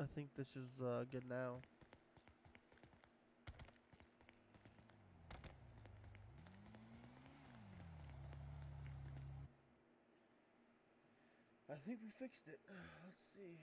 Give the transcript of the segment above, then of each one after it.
I think this is uh, good now. I think we fixed it. Let's see.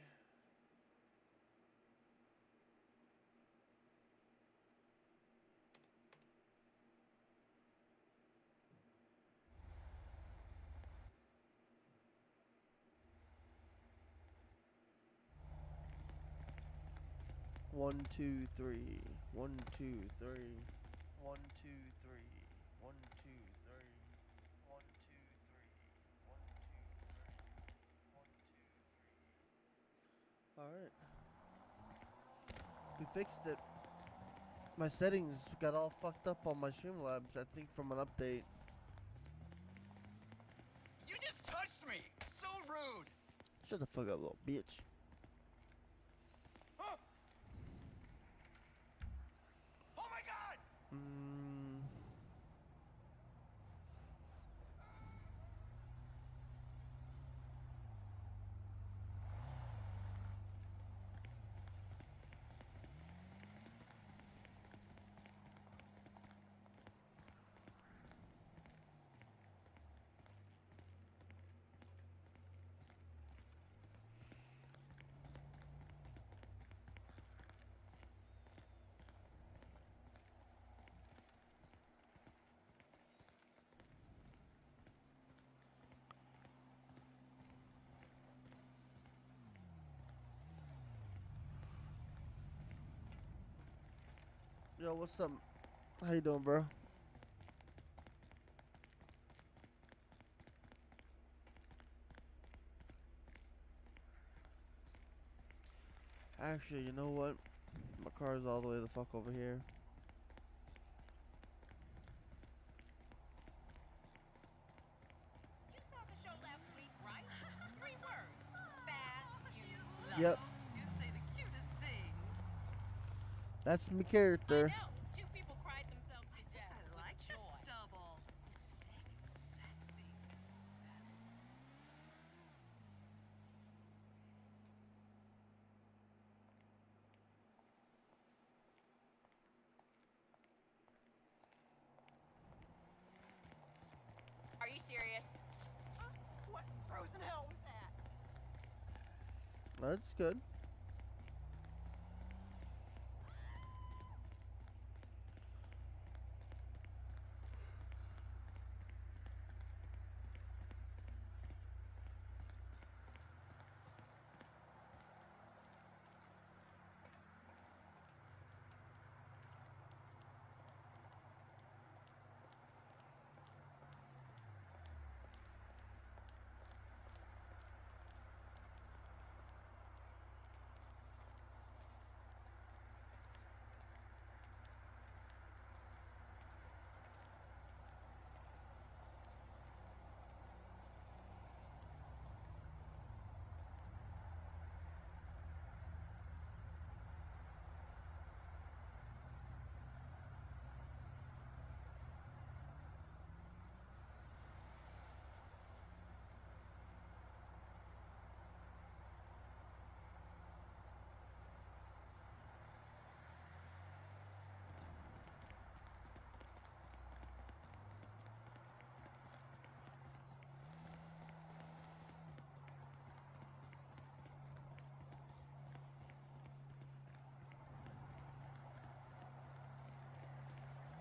One, two, three. One, two, three. One, two, three. One, two, three. One, two, three. One, two, three. One, two, three. Alright. We fixed it. My settings got all fucked up on my Streamlabs, I think from an update. You just touched me! So rude! Shut the fuck up, little bitch. Huh? Oh my god! Mm. Yo, what's up? How you doing, bro? Actually, you know what? My car's all the way the fuck over here. You saw the show last week, right? Three words. Fast, you Yep. You say the cutest things. That's my character. I know. Two people cried themselves to death I with like joy. the stubble. It's thick my character. Are you serious? Uh, what frozen hell was that? That's good.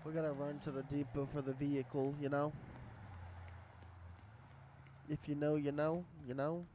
We gotta run to the depot for the vehicle, you know? If you know, you know, you know?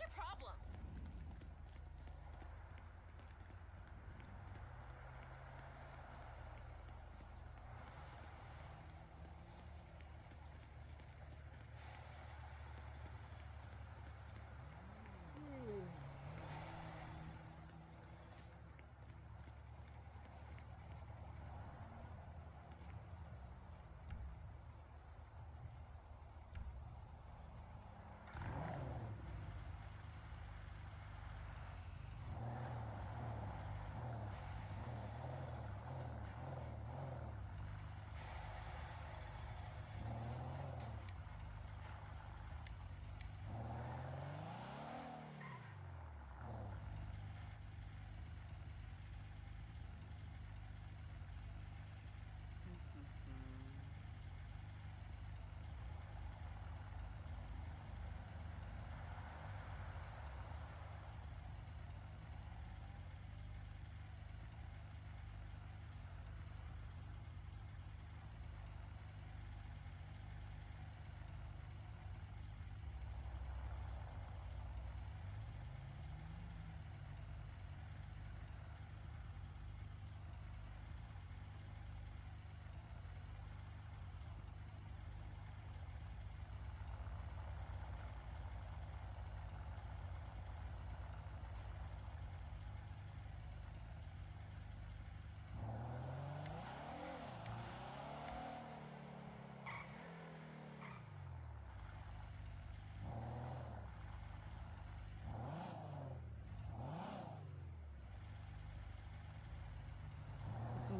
your problem?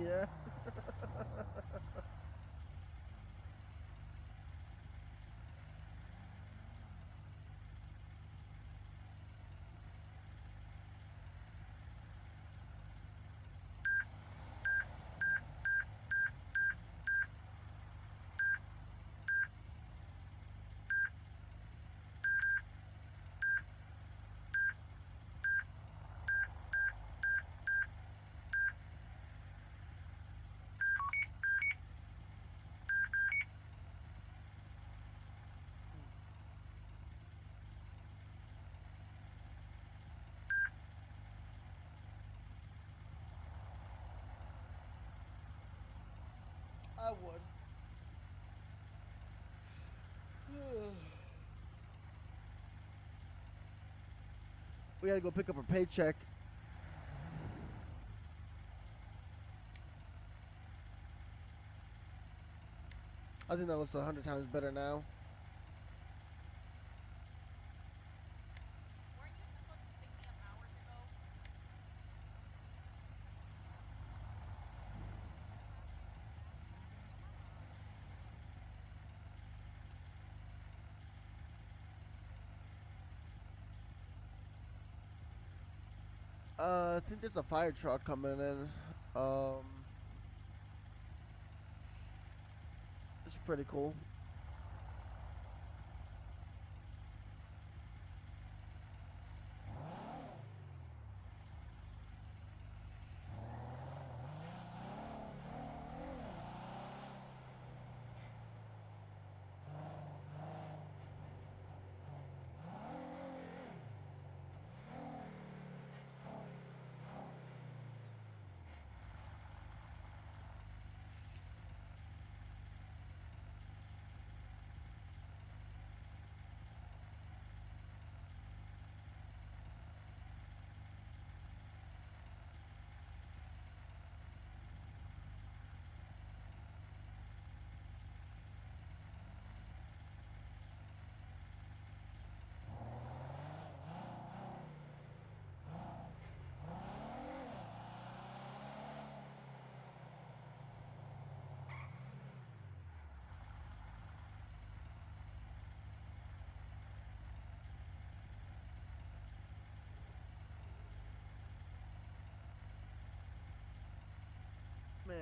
yeah. I would. we gotta go pick up our paycheck. I think that looks a hundred times better now. Weren't you supposed to pick me up hours ago? Uh, I think there's a fire truck coming in. Um, it's pretty cool.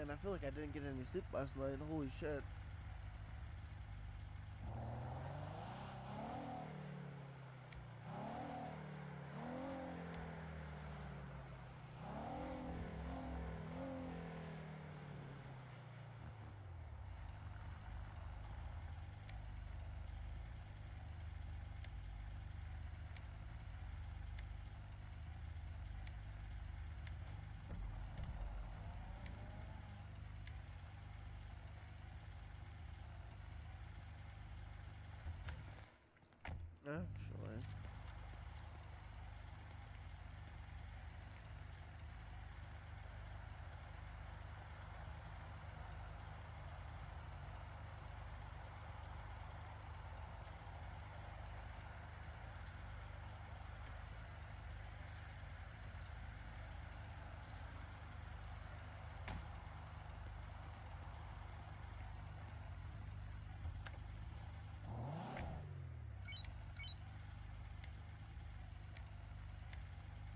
Man, I feel like I didn't get any sleep last night. Holy shit. Actually.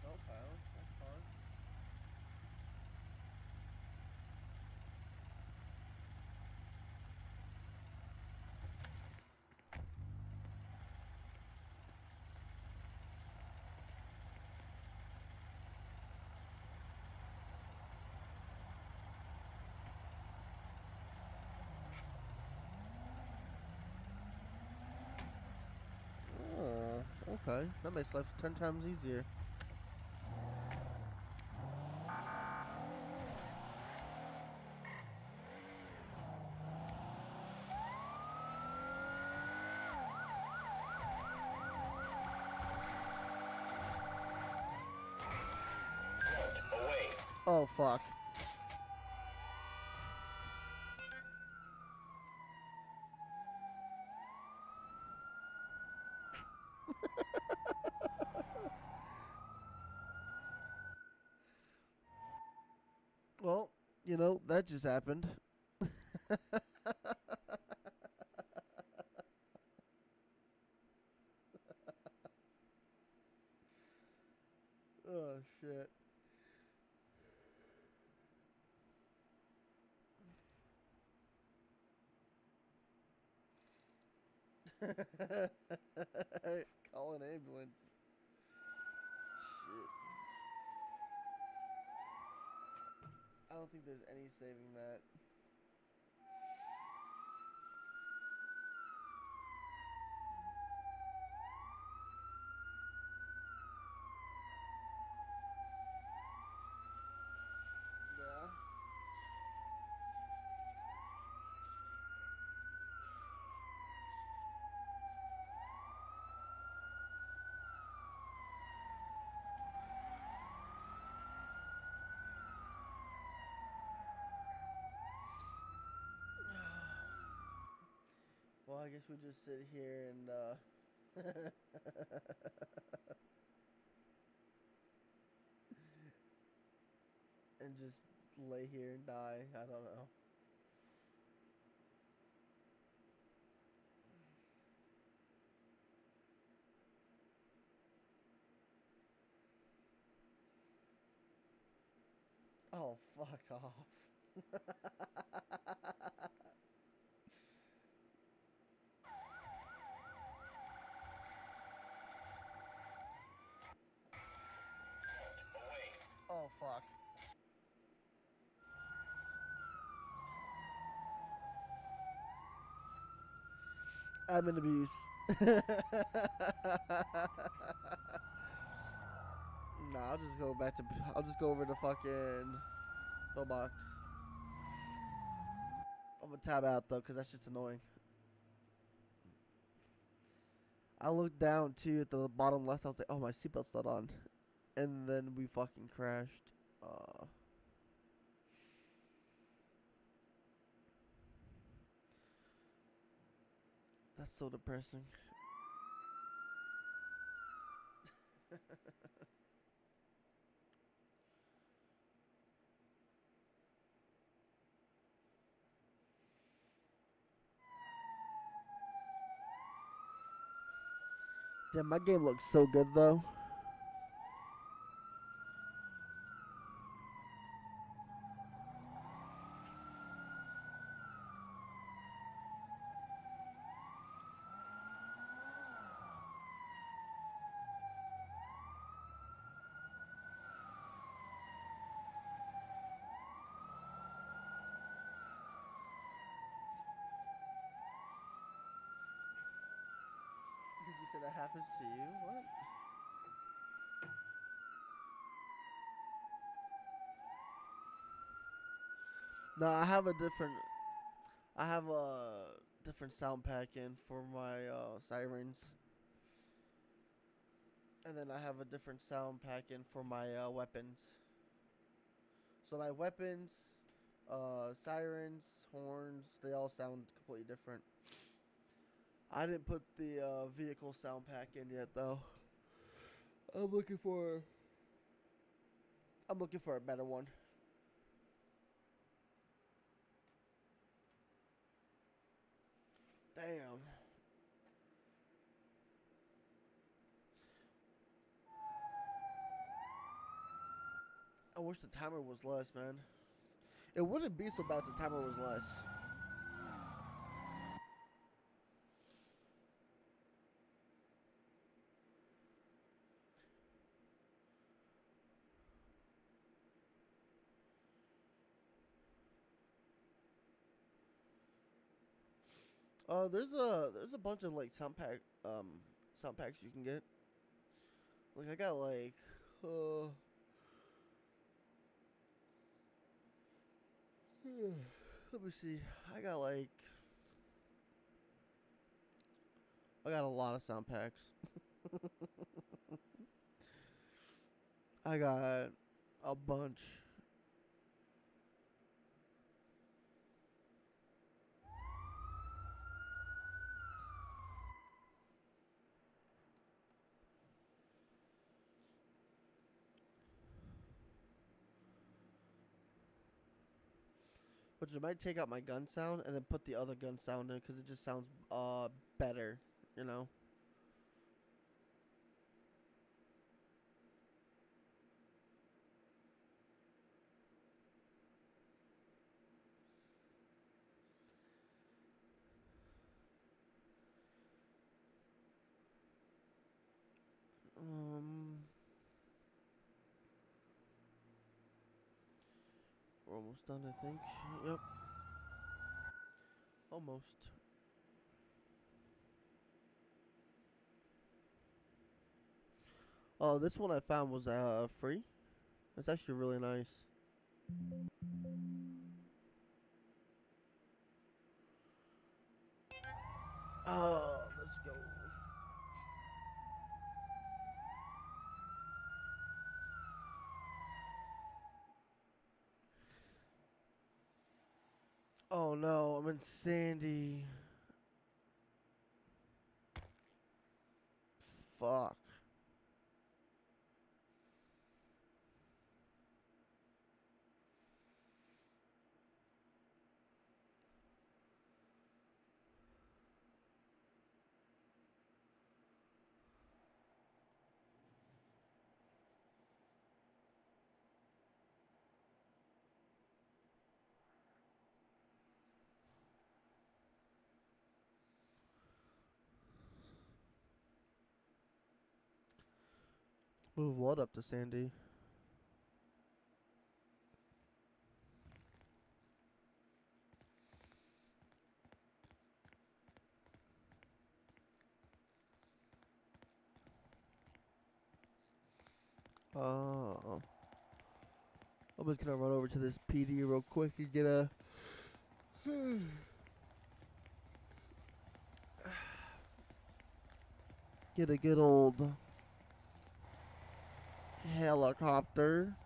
Okay, that's fine. Oh, okay. That makes life ten times easier. Oh fuck. well, You know, that just happened. oh shit. Call an ambulance. Shit. I don't think there's any saving that. Yeah. Well, I guess we just sit here and uh and just lay here and die. I don't know. Oh, fuck off. Away. Oh fuck. Admin abuse. nah, I'll just go back to. I'll just go over to fucking mailbox. I'm gonna tab out though, cause that's just annoying. I looked down too at the bottom left. I was like, "Oh, my seatbelt's not on," and then we fucking crashed. Uh, that's so depressing. Damn, my game looks so good though. Did you say that happens to you? What? No, I have a different. I have a different sound pack in for my uh, sirens, and then I have a different sound pack in for my uh, weapons. So my weapons, uh, sirens, horns, they all sound completely different. I didn't put the uh, vehicle sound pack in yet though. I'm looking for. I'm looking for a better one. Damn. I wish the timer was less, man. It wouldn't be so bad if the timer was less. Uh, there's a there's a bunch of like sound pack um sound packs you can get. Like I got like uh let me see. I got like I got a lot of sound packs. I got a bunch. Which I might take out my gun sound and then put the other gun sound in because it just sounds uh better, you know. Almost done, I think. Yep. Almost. Oh, this one I found was uh free. It's actually really nice. Oh, let's go. Oh no, I'm in Sandy. Fuck. Move what up to Sandy? Oh. I'm just gonna run over to this PD real quick and get a. Get a good old helicopter.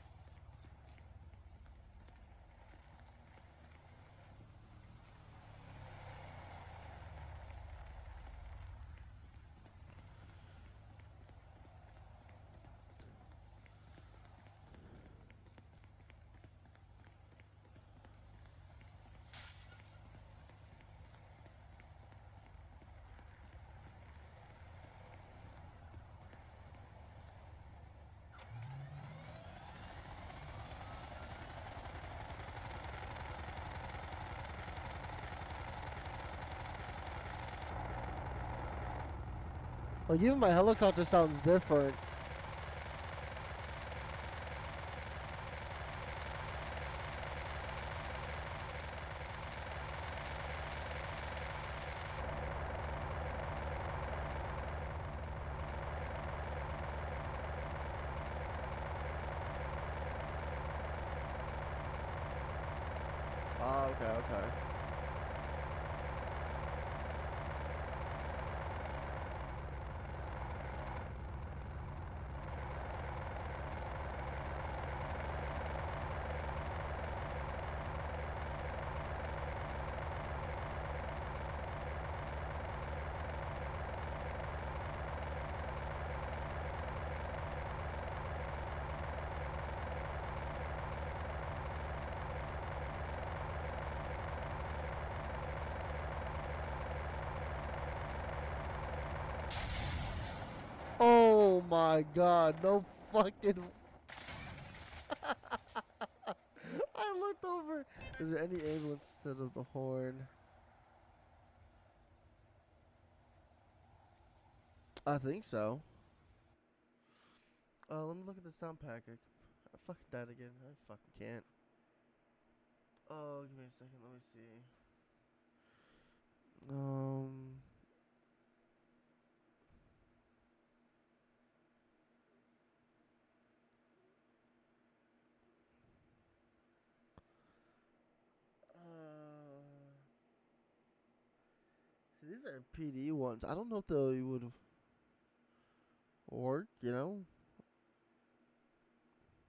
Like even my helicopter sounds different. Ah, okay, okay. Oh my god, no fucking. I looked over. Is there any ambulance instead of the horn? I think so. Uh, let me look at the sound packet. I fucking died again. I fucking can't. Oh, give me a second. Let me see. Um. Uh, PD ones. I don't know if they would work, you know?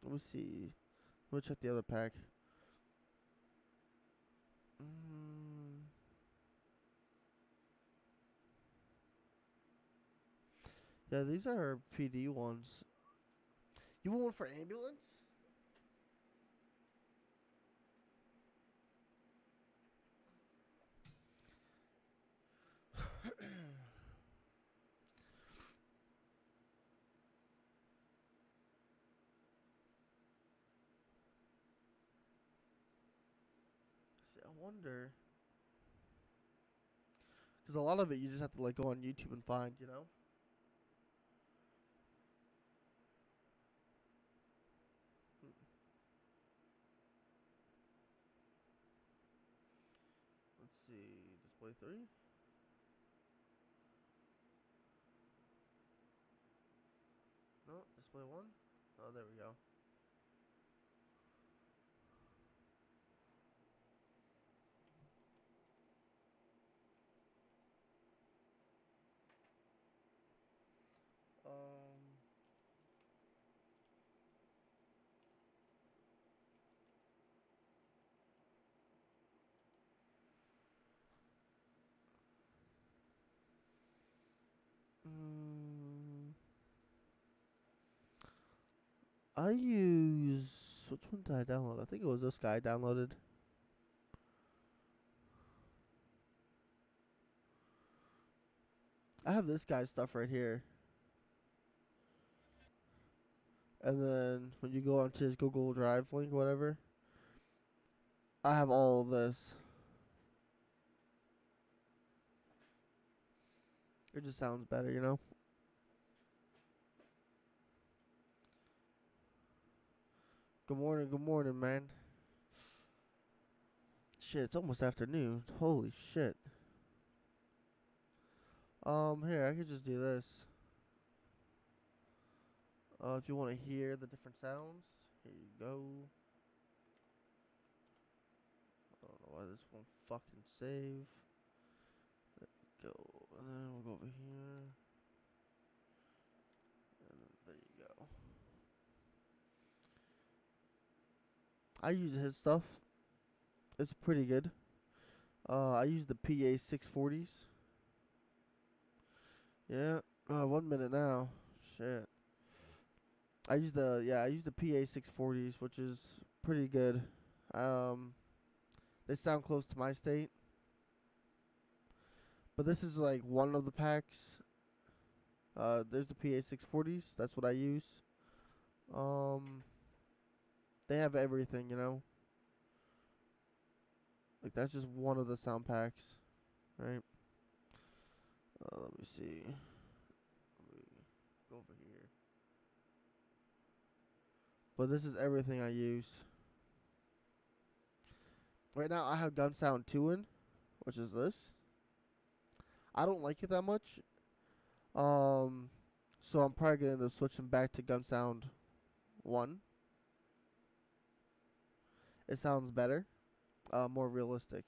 Let me see. Let me check the other pack. Mm. Yeah, these are PD ones. You want one for ambulance? See, I wonder. Because a lot of it you just have to like go on YouTube and find, you know? Hmm. Let's see, display three. Display one. Oh, there we go. I use which one did I download? I think it was this guy I downloaded. I have this guy's stuff right here. And then when you go onto his Google Drive link, whatever, I have all of this. It just sounds better, you know? Good morning, good morning, man. Shit, it's almost afternoon. Holy shit. Um, here, I could just do this. Uh, if you want to hear the different sounds, here you go. I don't know why this won't fucking save. There we go. And then we'll go over here. And then there you go. I use his stuff. It's pretty good. Uh, I use the PA 640s. Yeah. Uh, one minute now. Shit. I use the yeah I use the PA 640s, which is pretty good. Um, they sound close to my state, but this is like one of the packs. Uh, there's the PA 640s. That's what I use. Um, they have everything, you know. Like that's just one of the sound packs, right? Uh, let me see. Let me go over here. But this is everything I use. Right now I have Gun Sound 2 in, which is this. I don't like it that much. Um so I'm probably gonna end up switching back to Gun Sound 1. It sounds better. Uh more realistic.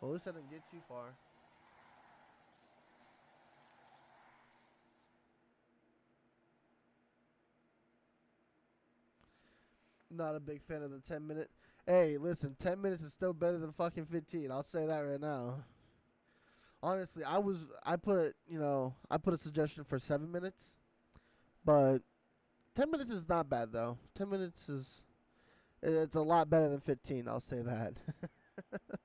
Well, at least I didn't get too far. Not a big fan of the 10 minute. Hey, listen, 10 minutes is still better than fucking 15. I'll say that right now. Honestly, I was I put, you know, I put a suggestion for 7 minutes. But 10 minutes is not bad though. 10 minutes is it's a lot better than 15, I'll say that.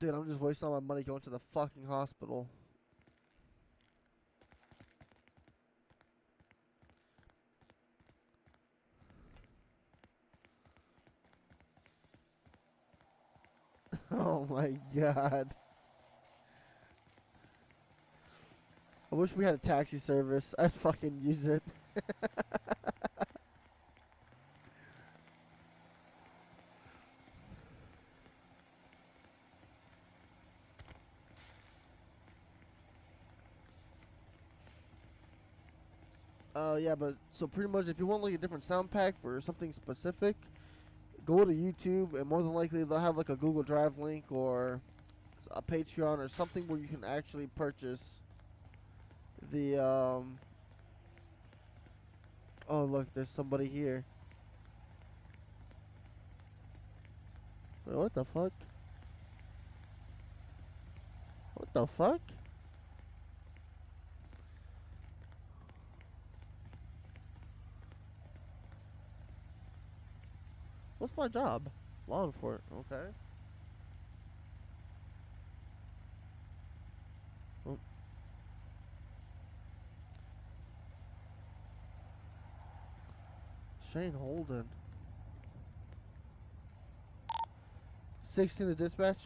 Dude, I'm just wasting all my money going to the fucking hospital. Oh my god. I wish we had a taxi service. I'd fucking use it. Uh, yeah, but so pretty much if you want like a different sound pack for something specific, go to YouTube and more than likely they'll have like a Google Drive link or a Patreon or something where you can actually purchase the um Oh look, there's somebody here. Wait, what the fuck? What the fuck? What's my job? Law enforcement, okay. Shane Holden. 16 to dispatch.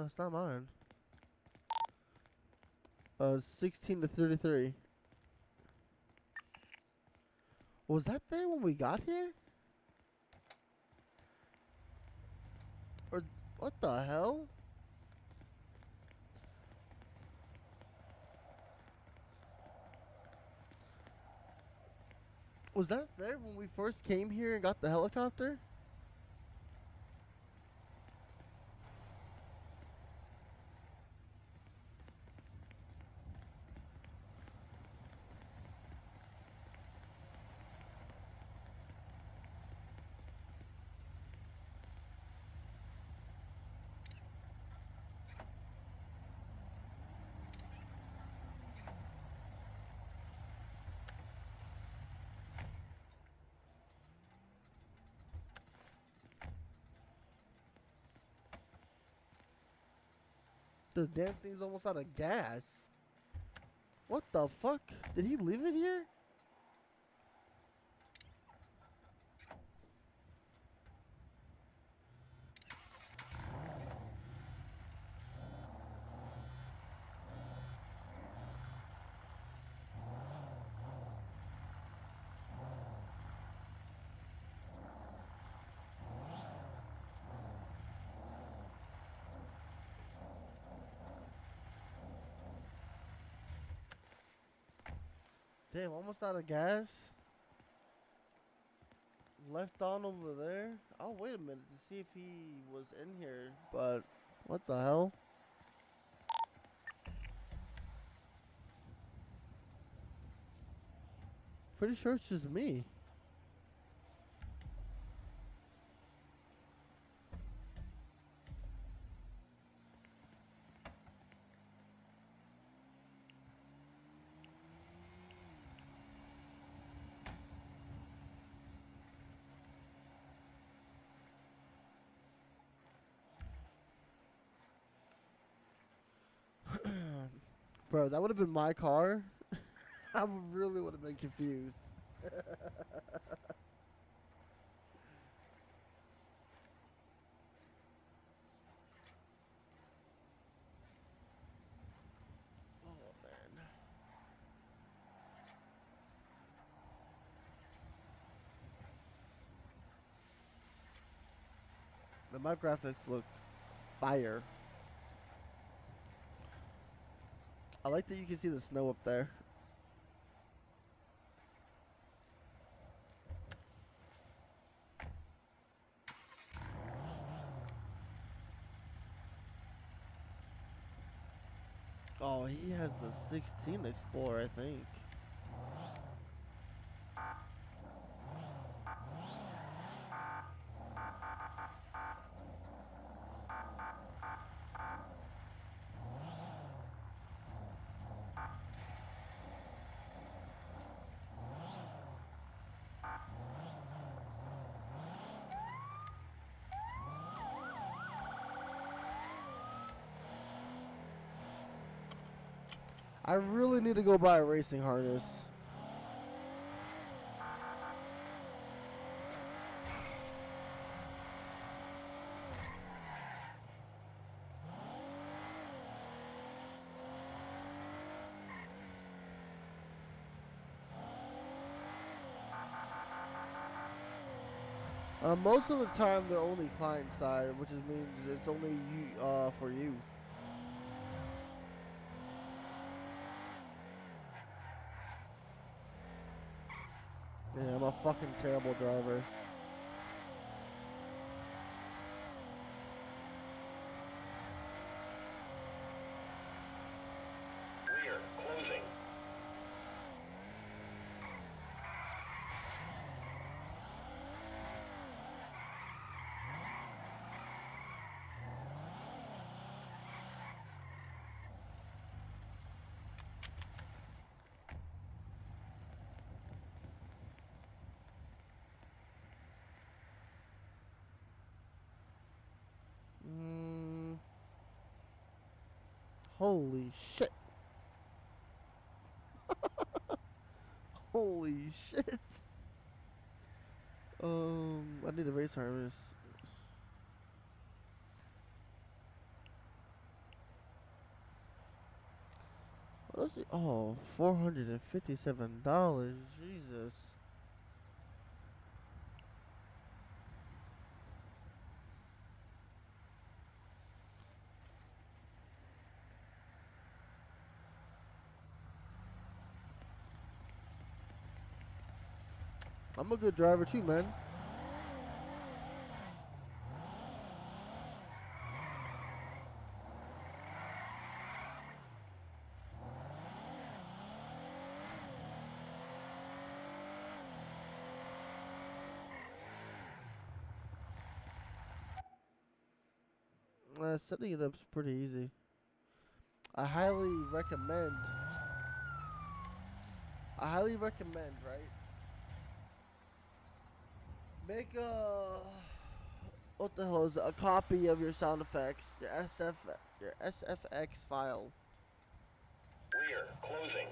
No, it's not mine. Uh, 16 to 33. Was that there when we got here? Or what the hell? Was that there when we first came here and got the helicopter? The damn thing's almost out of gas. What the fuck? Did he leave it here? Damn, almost out of gas. Left on over there. I'll wait a minute to see if he was in here, but what the hell? Pretty sure it's just me. Bro, that would have been my car. I really would have been confused. oh man. The my graphics look fire. I like that you can see the snow up there. Oh, he has the 16 Explorer, I think. I really need to go buy a racing harness. Uh, most of the time, they're only client side, which means it's only you, uh, for you. A fucking terrible driver. Rear, closing. Holy shit. Holy shit. Um, I need a race harness. What is it? Oh, four hundred and fifty-seven dollars. Jesus. I'm a good driver too, man. Uh, setting it up's pretty easy. I highly recommend. I highly recommend, right? Make a what the hell is it? a copy of your sound effects, your SF, your SFX file. Rear closing.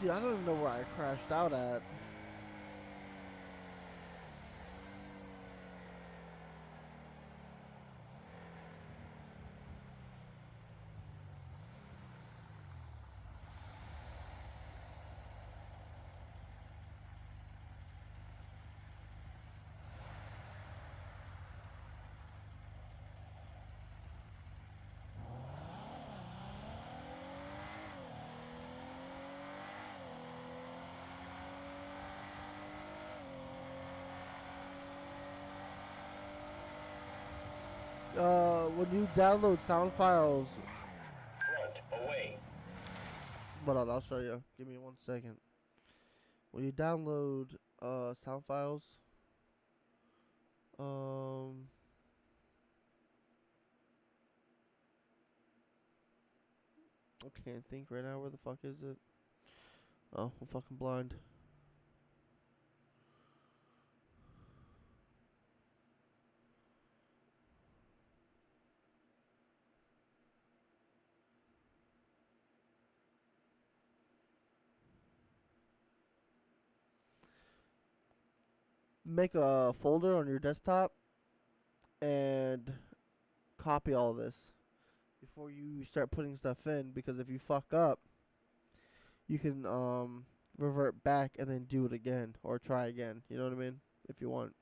Dude, I don't even know where I crashed out at. Uh, when you download sound files, Front away. hold on, I'll show you. Give me one second. When you download uh sound files, um, I can't think right now. Where the fuck is it? Oh, I'm fucking blind. Make a folder on your desktop and copy all this before you start putting stuff in because if you fuck up you can um revert back and then do it again or try again you know what i mean if you want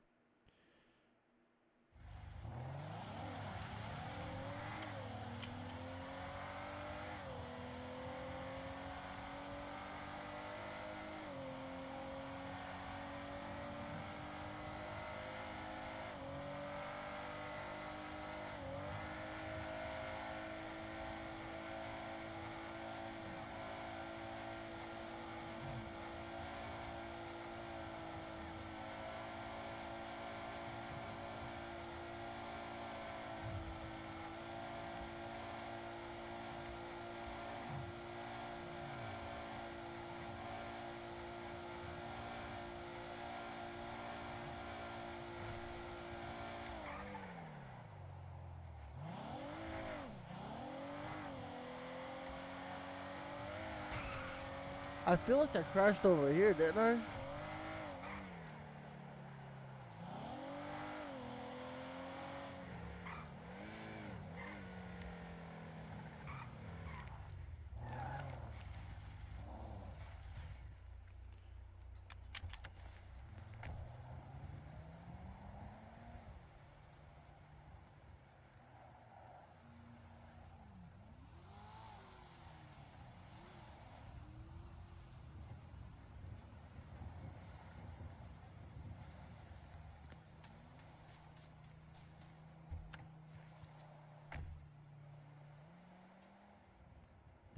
i feel like i crashed over here didn't i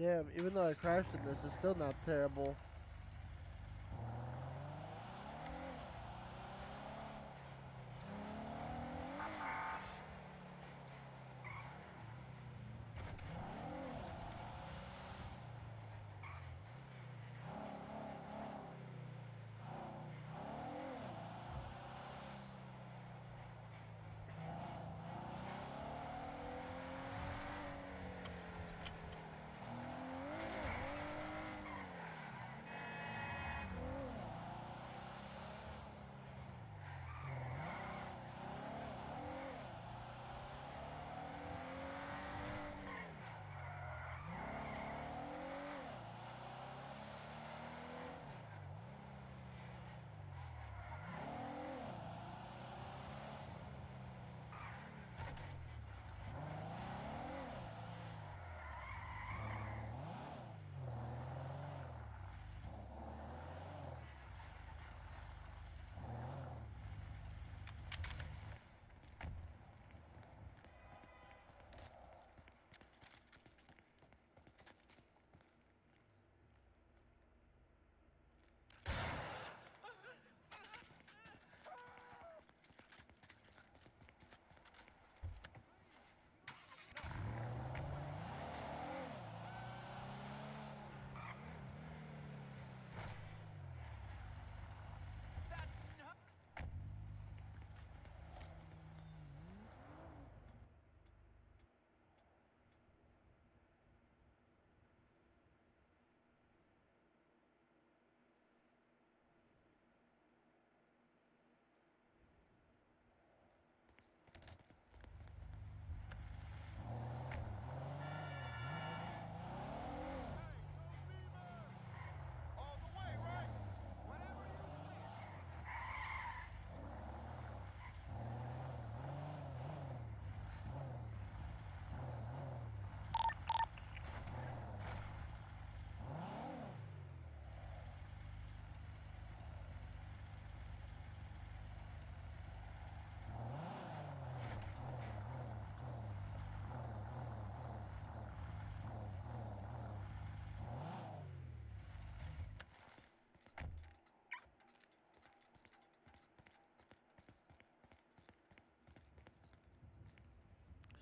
Damn, even though I crashed in this, it's still not terrible.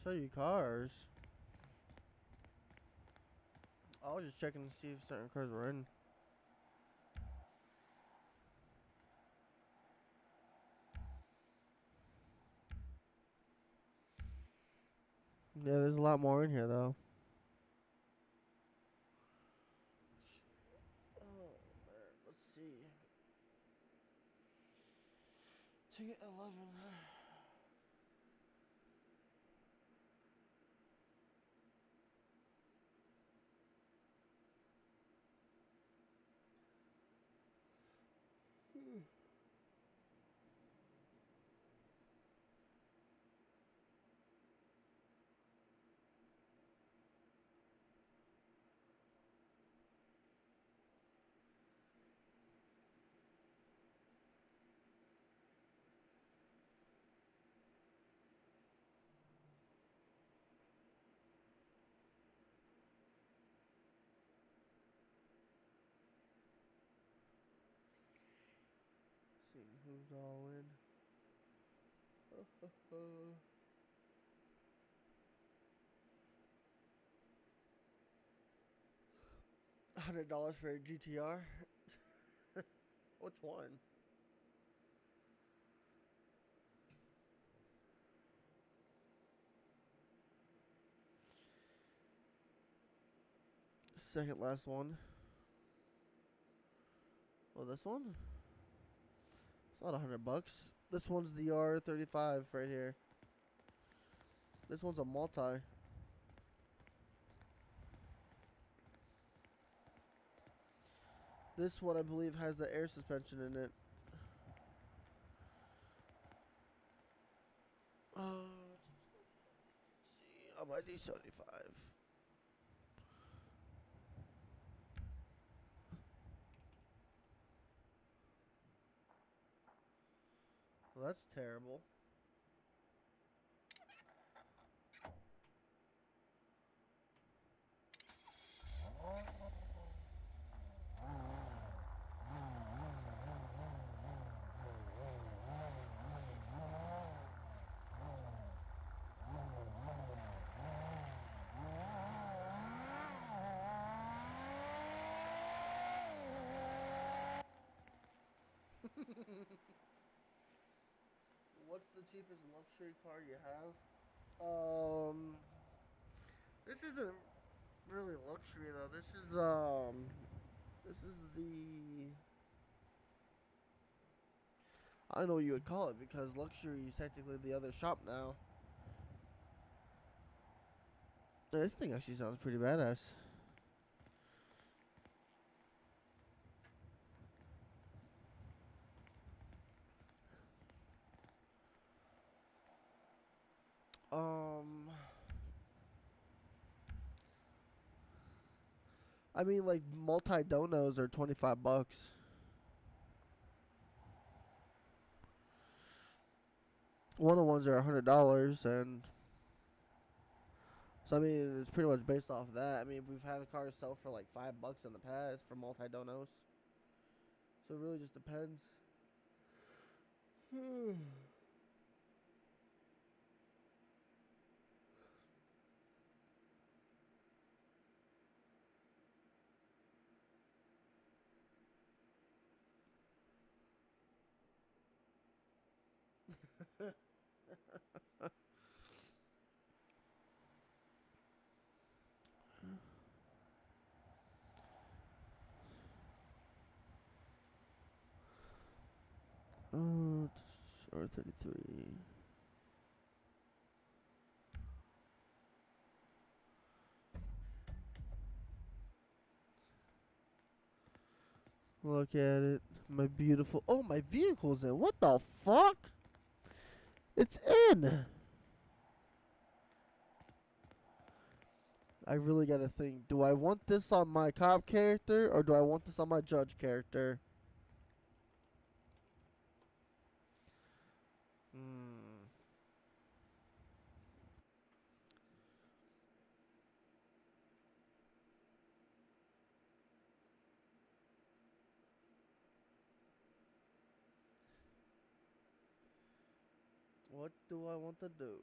Show you cars. I was just checking to see if certain cars were in. Yeah, there's a lot more in here though. Oh man, let's see. Ticket eleven. All in. Hundred dollars for a GTR. Which one? Second last one. Well, this one? Not a hundred bucks. This one's the R35 right here. This one's a multi. This one, I believe, has the air suspension in it. Uh, see, on my D75. Well, that's terrible. The cheapest luxury car you have? Um, this isn't really luxury though. This is um, this is the. I don't know what you would call it because luxury is technically the other shop now. This thing actually sounds pretty badass. Um, I mean, like multi donos are twenty five bucks. One of ones are a hundred dollars, and so I mean, it's pretty much based off that. I mean, we've had cars sell for like five bucks in the past for multi donos, so it really just depends. Oh, or 33. Look at it. My beautiful. Oh, my vehicle's in. What the fuck? It's in. I really gotta think. Do I want this on my cop character or do I want this on my judge character? What do I want to do?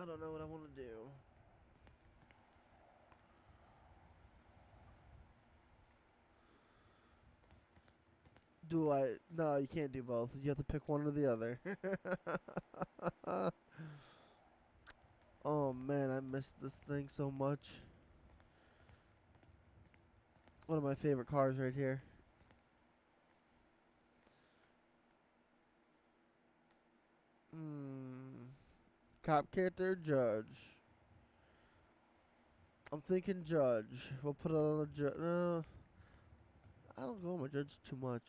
I don't know what I want to do. Do I? No, you can't do both. You have to pick one or the other. oh man, I miss this thing so much. One of my favorite cars right here. Hmm. Cop character, judge. I'm thinking judge. We'll put it on a judge. No. I don't go on my judge too much.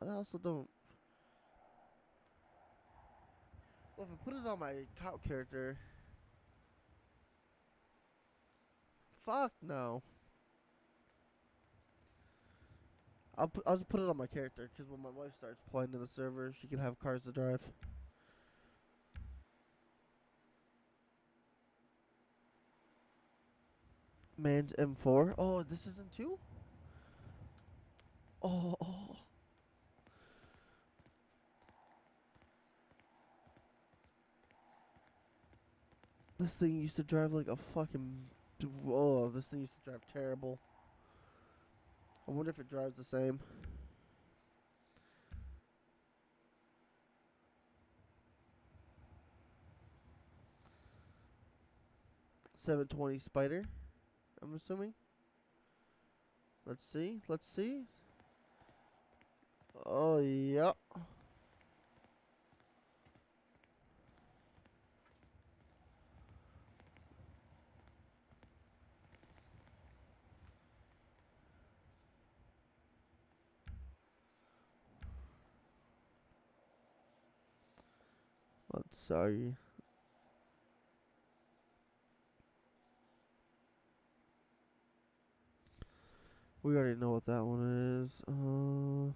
But I also don't. Well, if I put it on my cop character. Fuck no. I'll put, I'll just put it on my character because when my wife starts playing in the server, she can have cars to drive. Man's M4. Oh, this isn't two. Oh, oh, oh. This thing used to drive like a fucking. Oh, this thing used to drive terrible. I wonder if it drives the same. Seven twenty spider. I'm assuming. Let's see. Let's see. Oh yeah. I'm sorry. We already know what that one is. Uh,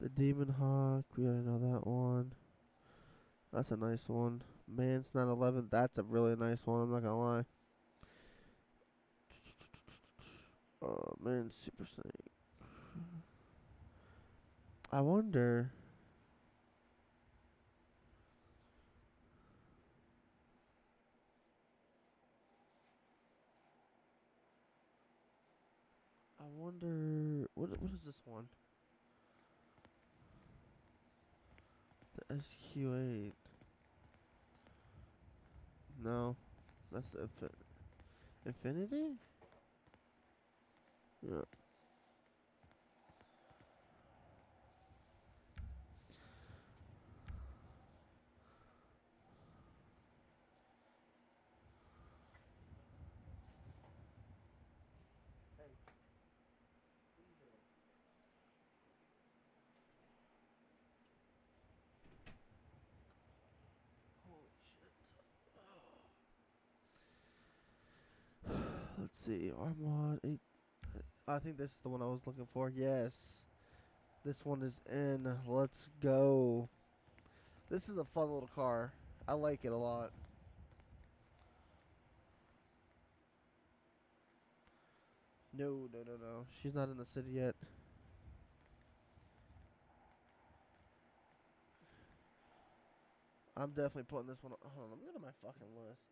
the Demon Hawk. We already know that one. That's a nice one. Man's 911. That's a really nice one. I'm not gonna lie. Oh man, Super Snake. I wonder. I wonder what what is this one? The SQ8. No, that's the Infin- Infiniti. Yeah. See. Armod 8. I think this is the one I was looking for. Yes. This one is in. Let's go. This is a fun little car. I like it a lot. No, no, no, no. She's not in the city yet. I'm definitely putting this one. on. Hold on, let me go to my fucking list.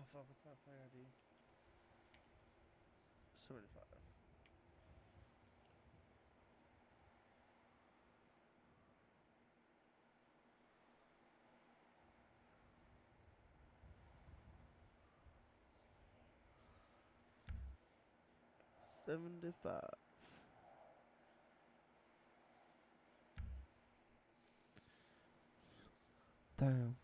Oh fuck, what's my player ID? 75. Seventy-five. Damn.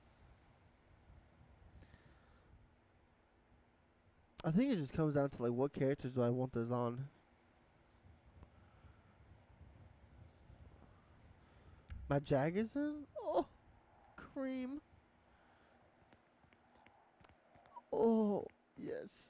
I think it just comes down to like what characters do I want this on. My Jag is in? Oh, cream. Oh, yes.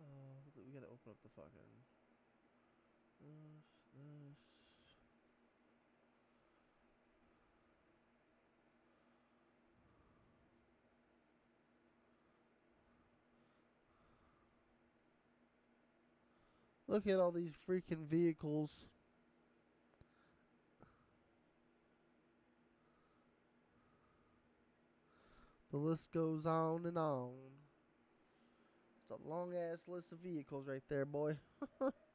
Uh, we gotta open up the fucking. This, this. Look at all these freaking vehicles. The list goes on and on. It's a long ass list of vehicles right there, boy.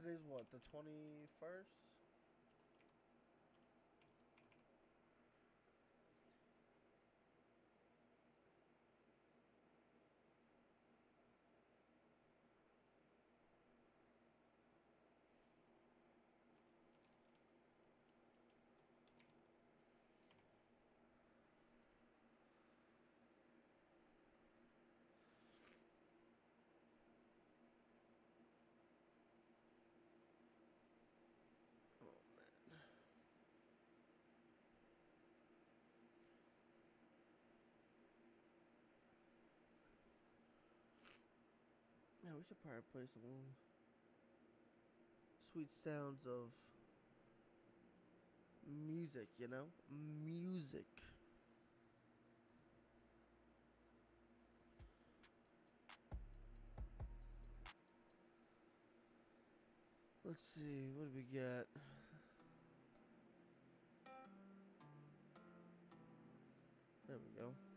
Today's what, the 21st? We should probably play some sweet sounds of music, you know? Music. Let's see, what do we got? There we go.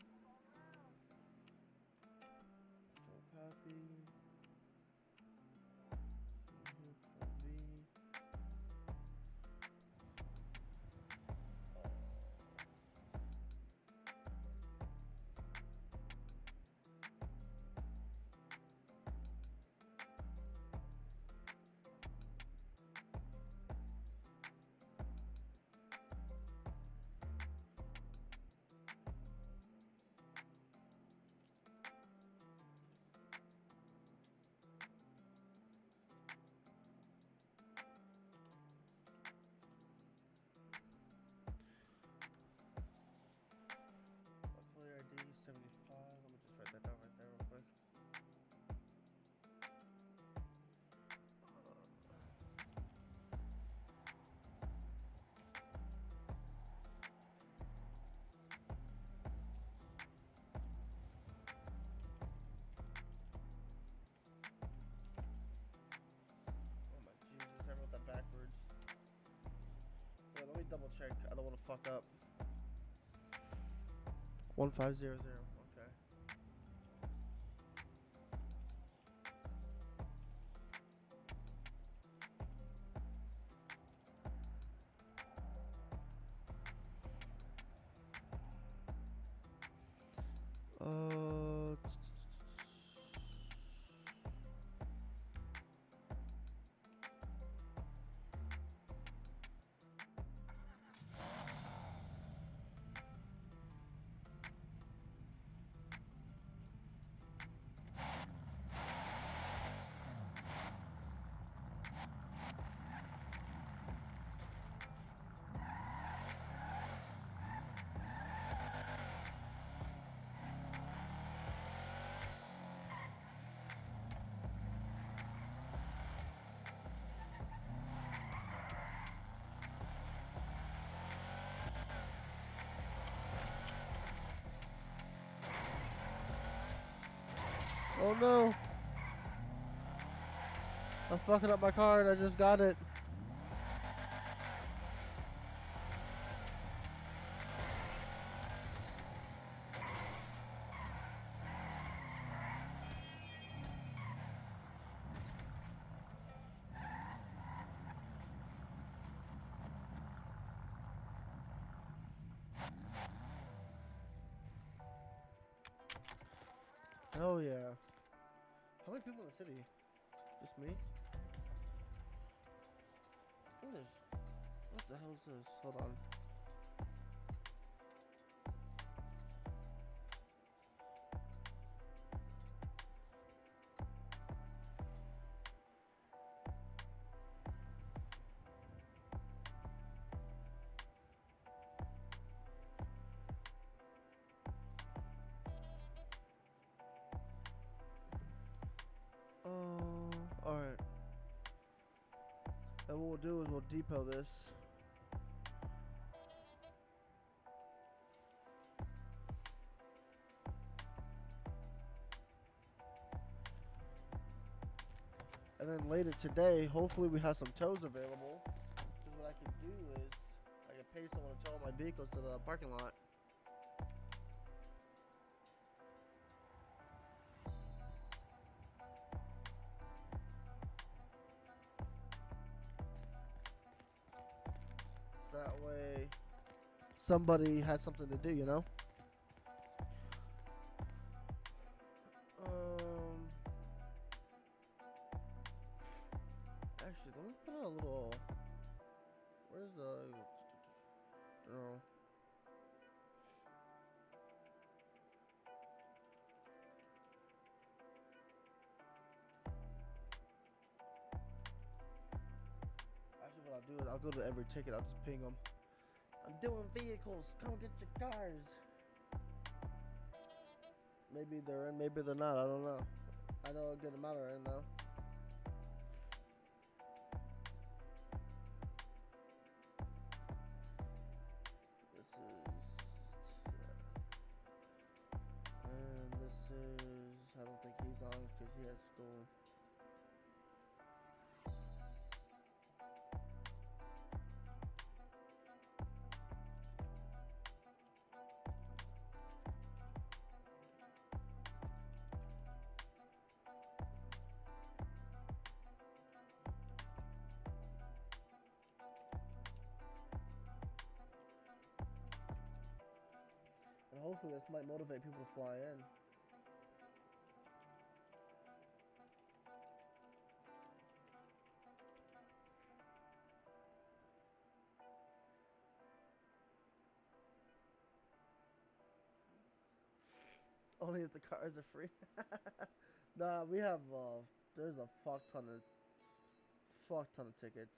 Double check. I don't want to fuck up. One five zero zero. Fucking up my car and I just got it. Hell yeah. How many people in the city? Just me? The hell is this? Hold on. Oh, alright. And what we'll do is we'll depot this. And today, hopefully we have some tows available. Because what I can do is, I can pay someone to tow my vehicles to the parking lot. So that way somebody has something to do, you know? Every ticket. I'll just ping them. I'm doing vehicles. Come get your cars. Maybe they're in. Maybe they're not. I don't know. I know a good amount are in though. Hopefully this might motivate people to fly in. Only if the cars are free. nah, we have uh there's a fuck ton of fuck ton of tickets.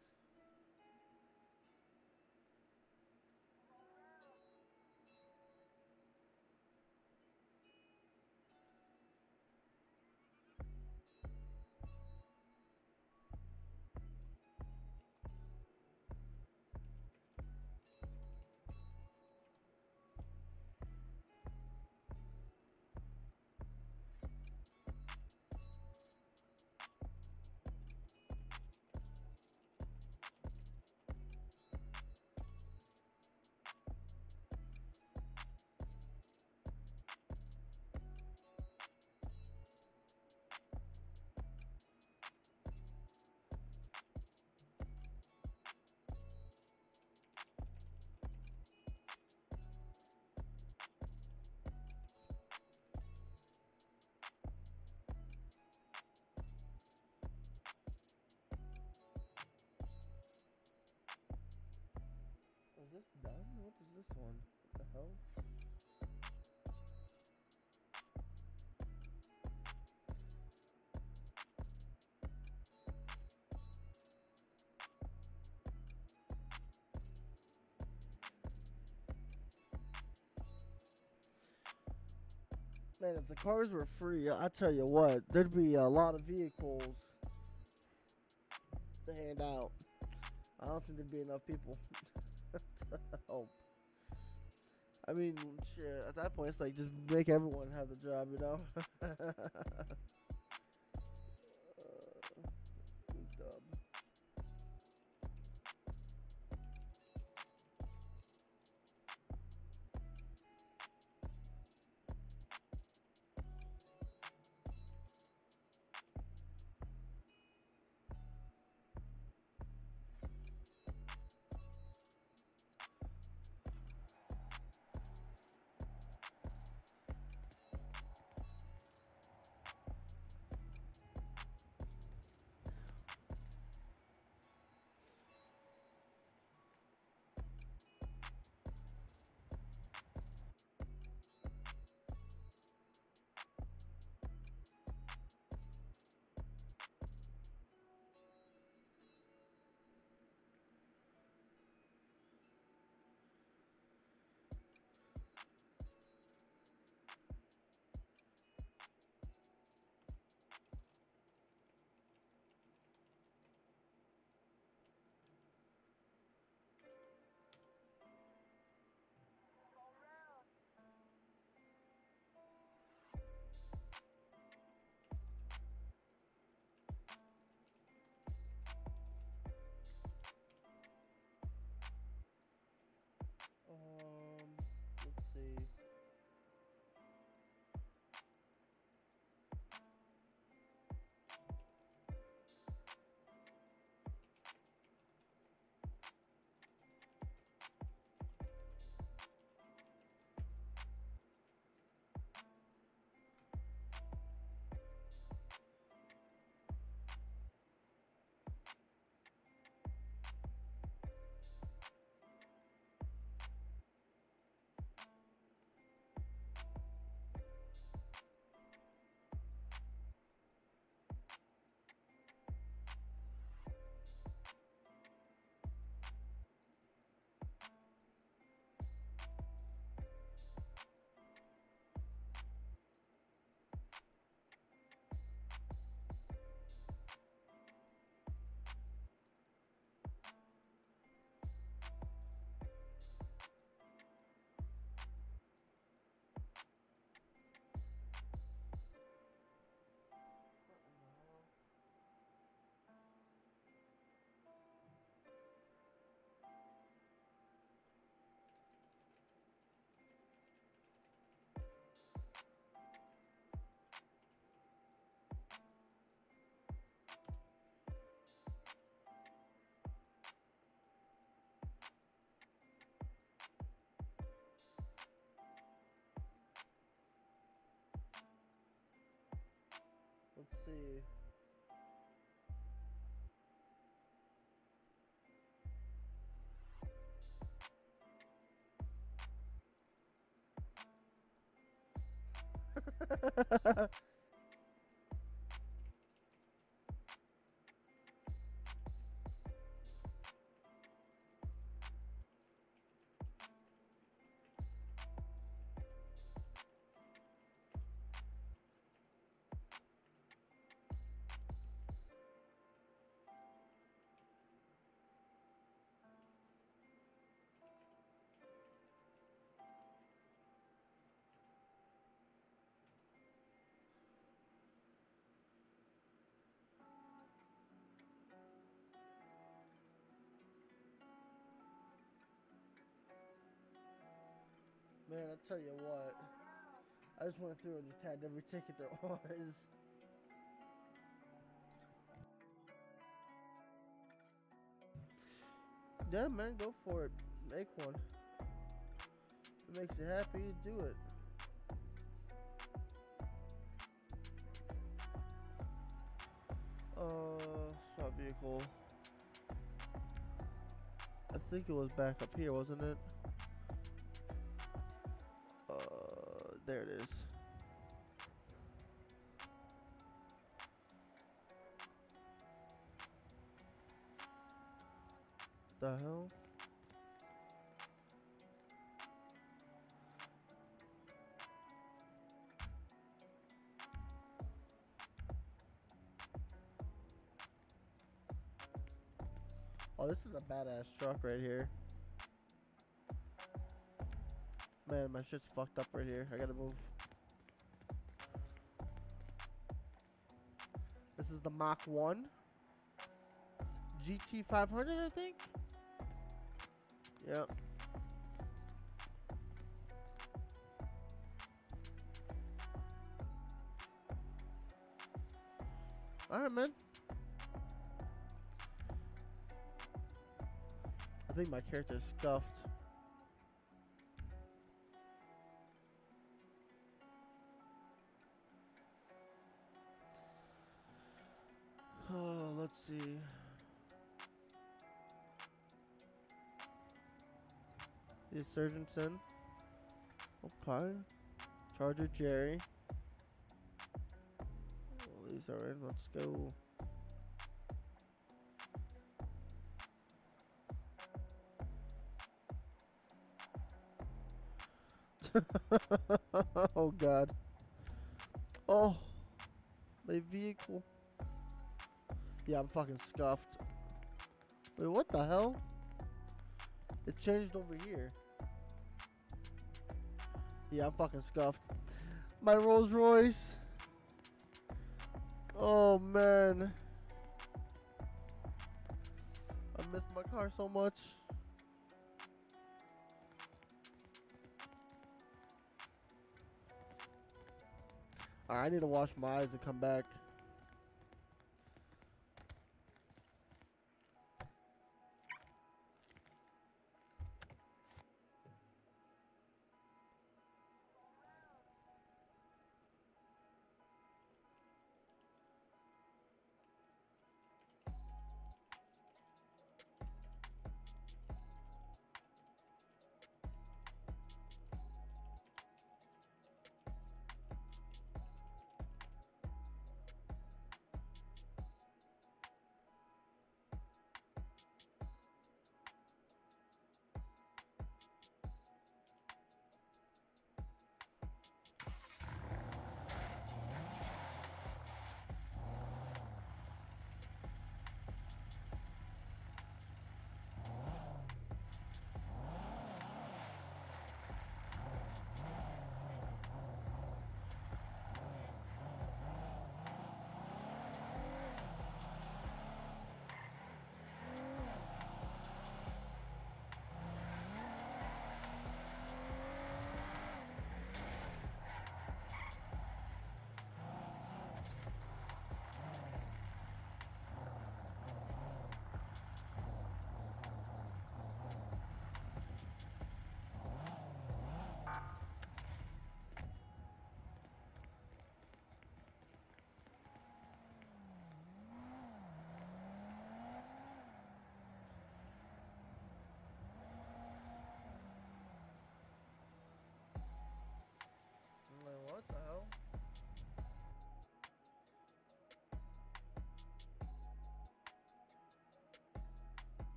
This done? What is this one? What the hell? Man, if the cars were free, I tell you what, there'd be a lot of vehicles to hand out. I don't think there'd be enough people help. I mean, shit. At that point, it's like just make everyone have the job, you know. see. Let's see. Man, I tell you what. I just went through and just tagged every ticket there was. Yeah, man, go for it. Make one. If it makes you happy, do it. Uh, swap vehicle. I think it was back up here, wasn't it? There it is. The hell? Oh, this is a badass truck right here. Man, my shit's fucked up right here. I gotta move. This is the Mach 1. GT 500, I think? Yep. Alright, man. I think my character's scuffed. Surgeonson. Okay. Charger Jerry. Oh, these are in. Let's go. oh god. Oh. My vehicle. Yeah, I'm fucking scuffed. Wait, what the hell? It changed over here. Yeah, I'm fucking scuffed. My Rolls Royce. Oh man. I miss my car so much. Alright, I need to wash my eyes and come back.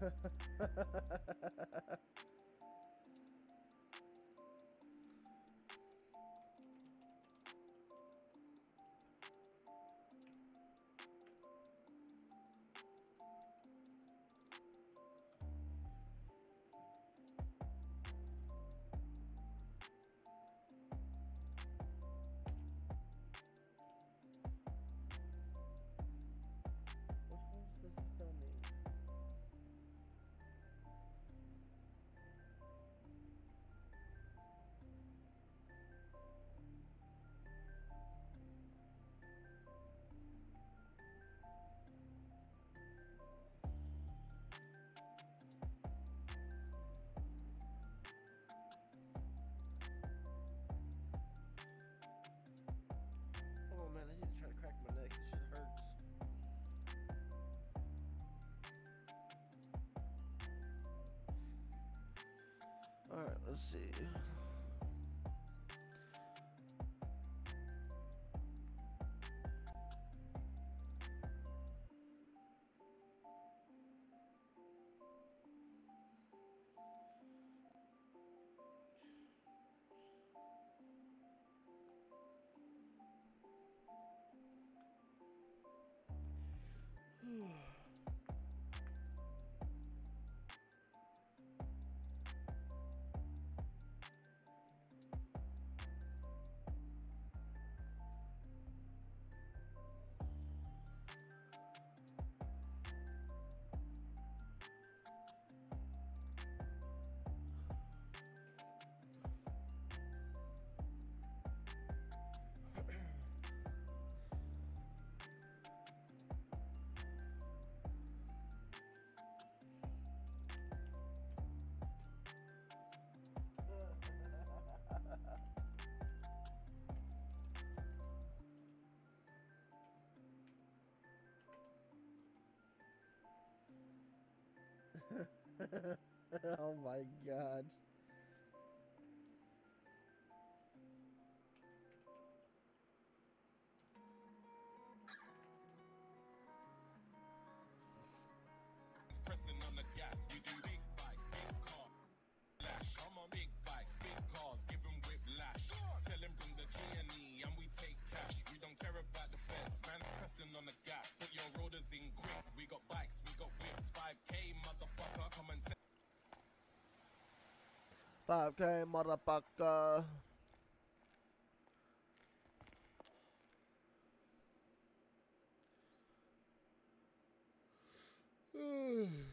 Hell? Oi. Which ones does this tell me? Let's see. Hmm. oh my god. 5K motherfucker.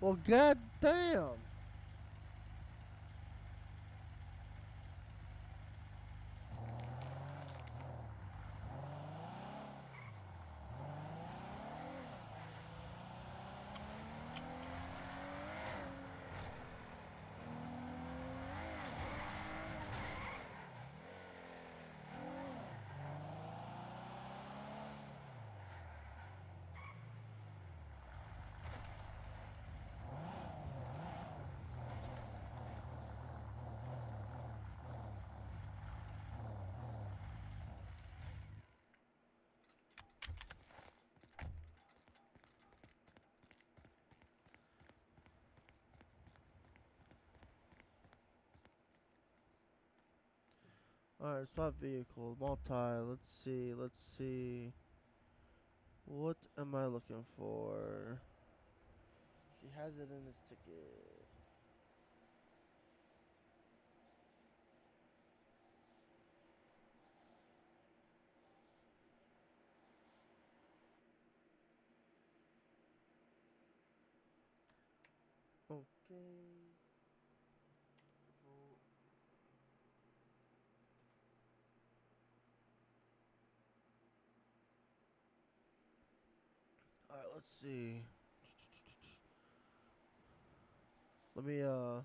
Well, god damn. Alright, swap vehicle, multi, let's see, let's see. What am I looking for? She has it in this ticket. Okay. Control Alright, let's see. Let me uh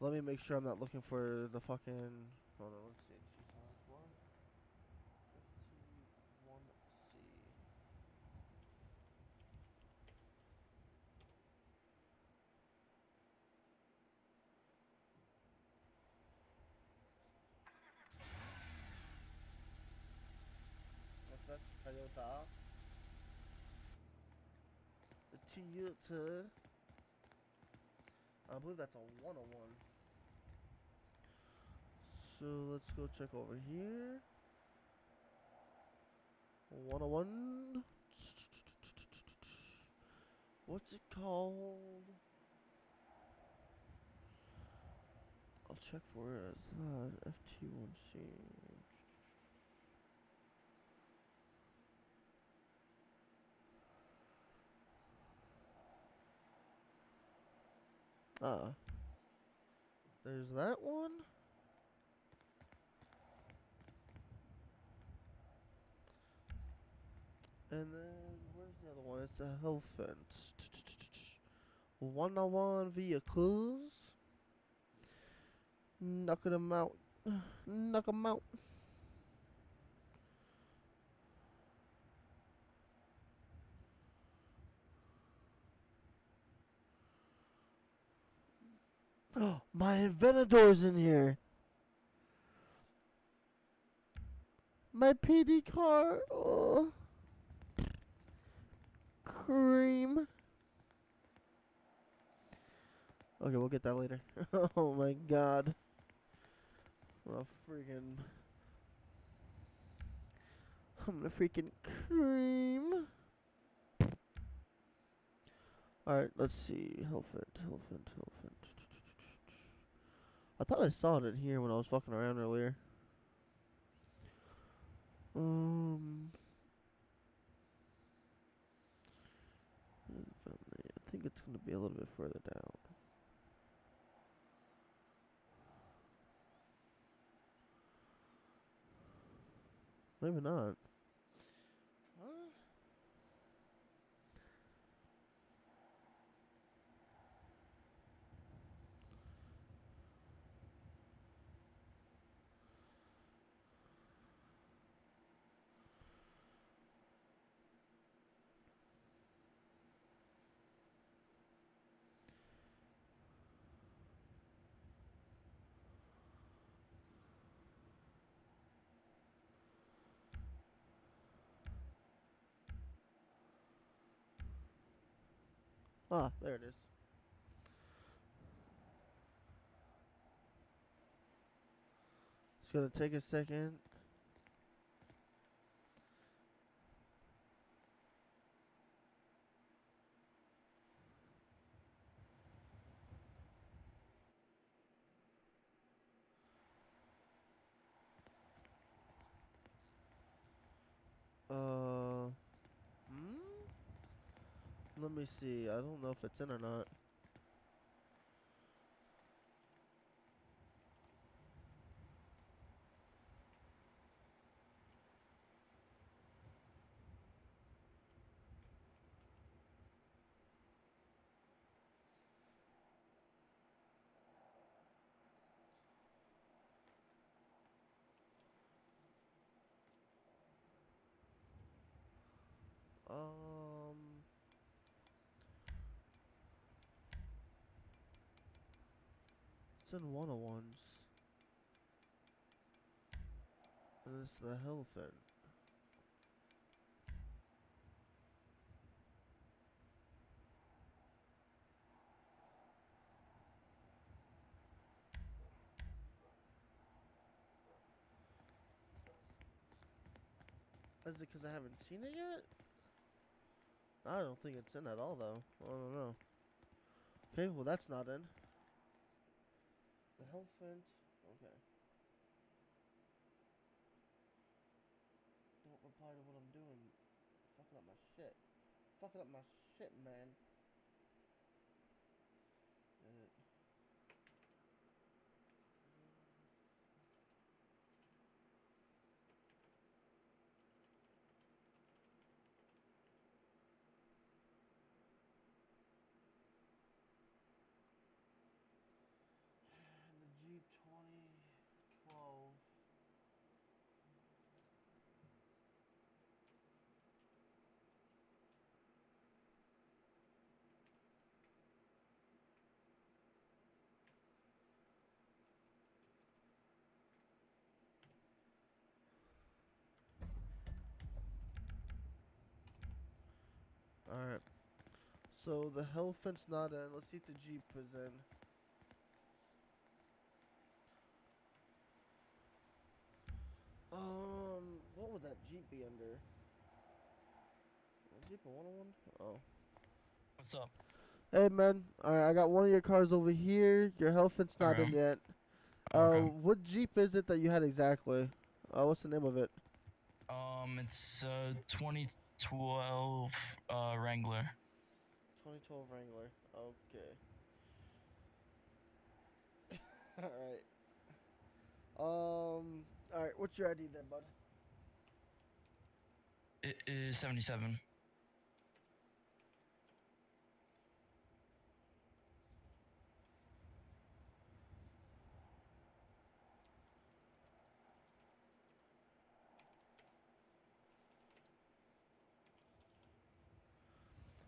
let me make sure I'm not looking for the fucking hold on, let's see. Two times I believe that's a 101. So let's go check over here. 101. What's it called? I'll check for it as that. FT1C. Ah. There's that one. And then where's the other one? It's a Hellfence. One on one vehicles. Knocking them out. Knock 'em out. Oh, my Venador's in here. My PD car. Oh. Cream. Okay, we'll get that later. oh my god. What a freaking. I'm gonna freaking cream. Alright, let's see. Hellfent, Hellfent, Hellfent. I thought I saw it in here when I was fucking around earlier. Um. I think it's going to be a little bit further down. Maybe not. Ah, there it is. It's gonna take a second. Uh, hmm? Let me see. I don't know if it's in or not. Um. It's in 101s. And it's the Hellfin. Is it because I haven't seen it yet? I don't think it's in at all, though. I don't know. Okay, well, that's not in. The Hellfent. Okay. Don't reply to what I'm doing. Fucking up my shit. Fucking up my shit, man. Edit. And the Jeep 2012. Alright. So the Hellfent's not in. Let's see if the Jeep is in. Um, what would that Jeep be under? Jeep a 101? Oh. What's up? Hey man, I I got one of your cars over here. Your Hellfent's not in yet. Uh, Okay. what Jeep is it that you had exactly? Uh, what's the name of it? Um, it's uh 2012 uh Wrangler. 2012 Wrangler. Okay. alright. Um, alright, what's your ID then, bud? It is 77.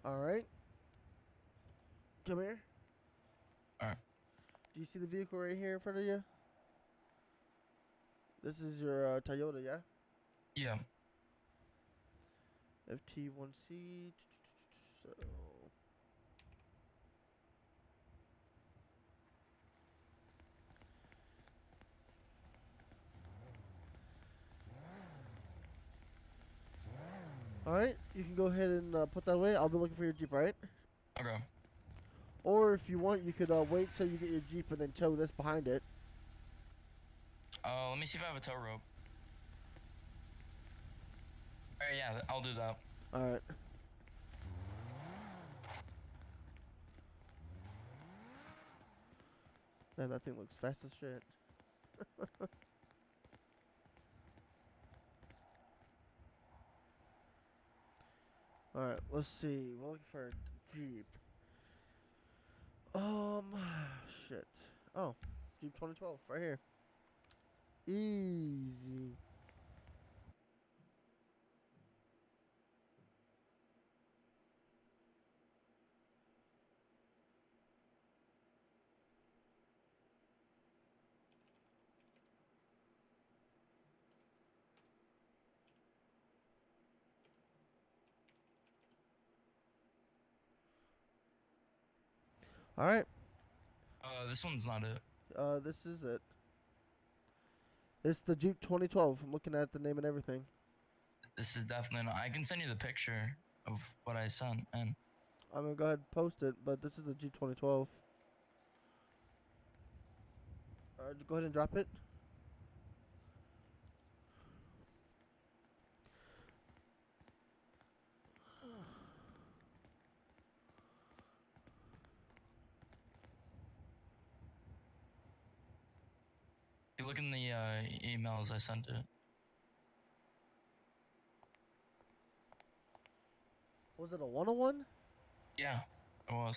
All right. Come here. Alright. Do you see the vehicle right here in front of you? This is your uh, Toyota, yeah? Yeah. FT1C. So. All right, you can go ahead and uh, put that away. I'll be looking for your Jeep, all right? Okay. Or if you want, you could uh, wait till you get your Jeep and then tow this behind it. Uh, let me see if I have a tow rope. Alright, yeah, I'll do that. All right. Man, that thing looks fast as shit. All right, let's see. We're looking for a Jeep. Um, shit. Oh, Jeep 2012, right here. Easy. All right. Uh, this one's not it. Uh, this is it. It's the Jeep 2012. I'm looking at the name and everything. This is definitely not. I can send you the picture of what I sent, and I'm gonna go ahead and post it, but this is the Jeep 2012. Uh, go ahead and drop it. if you look in the uh, emails I sent it. Was it a 101? Yeah, it was.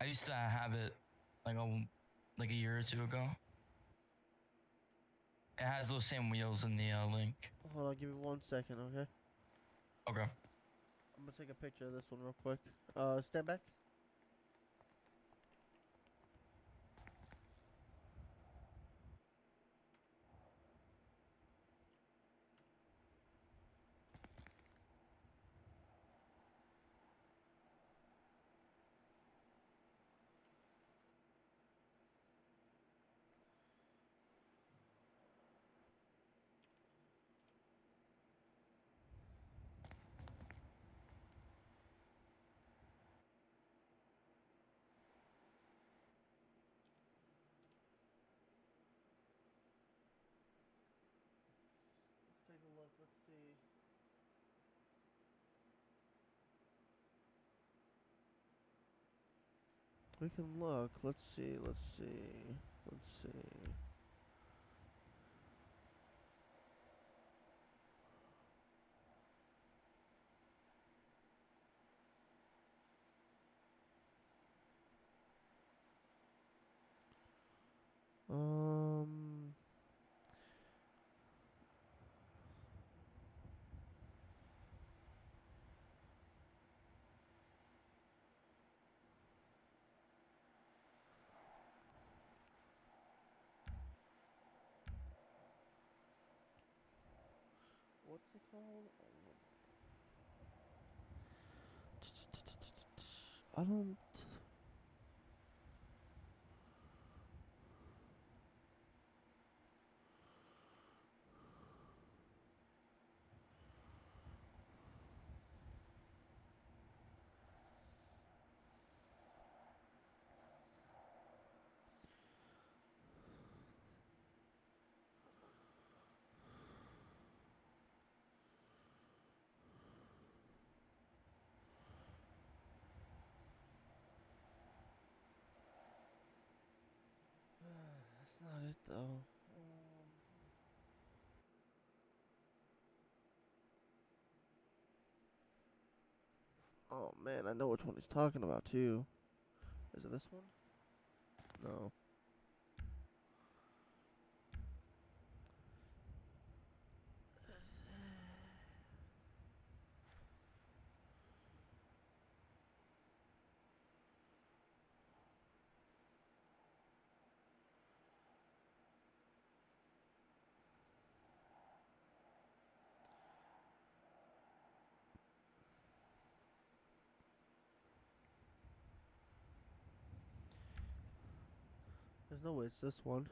I used to have it like a like a year or two ago. It has those same wheels in the uh, link. Hold on, give me one second, okay? Okay. I'm gonna take a picture of this one real quick. Uh, stand back. We can look. Let's see. Let's see. Let's see. What's it called? I don't. That's not it though. Oh man, I know which one he's talking about too. Is it this one? No. No way it's this one.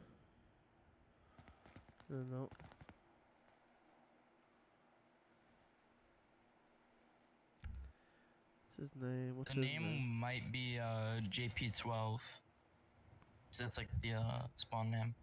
No, no. What's his name? What's The his name name? might be uh, JP12. So that's like the uh, spawn name.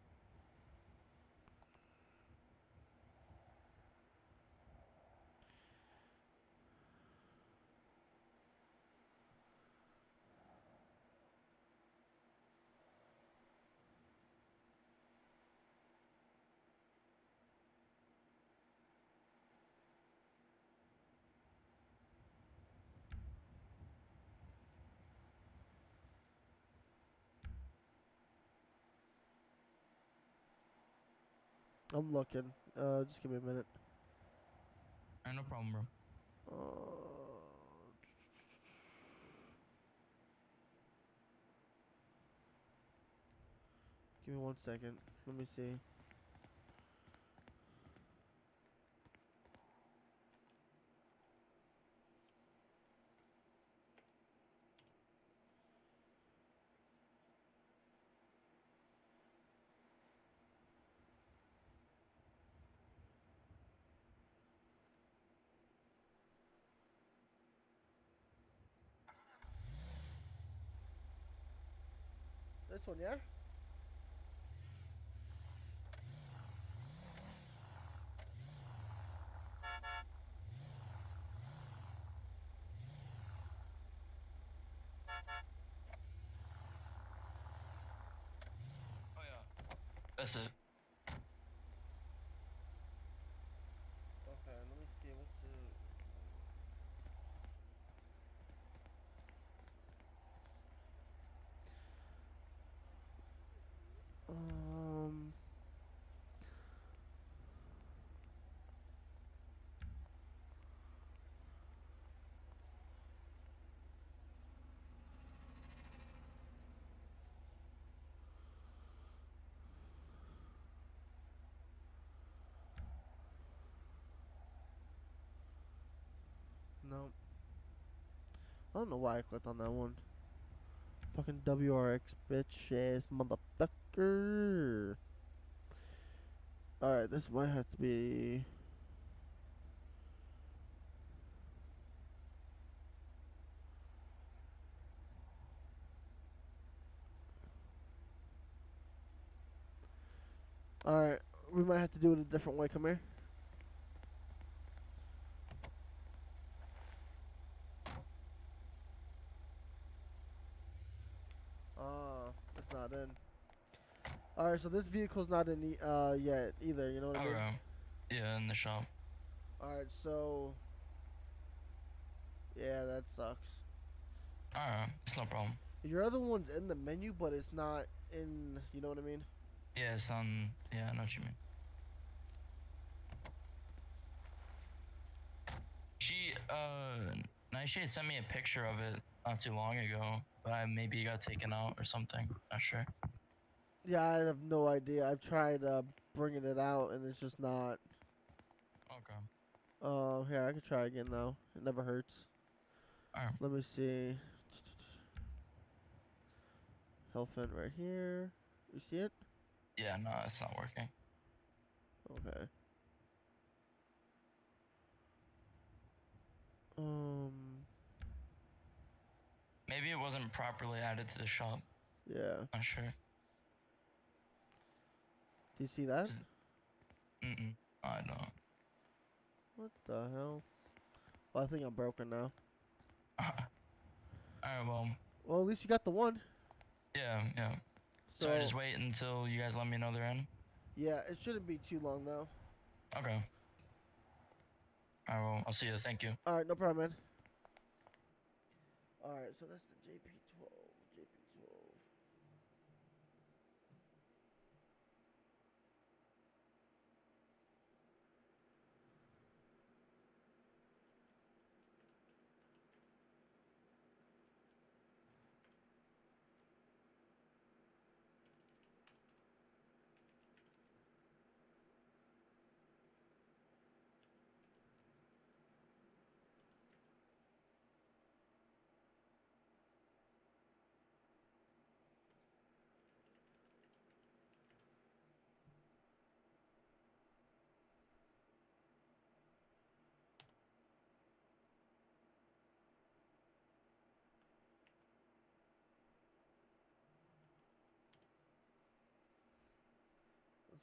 I'm looking. Uh, just give me a minute. Alright, no problem, bro. Uh, give me one second. Let me see. This one, yeah? Oh yeah. That's it. Okay, let me see what's it. Um. No. I don't know why I clicked on that one. Fucking WRX bitch ass motherfucker. Alright, this might have to be. Alright, we might have to do it a different way. Come here. Ah, it's not in. Alright, so this vehicle's not in e- uh yet either, you know what I mean? Alright. Yeah, in the shop. Alright, so Yeah, that sucks. Alright, it's no problem. Your other one's in the menu, but it's not in you know what I mean? Yeah, it's on. Yeah, I know what you mean. She, uh, Nightshade sent me a picture of it not too long ago, but I, maybe got taken out or something. Not sure. Yeah, I have no idea. I've tried uh bringing it out and it's just not. Okay. Uh, yeah, I could try again though. It never hurts. Alright. Let me see. Health vent right here. You see it? Yeah, no, it's not working. Okay. Um. Maybe it wasn't properly added to the shop. Yeah. Not sure. Do you see that? Mm-mm. I don't. What the hell? Well, I think I'm broken now. Alright, well, um, Well, at least you got the one. yeah, yeah. So, So I just wait until you guys let me know they're in? yeah, it shouldn't be too long though. Okay. Alright, well, I'll see you. Thank you. All right, no problem, man. All right, so that's the JP12.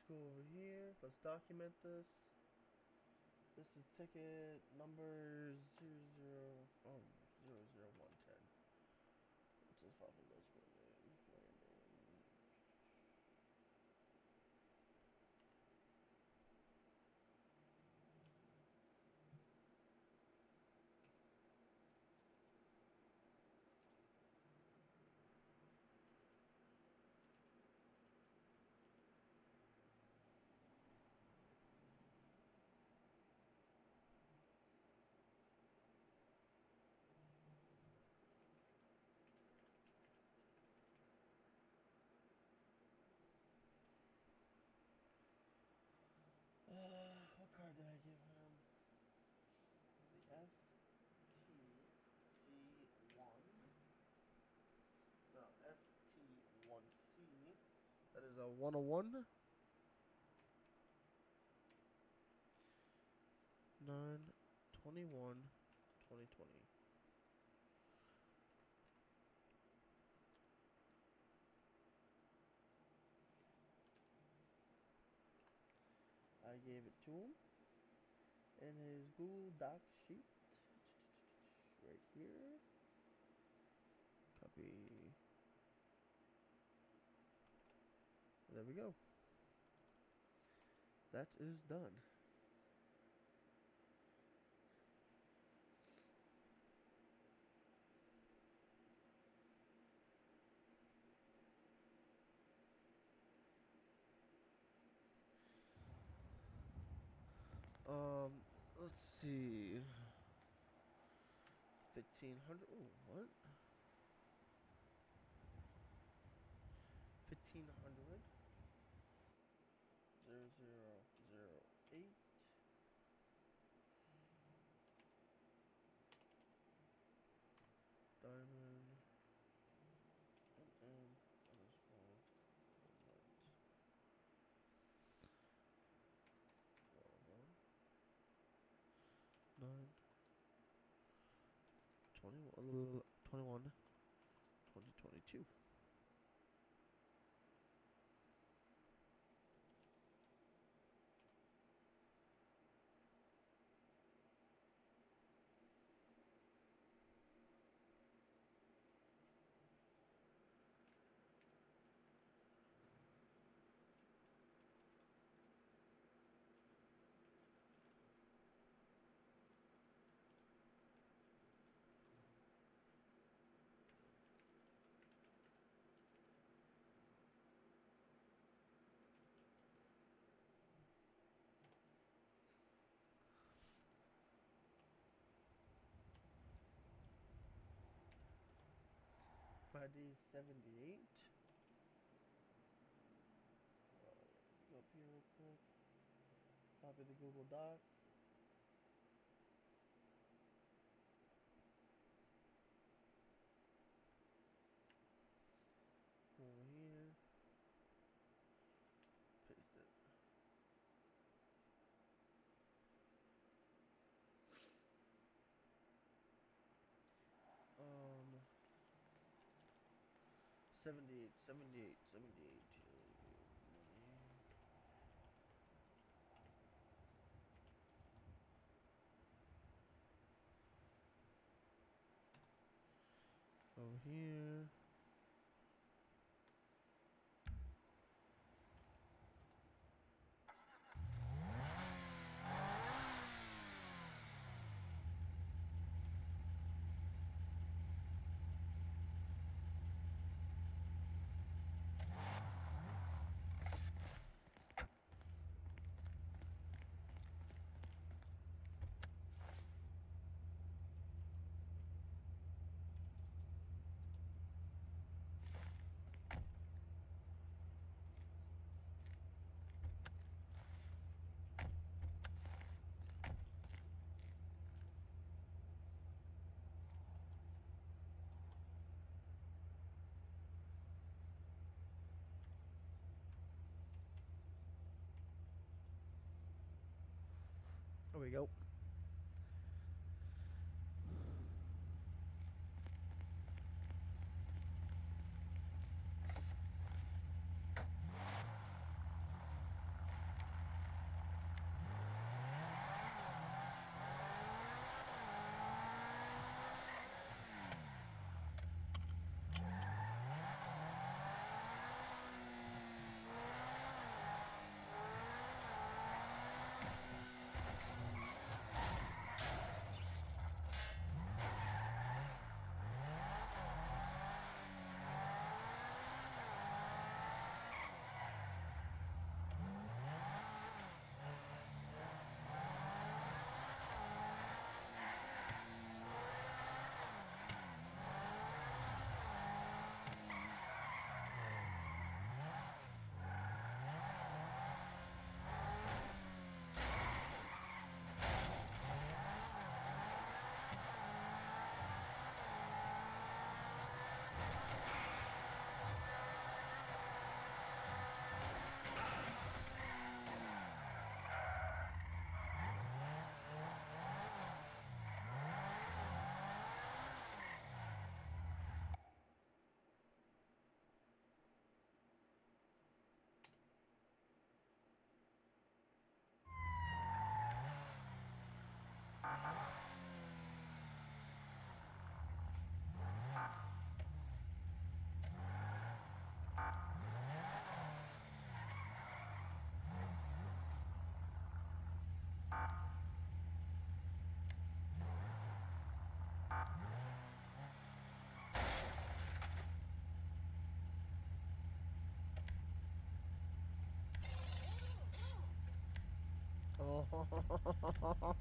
Go over here. Let's document this. This is ticket number zero zero oh zero zero one ten. Let's just follow this one in. Landon. Uh, what card did I give him? The FTC1. No, FT1C. That is a 101. 9 21 2020. I gave it to him in his Google Doc sheet right here. Copy. There we go. That is done. Um, let's see. Fifteen hundred. Oh, what? 21, 2022. Paddy 78. Uh, go up here real quick. Copy the Google Doc. 78, 78, 78. Over here. We go.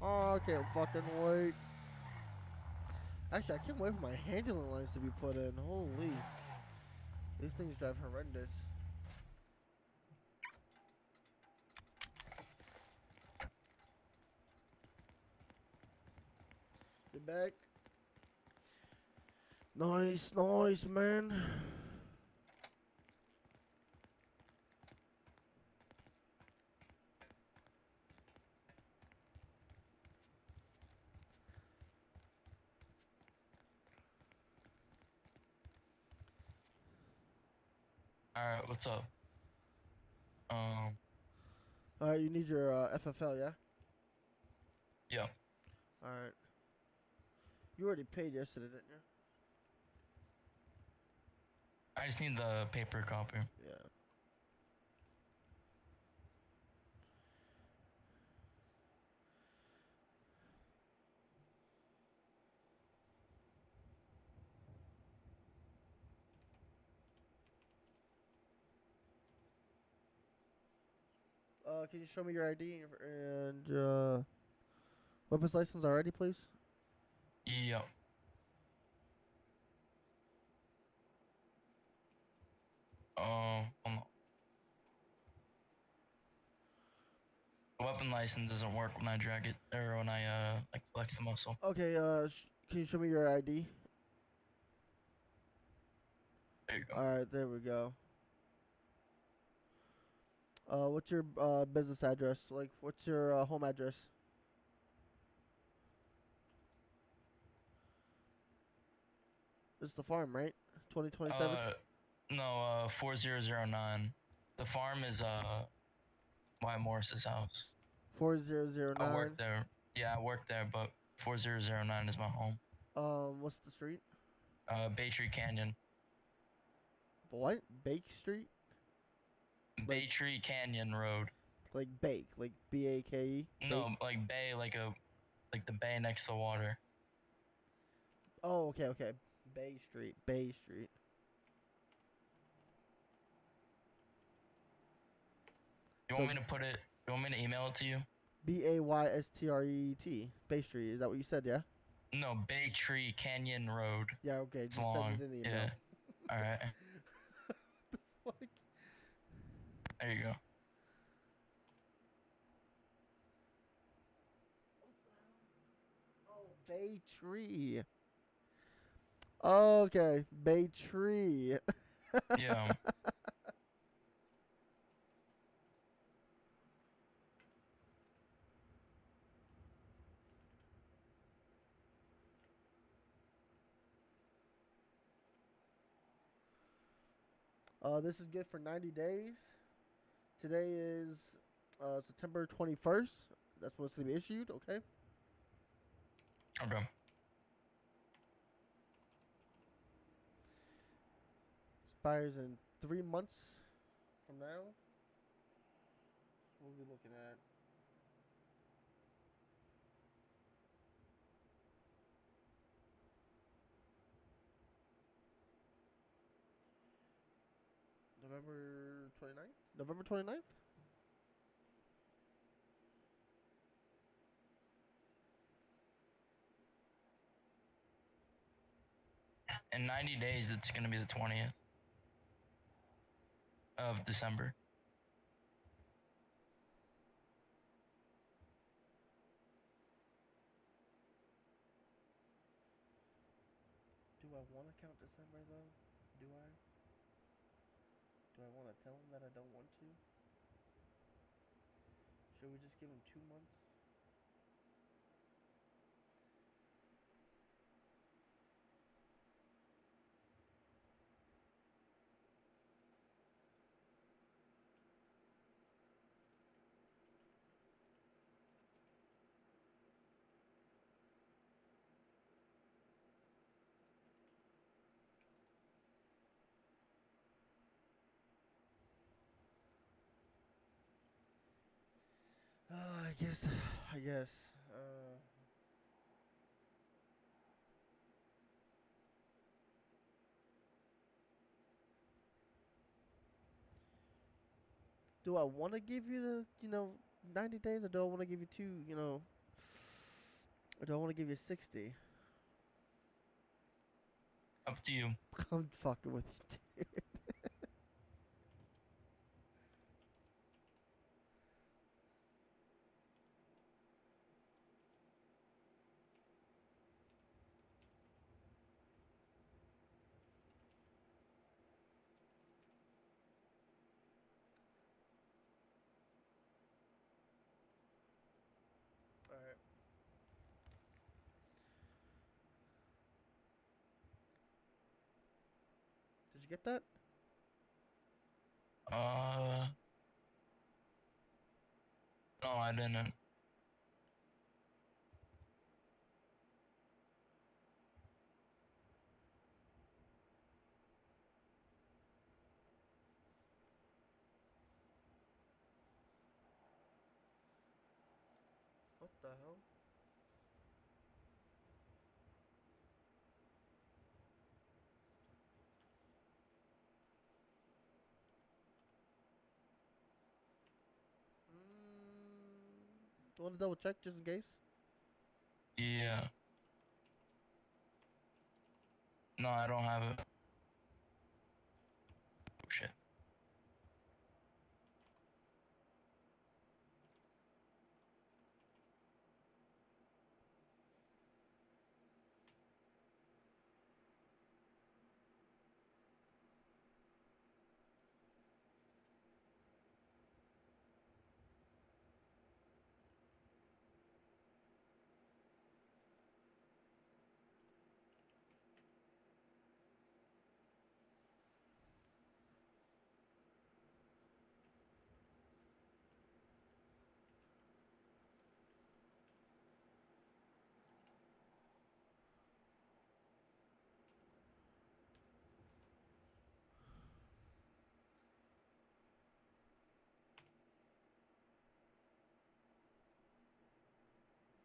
I can't fucking wait. Actually, I can't wait for my handling lines to be put in. Holy. These things drive horrendous. You back? Nice, nice, man. All right, what's up? Um, Alright, you need your uh, FFL, yeah? yeah. Alright. You already paid yesterday, didn't you? I just need the paper copy. Yeah. Uh, can you show me your ID and, and uh, weapons license already, please? Oh, hold. The weapon license doesn't work when I drag it or when I uh like flex the muscle. Okay. Uh, sh- can you show me your ID? There you go. All right, there we go. Uh, what's your uh business address? Like, what's your uh, home address? It's the farm, right? Twenty twenty seven. Uh, no, uh, four zero zero nine. The farm is uh, Wyatt Morris's house. 4009? I nine. work there. Yeah, I work there, but four zero zero nine is my home. Um, what's the street? Uh, Baytree Canyon. What? Bake Street? Like- Baytree Canyon Road. Like bake? Like B A K E? No, like bay, like a, like the bay next to the water. Oh, okay, okay. Bay Street. Bay Street. You So- want me to put it? You want me to email it to you? B A Y S T R E T. Bay Street. Is that what you said? Yeah. No, Bay Tree Canyon Road. Yeah. Okay. It's Just long. send it in the email. Yeah. All right. Fuck. There you go. Oh, Bay Tree. Okay, Bay Tree. Yeah. Uh, this is good for 90 days. Today is uh, September 21st. That's when it's going to be issued, okay? Okay. Expires in three months from now. What are we looking at? November 29th? November 29th? In 90 days, it's gonna be the 20th of December. Do I want to count December though? Do I? Do I want to tell him that I don't want to? Should we just give him two months? Uh, I guess. I guess. Uh, do I want to give you the, you know, 90 days or do I want to give you two, you know, or do I want to give you 60? Up to you. I'm fucking with you, dude. You get that? Uh. No, I didn't. What the hell? Mm, want to double check just in case? Yeah. No, I don't have it. Oh shit.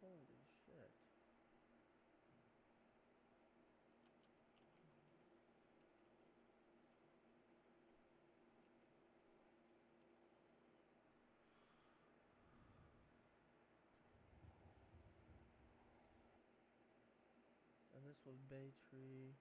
Holy shit. And this was Bay Tree.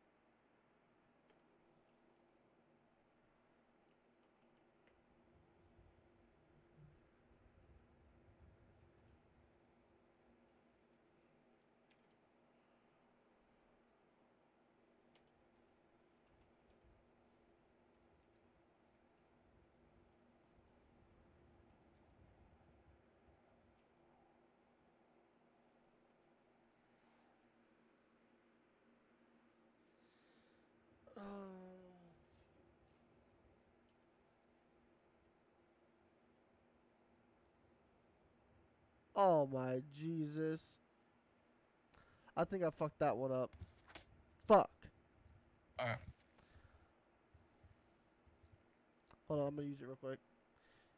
Oh. Oh my Jesus. I think I fucked that one up. Fuck. Alright. Hold on, I'm gonna use it real quick.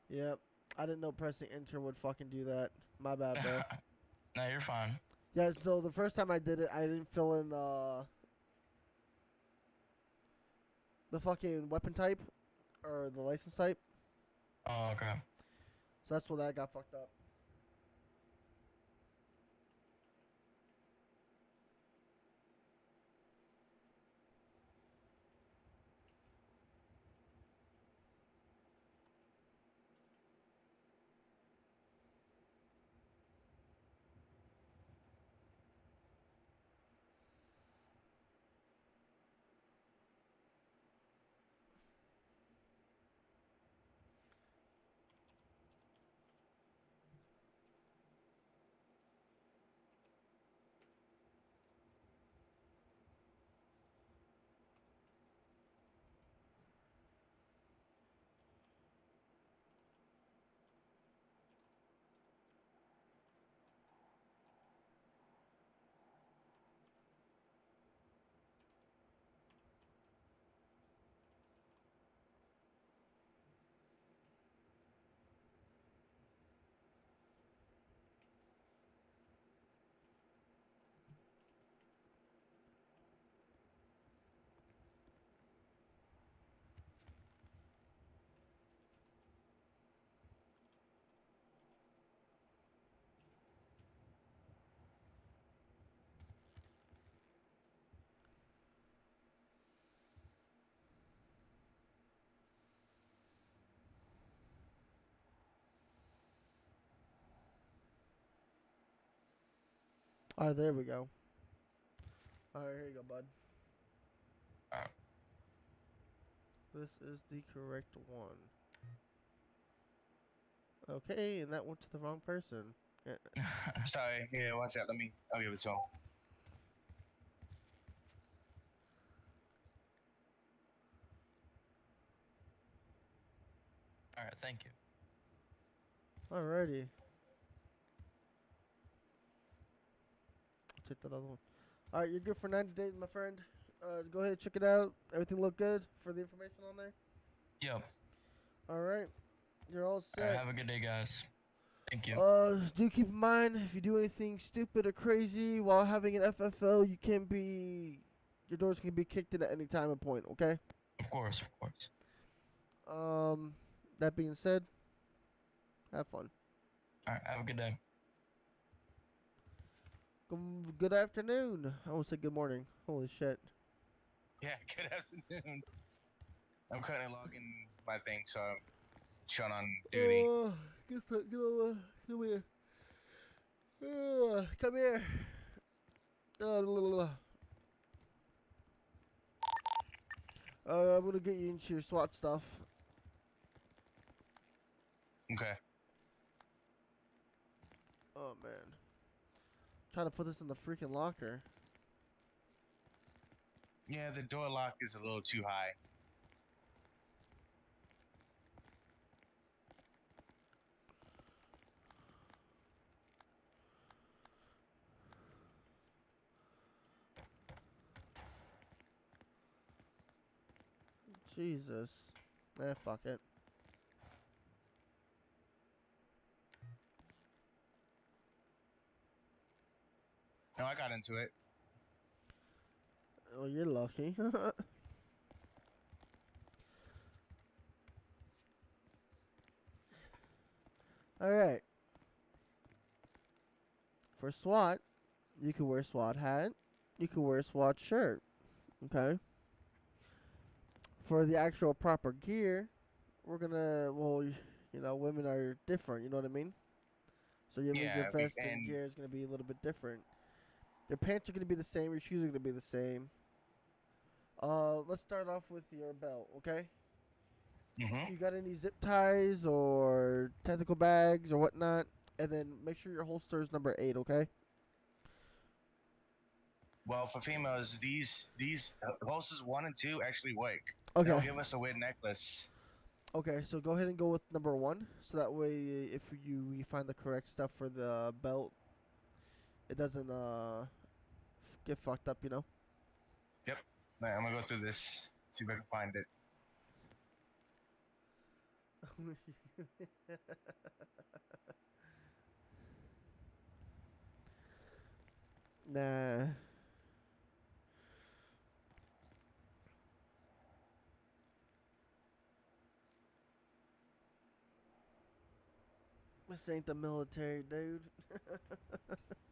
Yep. I didn't know pressing enter would fucking do that. My bad, bro. no, you're fine. yeah, so the first time I did it, I didn't fill in uh the fucking weapon type or the license type. Oh, okay. So that's where that got fucked up. All right, there we go. All right, here you go, bud. Alright. This is the correct one. Okay, and that went to the wrong person. Yeah, Sorry. Yeah, watch out. Let me. I'll give it to him. All right, thank you. Alrighty. Take that other one. Alright, you're good for 90 days, my friend. Uh, go ahead and check it out. Everything look good for the information on there? Yep. Alright. You're all All set. right, have a good day, guys. Thank you. Uh, do keep in mind if you do anything stupid or crazy while having an FFL, you can be your doors can be kicked in at any time and point. Okay. of course, of course. Um, that being said, have fun. All right, have a good day. Good, afternoon. I almost said good morning. Holy shit. Yeah. Good afternoon. I'm currently logging my thing, so I'm showing on duty. Uh, guess what? Get over. Come here. Uh, come here. Uh. Uh, I'm gonna get you into your SWAT stuff. Okay. Oh man. Trying to put this in the freaking locker. Yeah, the door lock is a little too high. Jesus. Eh, fuck it. No, I got into it. Oh, you're lucky. Alright. For SWAT, you can wear SWAT hat. You can wear SWAT shirt. Okay. For the actual proper gear, we're gonna, well, you know, women are different, you know what I mean? So your, Yeah, your vest and- gear is gonna be a little bit different. Your pants are gonna be the same. Your shoes are gonna be the same. Uh, let's start off with your belt, okay? Mm-hmm. You got any zip ties or tentacle bags or whatnot? And then make sure your holster is number eight, okay? Well, for females, these these uh, holsters one and two actually work. Okay. They'll give us a weird necklace. Okay, so go ahead and go with number one, so that way if you we find the correct stuff for the belt, it doesn't uh f- get fucked up, you know. Alright, I'm gonna go through this, see if I can find it. nah. This ain't the military, dude.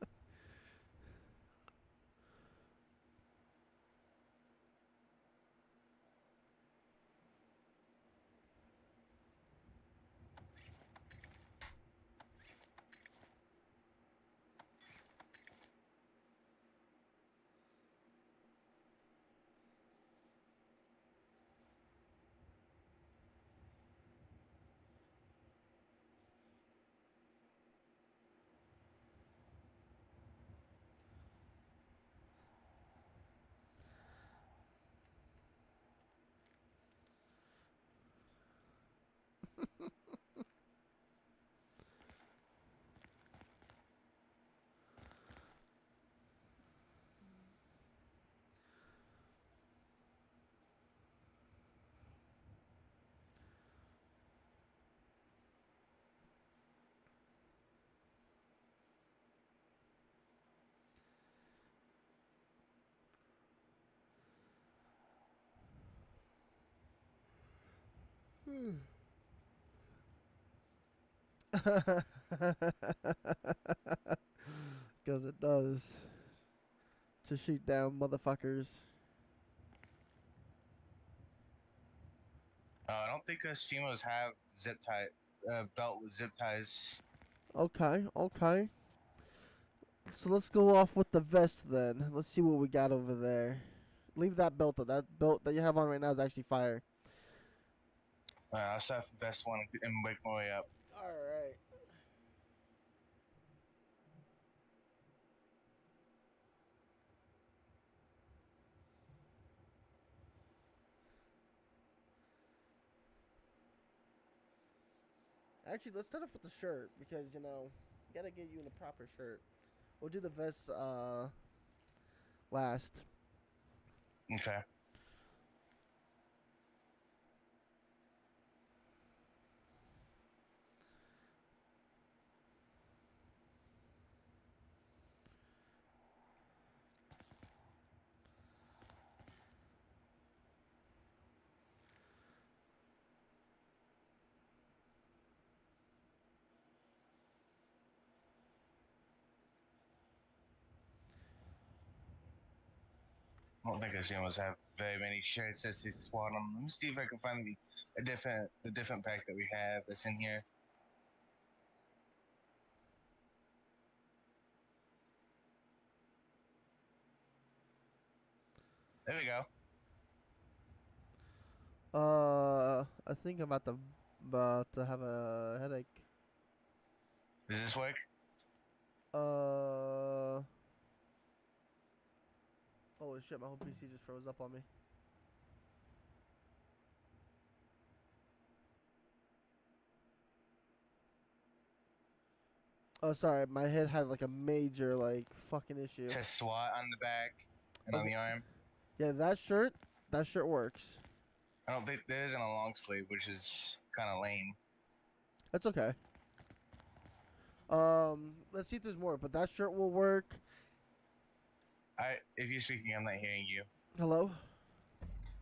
Because it does. To shoot down motherfuckers. Uh, I don't think us females have zip tie, uh, belt with zip ties. Okay, okay. So let's go off with the vest then. Let's see what we got over there. Leave that belt though. That belt that you have on right now is actually fire. Alright, I'll start the best one and wake my way up. All right. Actually, let's start off with the shirt because you know, gotta get you in a proper shirt. We'll do the vest uh last. Okay. I don't think Asimas have very many shirts that say SWAT on them. Let me see if I can find the a different the different pack that we have that's in here. There we go. Uh, I think I'm about to about to have a headache. Does this work? Uh. Holy shit, my whole PC just froze up on me. Oh, sorry, my head had like a major, like, fucking issue. Says SWAT on the back and on the arm. Yeah, that shirt, that shirt works. I don't think there isn't a long sleeve, which is kind of lame. That's okay. Um, let's see if there's more, but that shirt will work. I, if you're speaking, I'm not hearing you. Hello?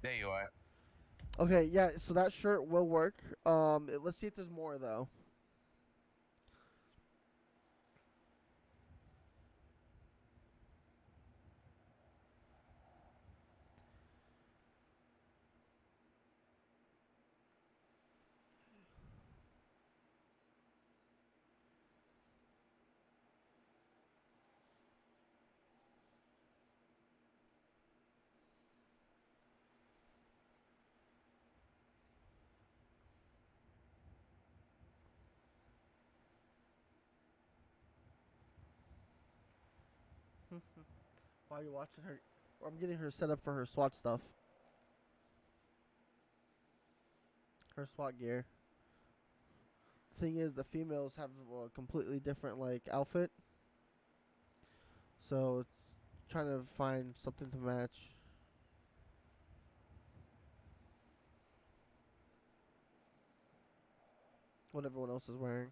There you are. Okay, yeah, so that shirt will work. Um, let's see if there's more, though. While you're watching her, I'm getting her set up for her SWAT stuff. Her SWAT gear. Thing is, the females have a completely different like outfit, so it's trying to find something to match. What everyone else is wearing.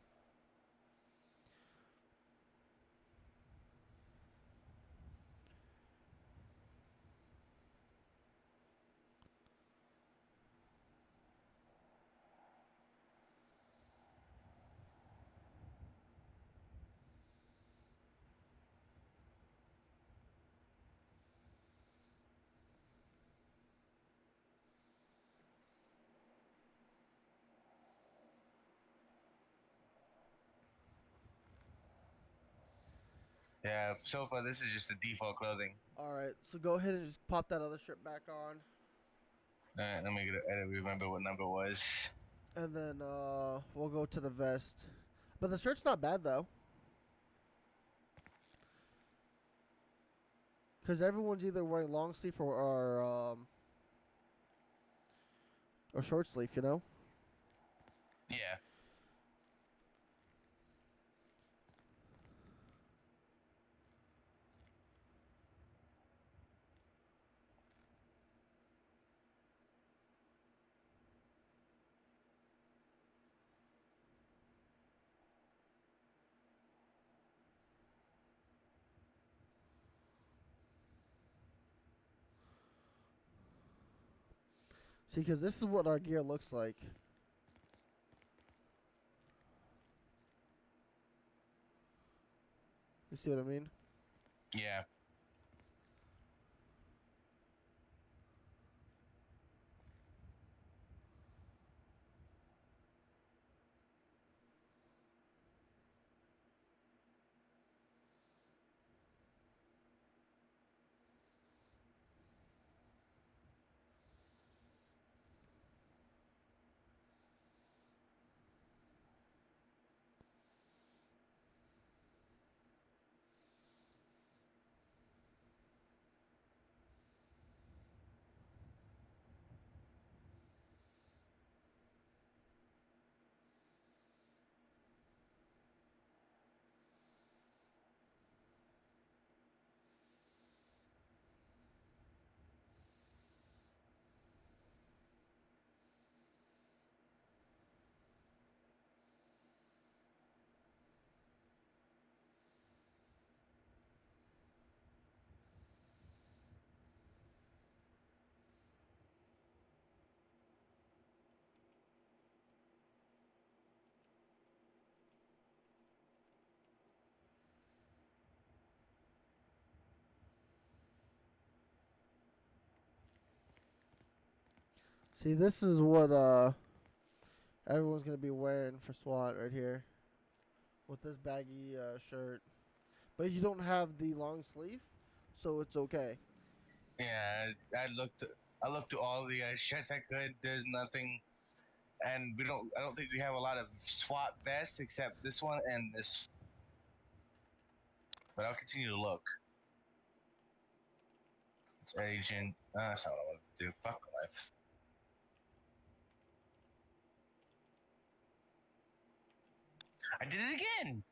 Yeah, so far this is just the default clothing. All right, so go ahead and just pop that other shirt back on, Alright, let me get it. I don't remember what number it was. and then uh, we'll go to the vest. But the shirt's not bad though, because everyone's either wearing long sleeve or or, um, or short sleeve. You know. Yeah. See, because this is what our gear looks like. You see what I mean? Yeah. See, this is what uh everyone's gonna be wearing for SWAT right here, with this baggy uh, shirt. But you don't have the long sleeve, so it's okay. Yeah, I looked. I looked through all the uh, shirts I could. There's nothing, and we don't. I don't think we have a lot of SWAT vests except this one and this. But I'll continue to look. It's Agent. Uh, that's not what I want to do. Fuck life. I did it again.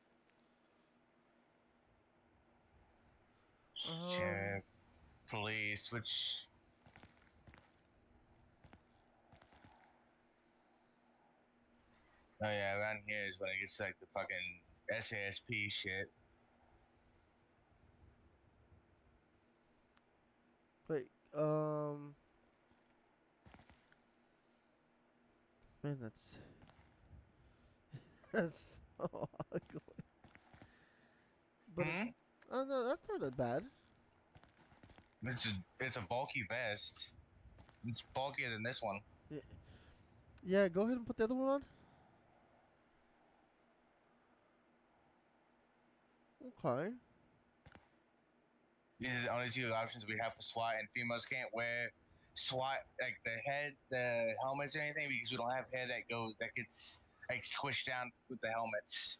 Um, police, which Oh yeah, around here is when it gets like the fucking SASP shit. Wait, um, man, that's that's so ugly. But Hmm? oh no, that's not that bad. It's a it's a bulky vest. It's bulkier than this one. Yeah. Yeah, go ahead and put the other one on. Okay. These are the only two options we have for SWAT, and females can't wear SWAT like the head, the helmets, or anything because we don't have hair that goes that gets like squished down with the helmets.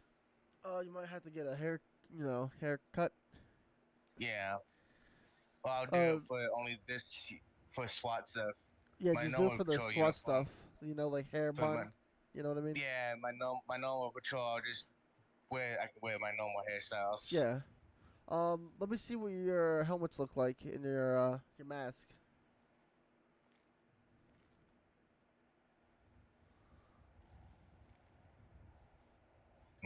Uh, you might have to get a hair, you know, haircut. Yeah. Well, I'll do Uh, it for only this for SWAT stuff. Yeah, My just do it for the SWAT uniform. stuff. You know, like hair For bun. my- You know what I mean? Yeah, my norm my normal patrol. I'll just wear. I can wear my normal hairstyles. Yeah. Um, let me see what your helmets look like in your uh your mask.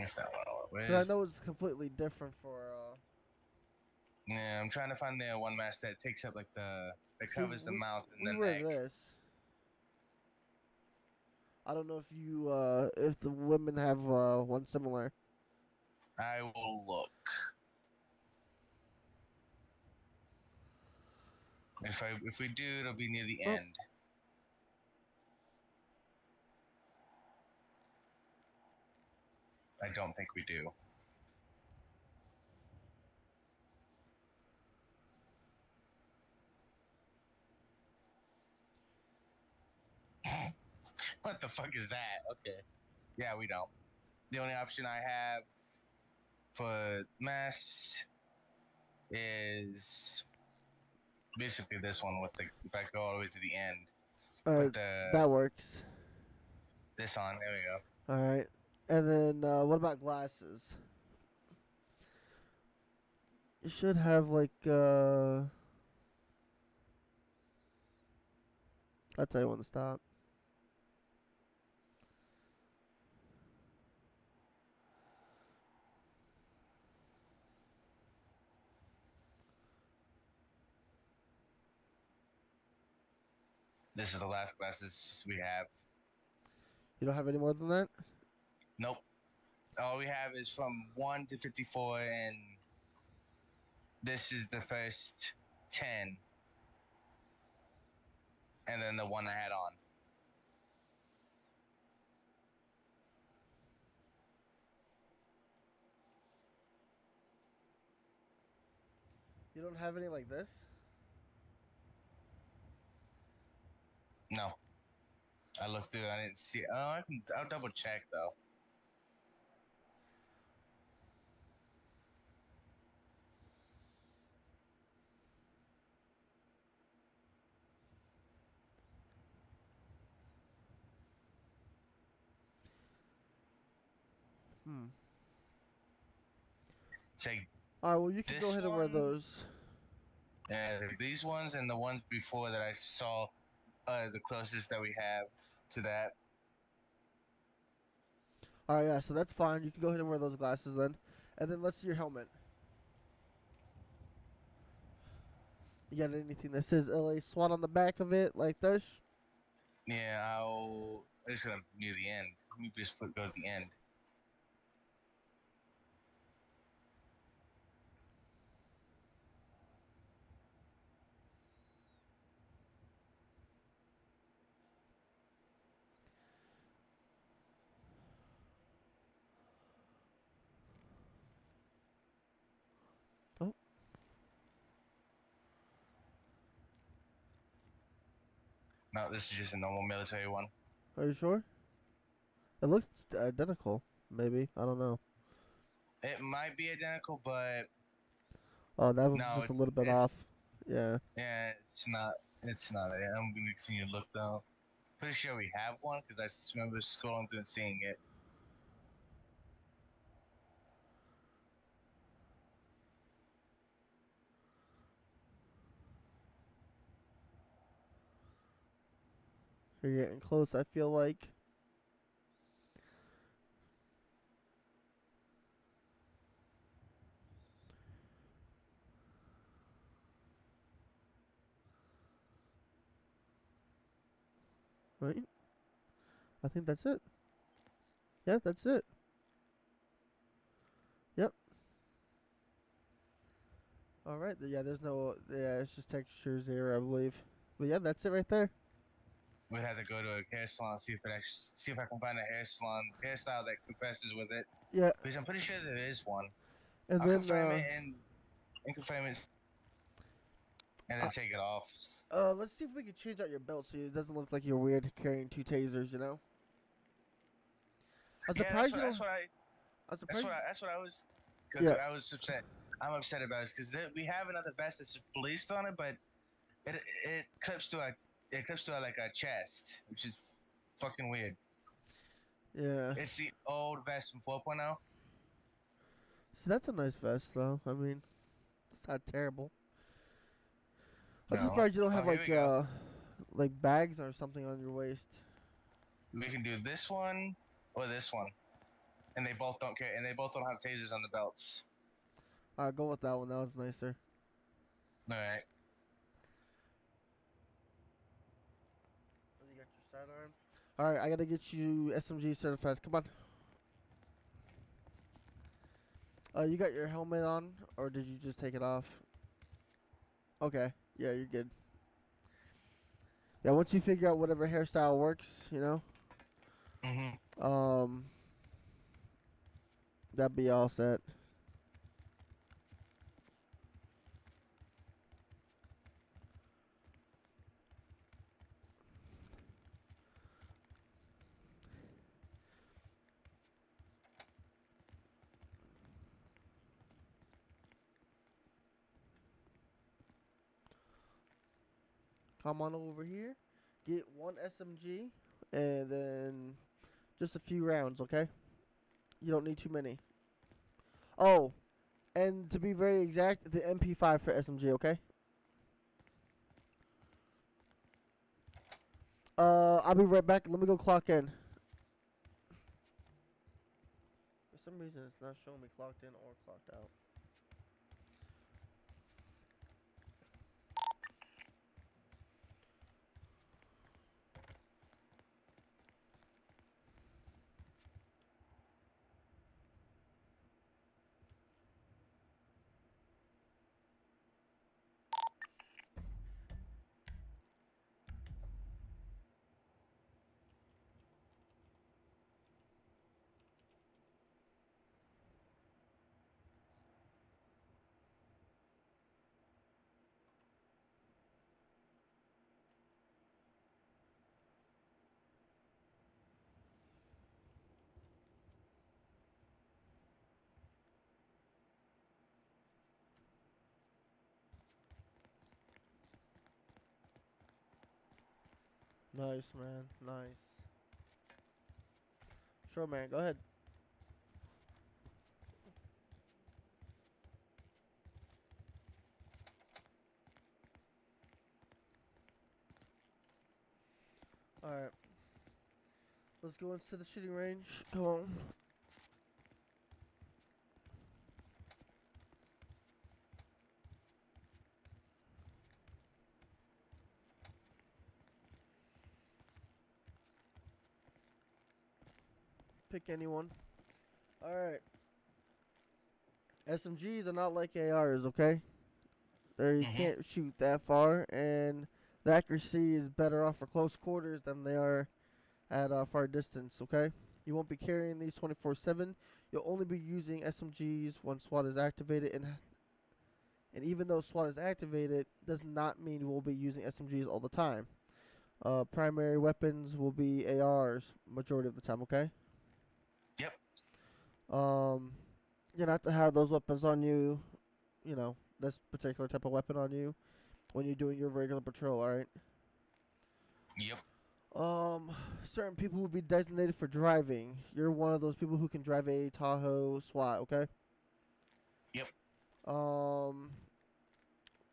That's not what I want. I know it's completely different for uh. Yeah, I'm trying to find the one mask that takes up like the that See, covers the we- mouth and We the wear neck. this. I don't know if you uh if the women have uh one similar. I will look. If I if we do, it'll be near the end. I don't think we do. what the fuck is that? Okay. Yeah, we don't. The only option I have for mass is basically this one with the if I go all the way to the end Uh, the that works. this on. There we go. All right. And then uh, what about glasses? You should have like uh. I'll tell you when to stop. This is the last glasses we have. You don't have any more than that? Nope. All we have is from one to fifty-four, and this is the first ten, and then the one I had on. You don't have any like this? No. I looked through. I didn't see. Oh, I can. I'll double check though. Hmm. Check All right. Well, you can go This ahead and wear one- those. uh, these ones and the ones before that I saw. are the closest that we have to that. All right. Yeah. So that's fine. You can go ahead and wear those glasses then, and then let's see your helmet. You got anything that says LA SWAT on the back of it, like this? Yeah, I'll. I'm just gonna near the end. Let me just put go to the end. No, this is just a normal military one. Are you sure? It looks identical. Maybe I don't know. It might be identical, but Oh, that one's No, just a little bit off. Yeah. yeah, it's not. It's not. I'm gonna continue to look though. Pretty sure we have one because I remember scrolling through and seeing it. You're getting close. I feel like. Right? I think that's it. Yeah, that's it. Yep. All right. Yeah, there's no. Yeah, it's just textures there, I believe. But yeah, that's it right there. We'd have to go to a hair salon see if it actually see if I can find a hair salon hairstyle that confesses with it. Yeah, Because I'm pretty sure there is one. and I'll then confirm uh, it and, and confirm it, and then Uh, take it off. uh, let's see if we can change out your belt so it doesn't look like you're weird carrying two tasers. You know. I'm Yeah, surprised that's you what, don't. that's what I. I'm That's surprised. what I, that's what I was. Yeah. I was upset. I'm upset about it because we have another vest that's policed on it, but it it clips to a it clips to like a chest, which is fucking weird. yeah. It's the old vest from oh. 4.0. See, that's a nice vest, though. I mean, it's not terrible. I'm No. surprised you don't Oh, have here like uh, like bags or something on your waist. We can do this one or this one, and they both don't care, and they both don't have tasers on the belts. Alright, go with that one. That was nicer. All right. You got your sidearm. All right, I gotta get you SMG certified. Come on. Uh, you got your helmet on, or did you just take it off? Okay, yeah, you're good. Yeah, once you figure out whatever hairstyle works, you know, Mm-hmm. um, that'd be all set. Come on over here. Get one SMG and then just a few rounds, okay? You don't need too many. Oh, and to be very exact, the MP5 for SMG, okay? Uh, I'll be right back. Let me go clock in. For some reason, it's not showing me clocked in or clocked out. Nice, man. Nice. Sure, man. Go ahead. Alright. Let's go into the shooting range. Come on. Pick anyone. Alright. SMGs are not like ARs, okay? There you Mhm. can't shoot that far, and the accuracy is better off for close quarters than they are at uh, far distance, okay? You won't be carrying these 24-7. You'll only be using SMGs when SWAT is activated, and and even though SWAT is activated, does not mean we'll be using SMGs all the time. Uh, primary weapons will be ARs majority of the time. Okay. Um, you not to have those weapons on you. You know this particular type of weapon on you when you're doing your regular patrol. All right. Yep. Um, certain people will be designated for driving. You're one of those people who can drive a Tahoe SWAT, okay? Yep. Um,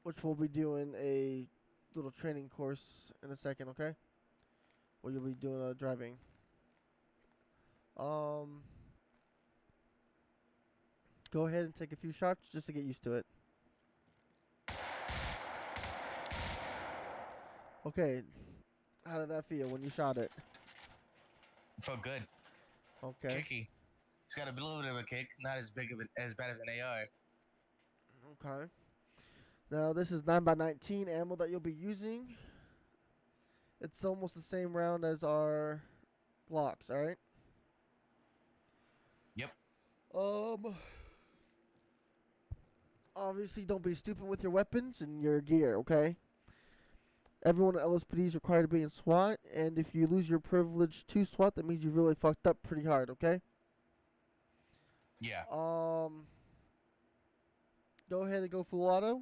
which we'll be doing a little training course in a second, okay? Where you'll be doing uh, driving. Um, go ahead and take a few shots just to get used to it. Okay, how did that feel when you shot it? Felt good. Okay. Kicky. It's got a little bit of a kick, not as big of an, as bad as an AR. Okay. Now this is 9x19 ammo that you'll be using. It's almost the same round as our Glocks, alright? Yep. Um obviously don't be stupid with your weapons and your gear, okay? Everyone at LSPD is required to be in SWAT, and if you lose your privilege to SWAT, that means you really fucked up pretty hard, okay? Yeah. Um, go ahead and go full auto.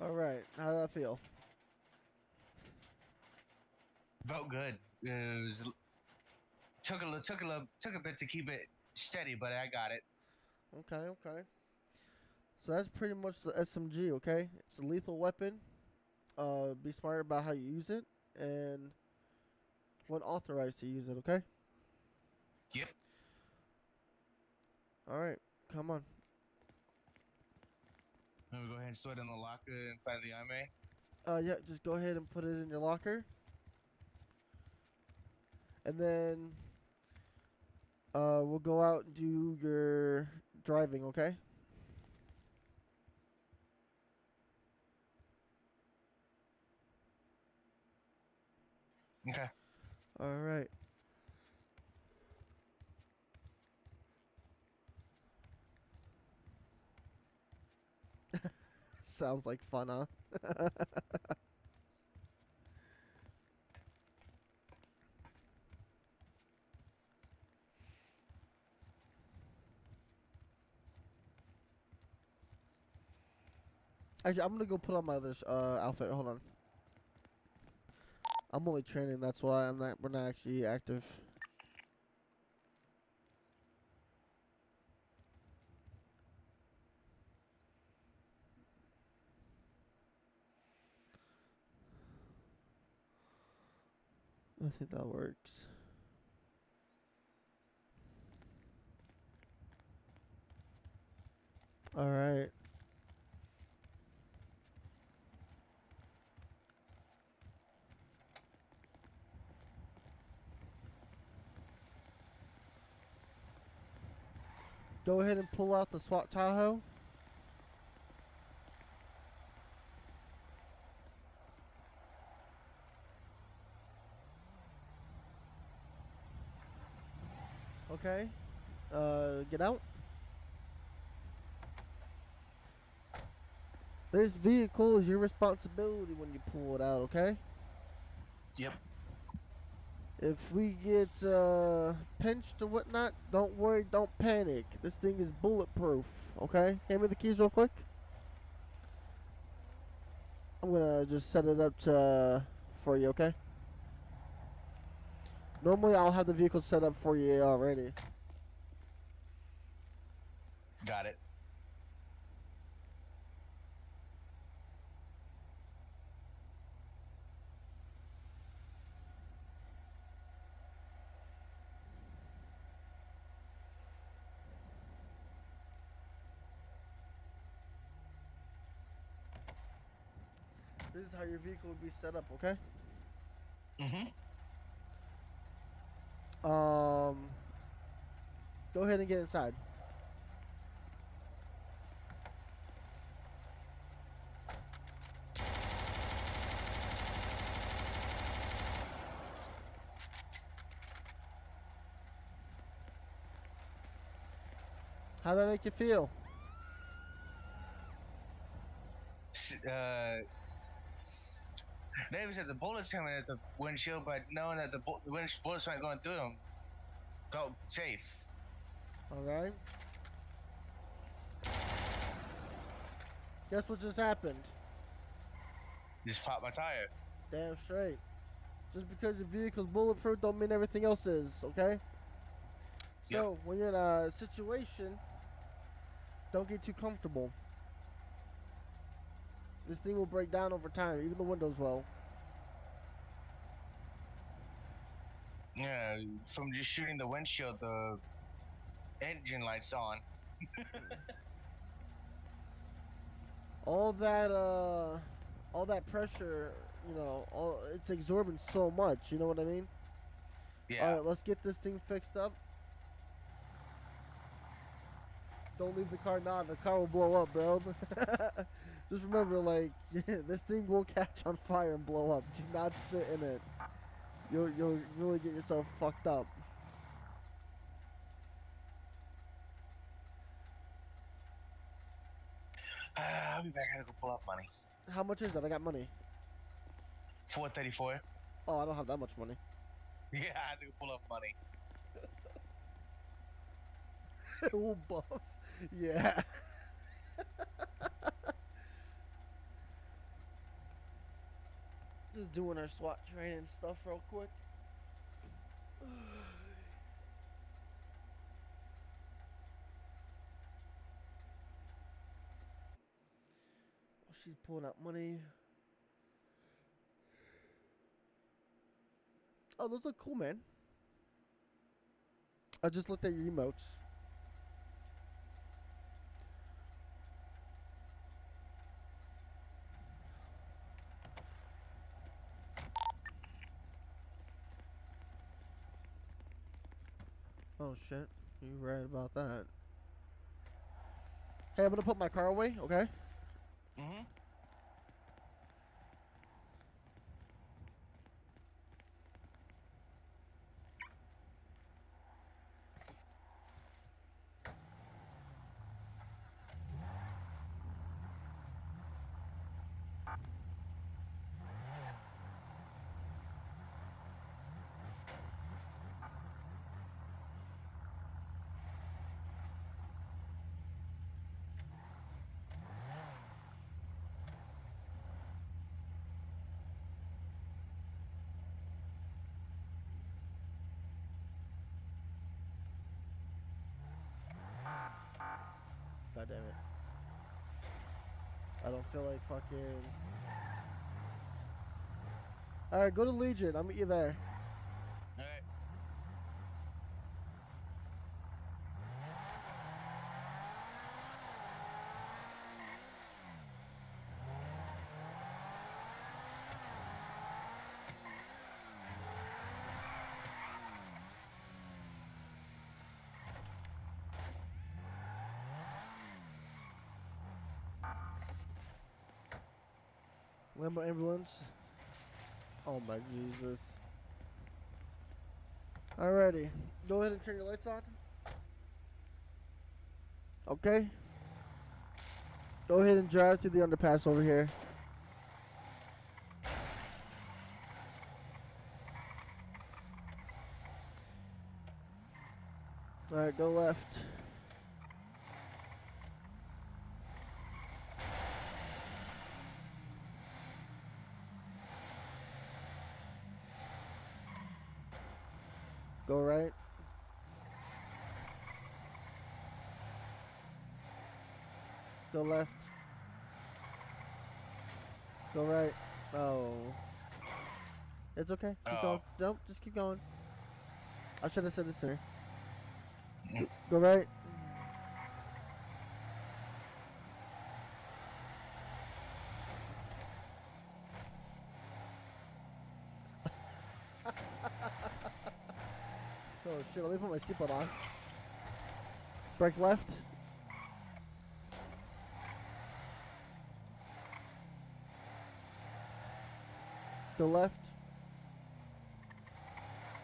All right, how did that feel? Felt good. It was took a took a took a bit to keep it steady, but I got it. Okay, okay. So that's pretty much the SMG, okay? It's a lethal weapon. Uh, be smart about how you use it, and when authorized to use it, okay? Yep. All right, come on. Let me go ahead and store it in the locker in front of the army. Uh, yeah, just go ahead and put it in your locker. And then uh, we'll go out and do your driving, okay? Okay. All right. Sounds like fun, huh? Actually, I'm gonna go put on my other uh, outfit. Hold on. I'm only training. That's why I'm not. We're not actually active. I think that works. All right. Go ahead and pull out the SWAT Tahoe. Okay. Uh, get out. This vehicle is your responsibility when you pull it out, okay? Yep. If we get uh, pinched or whatnot, don't worry, don't panic. This thing is bulletproof, okay? Hand me the keys real quick. I'm gonna just set it up to, uh, for you, okay? Normally, I'll have the vehicle set up for you already. Got it. your vehicle would be set up, okay? Mm-hmm. Um, go ahead and get inside. How does that make you feel? Uh, David said the bullets coming at the windshield, but knowing that the, bu- bullets weren't going through them, felt safe. All right. Guess what just happened? Just popped my tire. Damn straight. Just because your vehicle's bulletproof don't mean everything else is, okay? Yep. So when you're in a situation, don't get too comfortable. This thing will break down over time, even the windows will. Yeah, from just shooting the windshield, the engine lights on. All that uh all that pressure, you know, all it's absorbing so much, you know what I mean? Yeah. Alright, let's get this thing fixed up. Don't leave the car now, the car will blow up, bro. Just remember, like, this thing will catch on fire and blow up. Do not sit in it. You'll, you'll really get yourself fucked up. Uh, I'll be back. I gotta go pull up money. How much is that? I got money. 434. Oh, I don't have that much money. Yeah, I had to go pull up money. oh, buff. Yeah. Just doing our SWAT training stuff real quick. Oh, she's pulling out money. Oh, those look cool, man. I just looked at your emotes. Oh shit, you're right about that. Hey, I'm gonna put my car away, okay? Mm-hmm. God damn it. I don't feel like fucking. Alright, go to Legion. I'll meet you there. Ambulance. Oh my Jesus. Alrighty. Go ahead and turn your lights on. Okay. Go ahead and drive through the underpass over here. Alright, go left. Go right. Go left. Go right. Oh. It's okay. Keep Oh. going. Don't just keep going. I should have said it sooner. Mm. Go- Go right. Oh shit, let me put my seatbelt on. Brake left. Go left.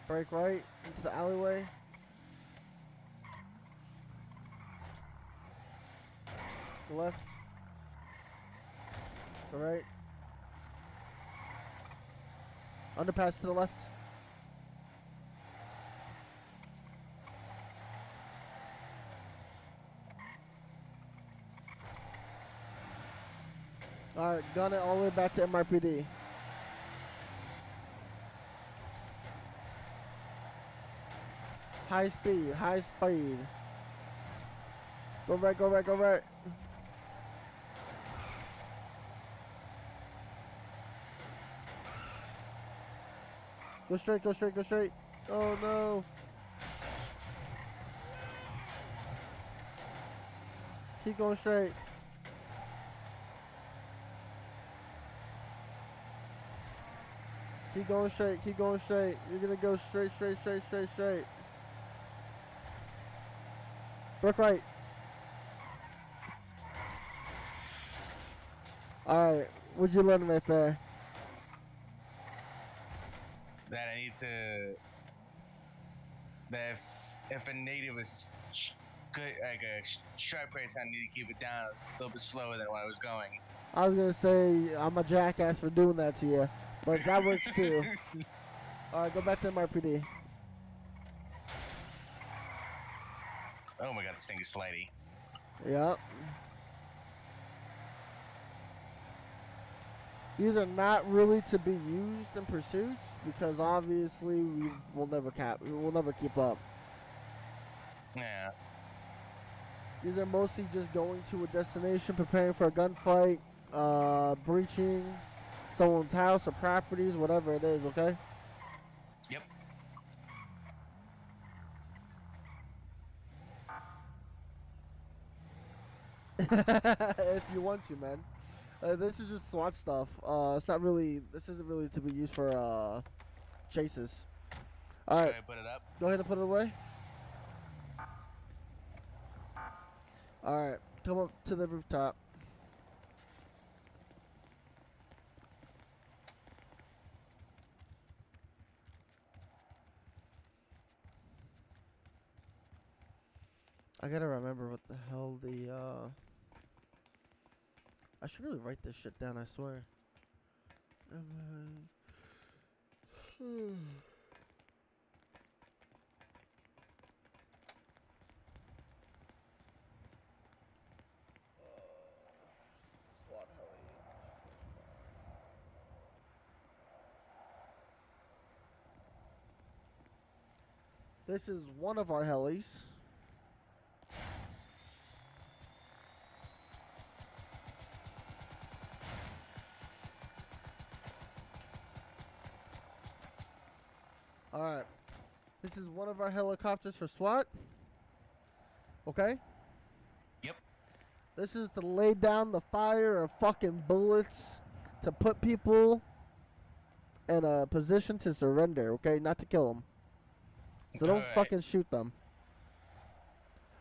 Brake right into the alleyway. Go left. All right. Underpass to the left. All right, gun it all the way back to MRPD. High speed, high speed. Go right, go right, go right. Go straight, go straight, go straight. Oh no. Keep going straight. Keep going straight, keep going straight. You're gonna go straight, straight, straight, straight, straight. Look right. Alright, what'd you learn right there? That I need to. That if, if a native is good, like a sh- sharp race, I need to keep it down a little bit slower than when I was going. I was gonna say I'm a jackass for doing that to you, but that works too. Alright, go back to MRPD. Oh my god, this thing is slidey. Yep. These are not really to be used in pursuits because obviously we will never cap we will never keep up. Yeah. These are mostly just going to a destination, preparing for a gunfight, uh, breaching someone's house or properties, whatever it is, okay? Yep. If you want to, man. Uh, this is just SWAT stuff. Uh, it's not really. This isn't really to be used for uh, chases. All right, put it up? go ahead and put it away. All right, come up to the rooftop. I gotta remember what the hell the uh. I should really write this shit down. I swear. I- This is one of our helis. Alright. This is one of our helicopters for SWAT. Okay? Yep. This is to lay down the fire of fucking bullets to put people in a position to surrender, okay? Not to kill them. So don't Alright. fucking shoot them.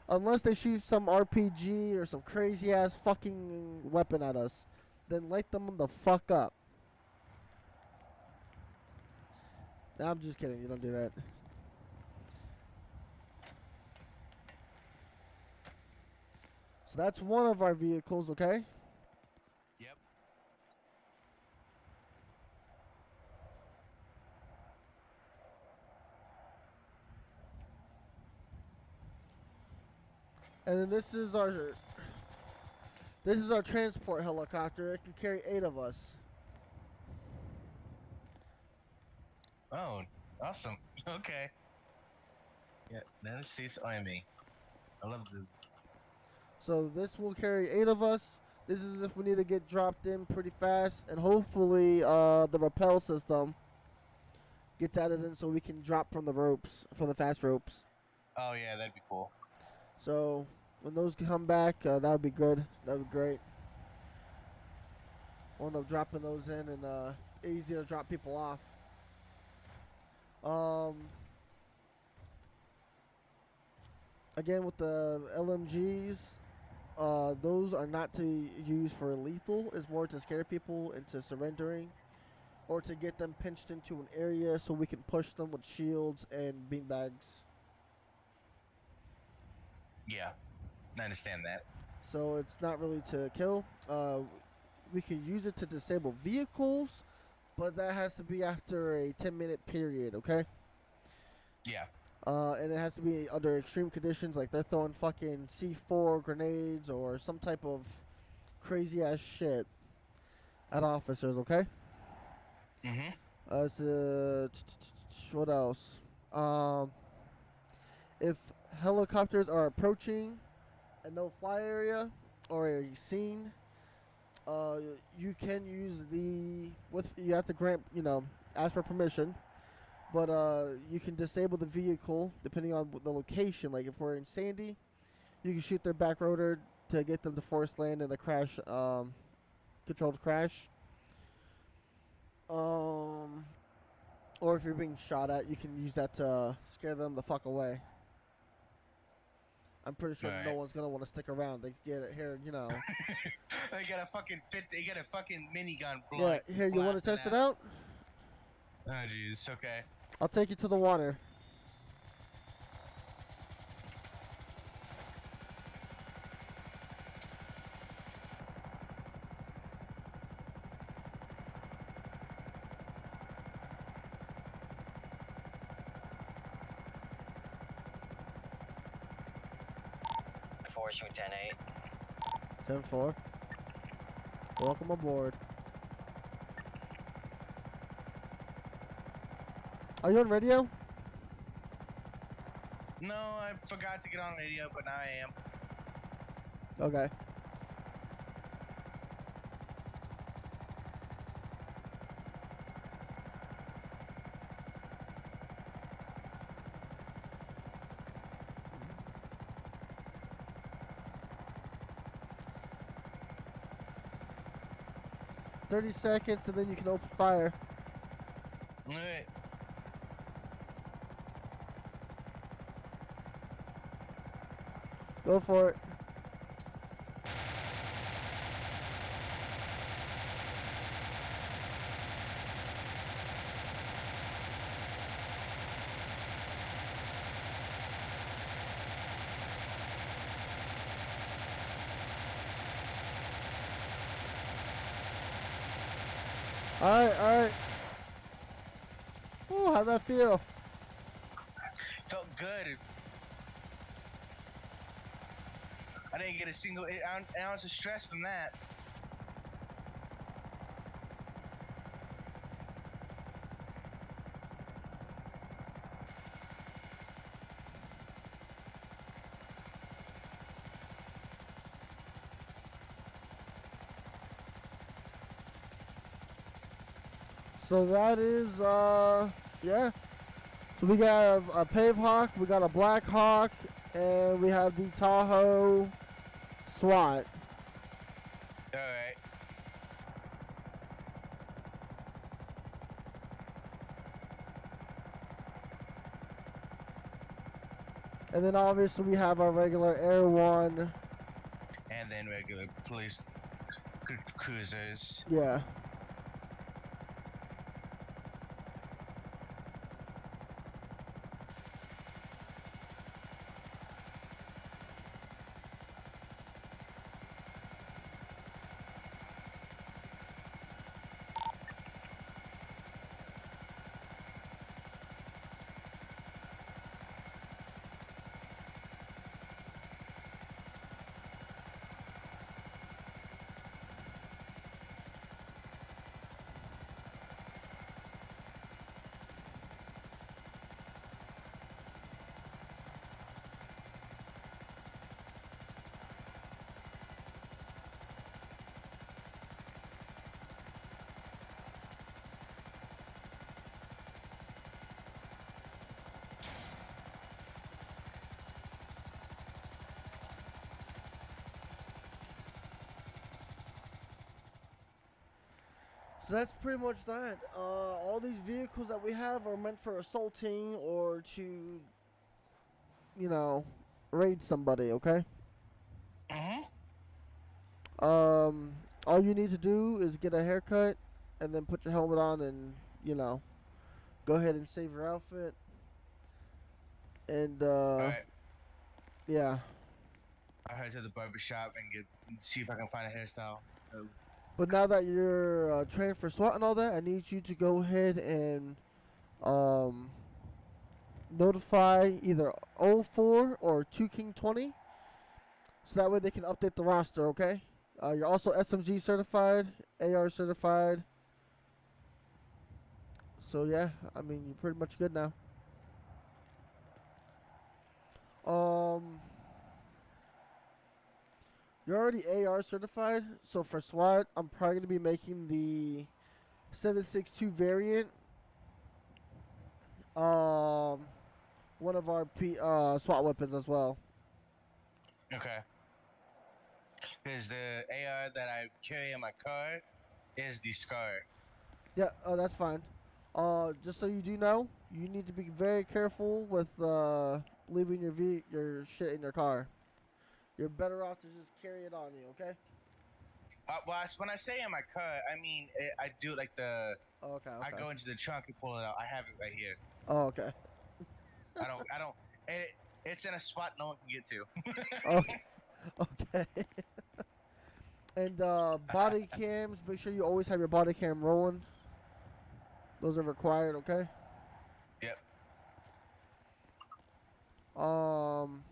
Unless they shoot some RPG or some crazy ass fucking weapon at us, then light them the fuck up. Nah, I'm just kidding. You don't do that. So that's one of our vehicles, okay? Yep. And then this is our this is our transport helicopter. It can carry eight of us. Oh, awesome. Okay. Yeah, United States Army. I love the. So this will carry eight of us. This is if we need to get dropped in pretty fast, and hopefully uh, the rappel system gets added in so we can drop from the ropes, from the fast ropes. Oh yeah, that'd be cool. So when those come back, uh, that would be good. That would be great. We'll end up dropping those in, and uh, easy to drop people off. Um, again with the LMGs, uh, those are not to use for lethal. It's more to scare people into surrendering, or to get them pinched into an area so we can push them with shields and beanbags. Yeah, I understand that. So it's not really to kill. Uh, we can use it to disable vehicles, but that has to be after a 10 minute period, okay? Yeah. Uh, and it has to be under extreme conditions, like they're throwing fucking C4 grenades or some type of crazy ass shit at officers, okay? Mm-hmm. Uh, it's, uh, what else? Um, if helicopters are approaching a no-fly area or a scene, uh, you can use the with you have to grant you know ask for permission, but uh, you can disable the vehicle depending on the location. Like if we're in Sandy, you can shoot their back rotor to get them to force land in a crash um, controlled crash. Um, or if you're being shot at, you can use that to scare them the fuck away. I'm pretty sure no one's gonna want to stick around. They get it here, you know. they got a fucking fit. They got a fucking minigun. yeah, here you want to test it out? Oh jeez. Okay. I'll take you to the water. 10 4. Welcome aboard. Are you on radio? No, I forgot to get on radio, but now I am. Okay. Thirty seconds, and then you can open fire. Alright. Go for it. Alright, alright. Ooh, how'd that feel? Felt good. I didn't get a single ounce, ounce of stress from that. So that is, uh, yeah. So we have a Pave Hawk, we got a Black Hawk, and we have the Tahoe SWAT. Alright. And then obviously we have our regular Air One. And then regular police cruisers. Yeah. So that's pretty much that. Uh, all these vehicles that we have are meant for assaulting or to, you know, raid somebody. Okay. Mm-hmm. Um, all you need to do is get a haircut and then put your helmet on and, you know, go ahead and save your outfit. And, uh, Alright. yeah. I'll head to the barber shop and get see if I can find a hairstyle. Uh, But now that you're uh, trained for SWAT and all that, I need you to go ahead and um, notify either 04 or 2 King 20, so that way they can update the roster. Okay. Uh, you're also SMG certified, AR certified. So yeah, I mean you're pretty much good now. Um, you're already AR certified, so for SWAT, I'm probably gonna be making the 762 variant. Um, one of our P, uh, SWAT weapons as well. Okay. Because the AR that I carry in my car is the Scar. Yeah, oh, that's fine. Uh, just so you do know, you need to be very careful with uh, leaving your ve- your shit in your car. You're better off to just carry it on you, okay? Uh, well, I when I say in my car, I mean it, I do like the. Oh, okay, okay. I go into the trunk and pull it out. I have it right here. oh, okay. I don't. I don't. It, it's in a spot no one can get to. okay. Okay. and uh, body cams, make sure you always have your body cam rolling. Those are required, okay? Yep. Um,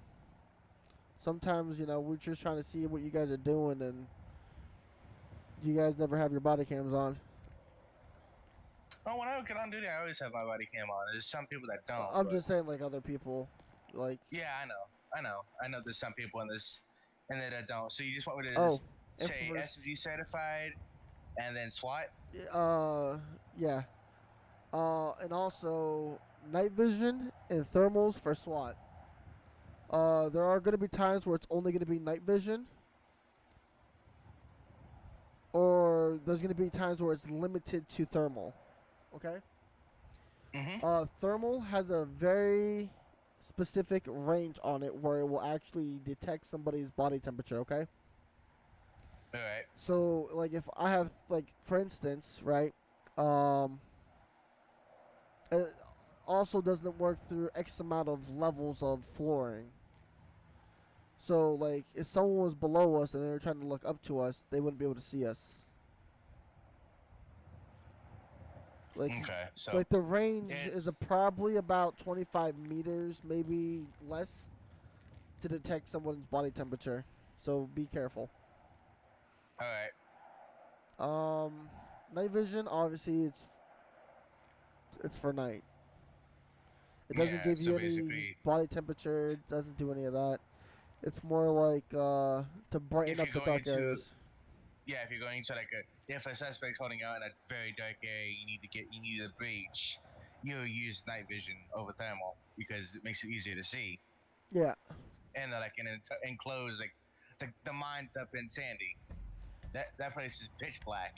sometimes you know we're just trying to see what you guys are doing, and you guys never have your body cams on. Oh, when I get on duty, I always have my body cam on. There's some people that don't. I'm but- just saying, like other people, like Yeah, I know. I know. I know. There's some people in this, and that don't. So you just want me to oh, just say SG certified, and then SWAT. Uh, yeah. Uh, and also night vision and thermals for SWAT. Uh, there are going to be times where it's only going to be night vision. Or there's going to be times where it's limited to thermal. Okay? Mm-hmm. Uh, thermal has a very specific range on it where it will actually detect somebody's body temperature, okay? All right. So like if I have like for instance, right? Um it also doesn't work through X amount of levels of flooring. So like if someone was below us and they were trying to look up to us, they wouldn't be able to see us. Like Okay. So like the range is a probably about 25 meters, maybe less, to detect someone's body temperature. So be careful. all right. Um, night vision, obviously, it's it's for night. It doesn't Yeah, give so you any body temperature. It doesn't do any of that. It's more like uh to brighten up the dark to- areas. Yeah, if you're going to like a, if a suspect's holding out in a very dark area, you need to get, you need a breach. You'll use night vision over thermal because it makes it easier to see. Yeah. And like in an enclosed, like the the mines up in Sandy, that that place is pitch black.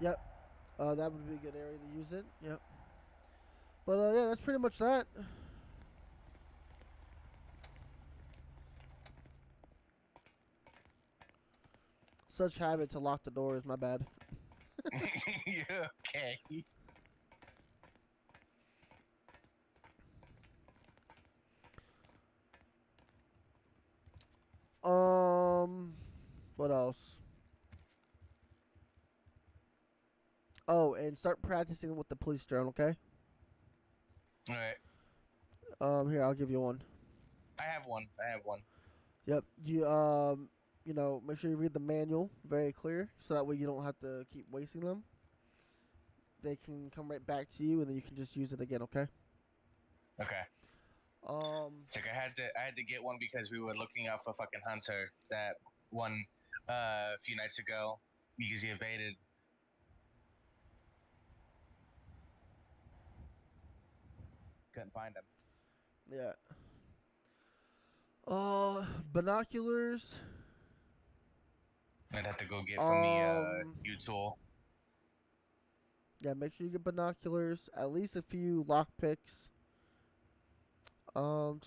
Yep. Uh, that would be a good area to use it. Yep. But uh, yeah, that's pretty much that. Such habit to lock the doors. My bad. yeah, okay. Um, what else? Oh, and start practicing with the police drone, okay? All right. Um, here I'll give you one. I have one. I have one. Yep. You um, you know, make sure you read the manual very clear, so that way you don't have to keep wasting them. They can come right back to you, and then you can just use it again, okay? Okay. Um, It's like I had to I had to get one because we were looking out for fucking Hunter that one uh, a few nights ago because he evaded. Couldn't find him. yeah. Uh, binoculars. I'd have to go get from the uh, Um, YouTool. Yeah, make sure you get binoculars. At least a few lockpicks. Um,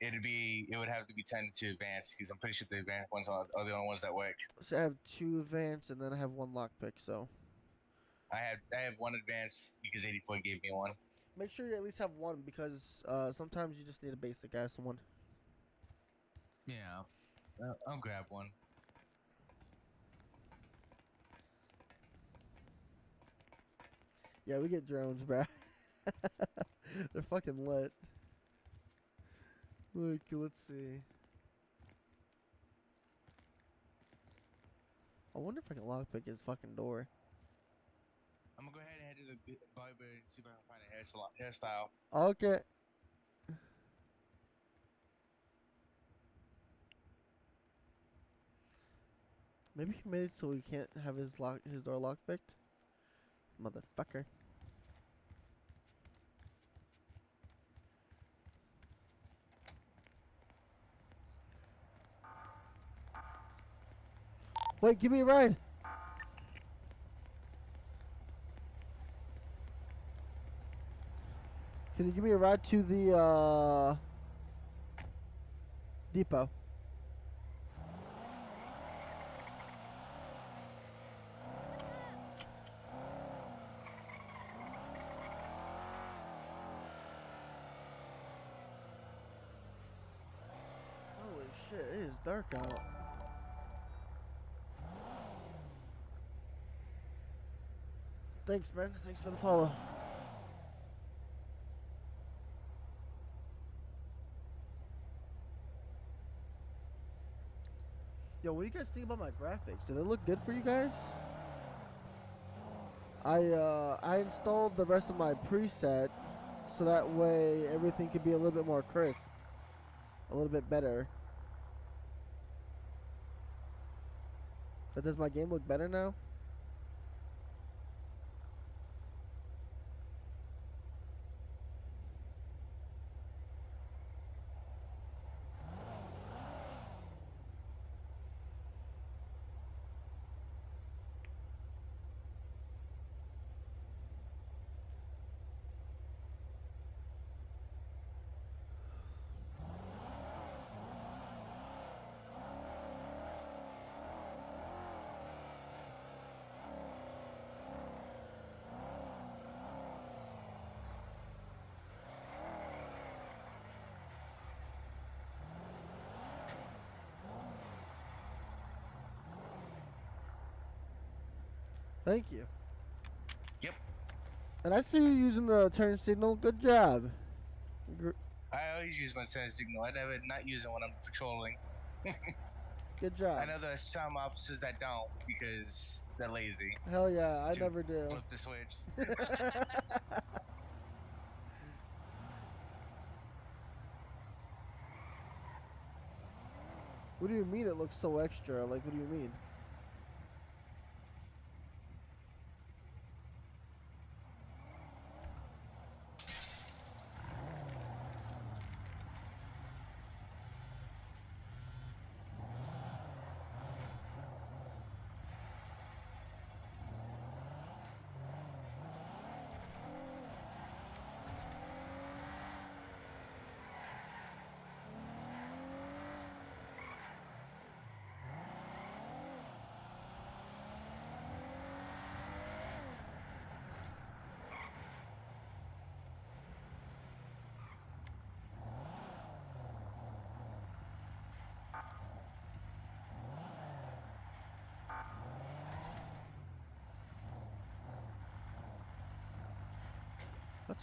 It'd be it would have to be ten to advance because I'm pretty sure the advanced ones are, are the only ones that work. so I have two advanced, and then I have one lockpick. So I have I have one advanced because 84 gave me one. make sure you at least have one because uh, sometimes you just need a basic ass one. Yeah, I'll, I'll grab one. Yeah, we get drones, bruh. They're fucking lit. Look, let's see. I wonder if I can lockpick his fucking door. I'm gonna go ahead and head to the barber and see if I can find a hairstyle. Okay. Maybe he made it so he can't have his lock his door lockpicked. Motherfucker. Wait, give me a ride. Can you give me a ride to the uh, depot? Holy shit, it is dark out. Thanks, man. Thanks for the follow. Yo, what do you guys think about my graphics? Do they look good for you guys? I uh, I installed the rest of my preset so that way everything could be a little bit more crisp, a little bit better. But does my game look better now? Thank you. Yep. And I see you using the turn signal. Good job. Gr- I always use my turn signal. I never not use it when I'm patrolling. good job. I know there's some officers that don't because they're lazy. Hell yeah, I to never do. Flip the switch. what do you mean it looks so extra? Like, what do you mean?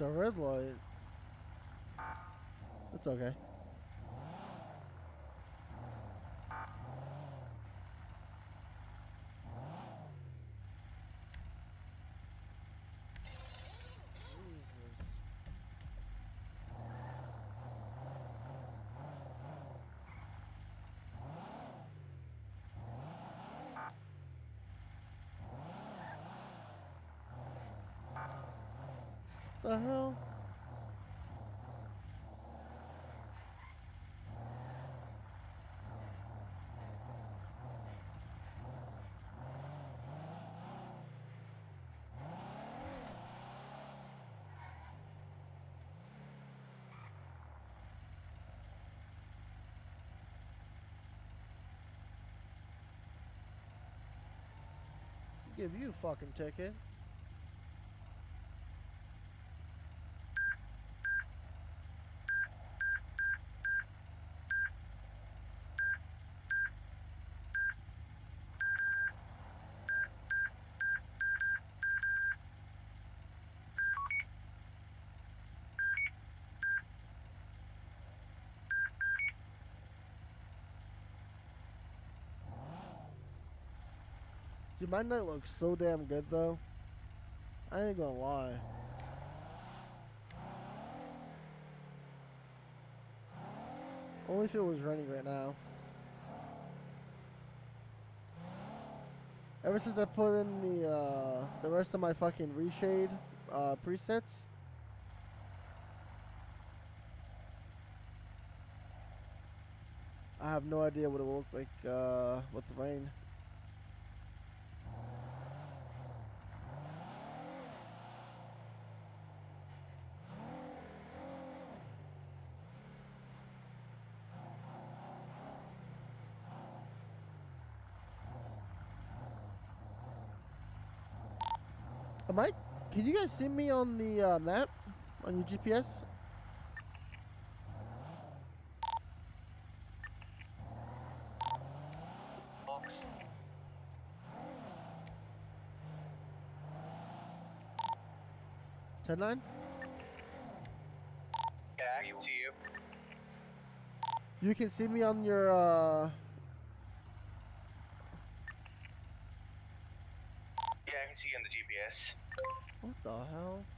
A red light. That's okay. Jesus. The hell? Give you a fucking ticket. Dude, my night looks so damn good though. I ain't gonna lie. Only if it was raining right now. Ever since I put in the uh, the rest of my fucking reshade uh, presets, I have no idea what it will look like uh, with the rain. Am I? Can you guys see me on the uh, map on your GPS? Ten nine. Yeah, I can see you. You can see me on your. uh... Yeah, I can see you on the GPS. What the hell?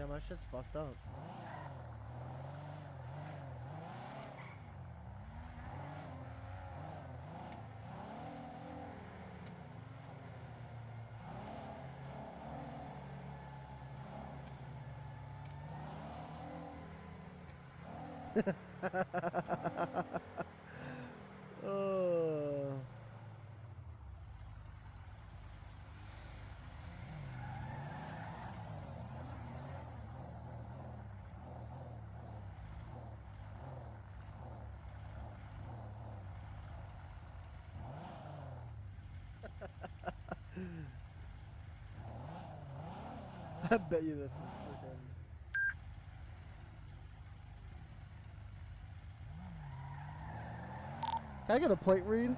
Damn, my shit's fucked up. oh. I bet you this is freaking. Can I get a plate read?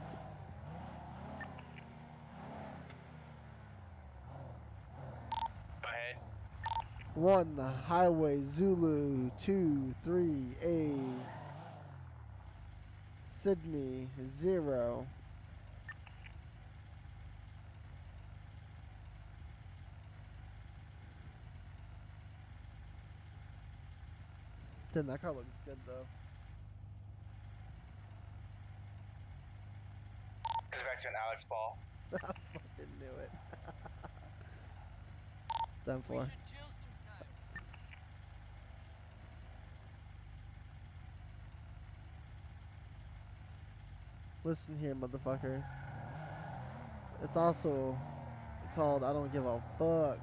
Go ahead. One Highway Zulu two three A Sydney zero. Then that car looks good though. This is back to an Alex ball. I fucking knew it. Done for. should chill sometime. Listen here, motherfucker. It's also called I don't give a fuck.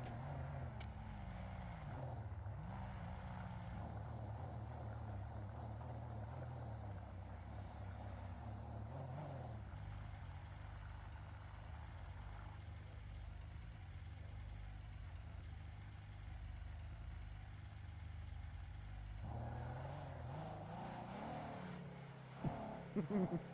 Oh.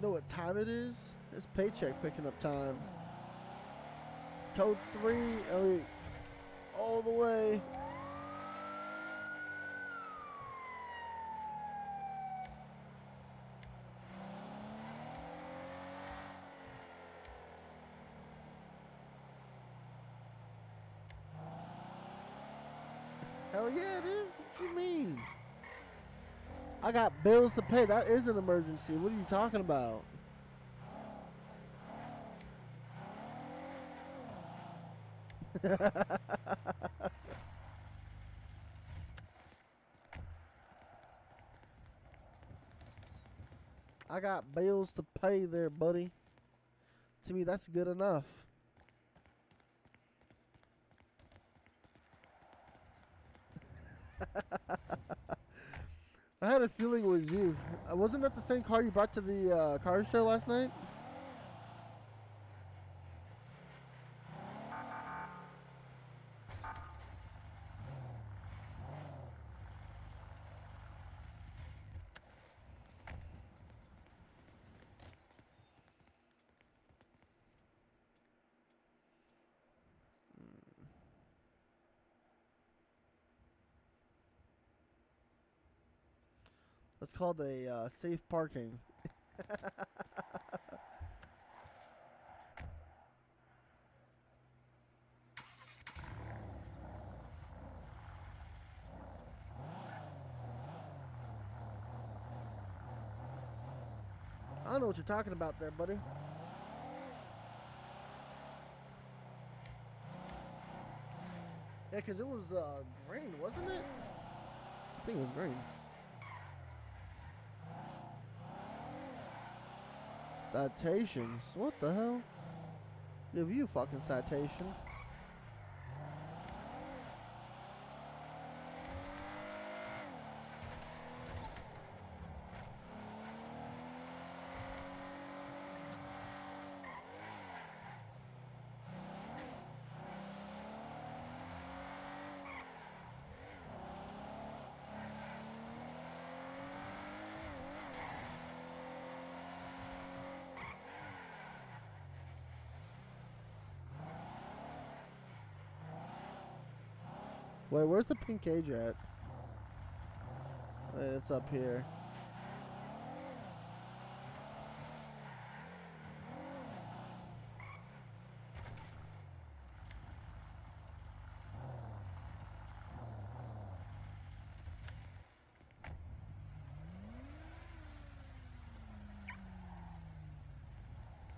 You know what time it is? It's paycheck picking up time. Code 3, I mean, all the way. Hell yeah, it is. What you mean? I got bills to pay. That is an emergency. What are you talking about? I got bills to pay there, buddy. To me, that's good enough. I had a feeling it was you. Uh, Wasn't that the same car you brought to the uh, car show last night? Called a uh, safe parking. I don't know what you're talking about there, buddy. Yeah, 'cause it was uh, green, wasn't it? I think it was green. Citations? What the hell? Give you a fucking citation. Wait, where's the pink cage at? Wait, it's up here.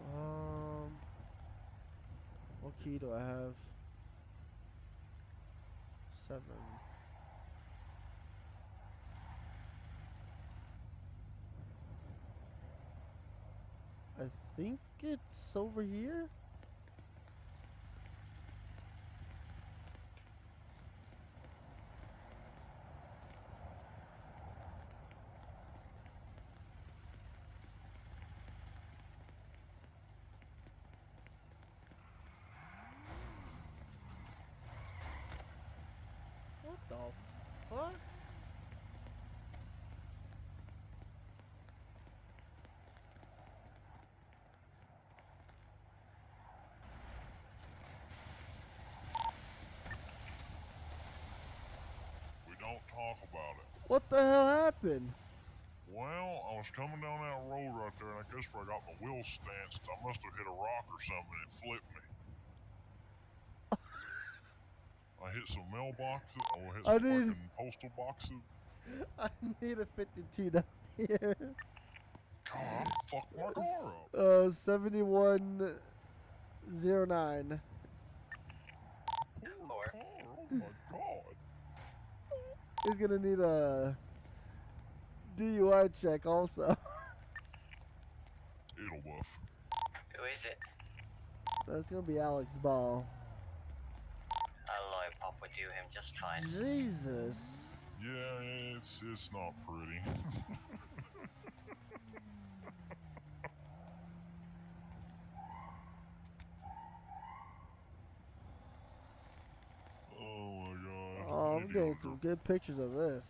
Um, what key do I have? Seven. I think it's over here. What the fuck? We don't talk about it. What the hell happened? Well, I was coming down that road right there, and I guess where I got my wheels stanced, I must have hit a rock or something, and it flipped me. I hit some mailboxes. I hit I some need- fucking postal boxes. I need a 52 down here. God, I fucked my car up. Uh, 7109. Four. Car, oh my god. He's gonna need a DUI check also. It'll. Who is it? That's gonna be Alex Ball. A lollipop would do him just fine. Jesus. Yeah, it's it's not pretty. oh my god. Oh, I'm getting some good pictures of this.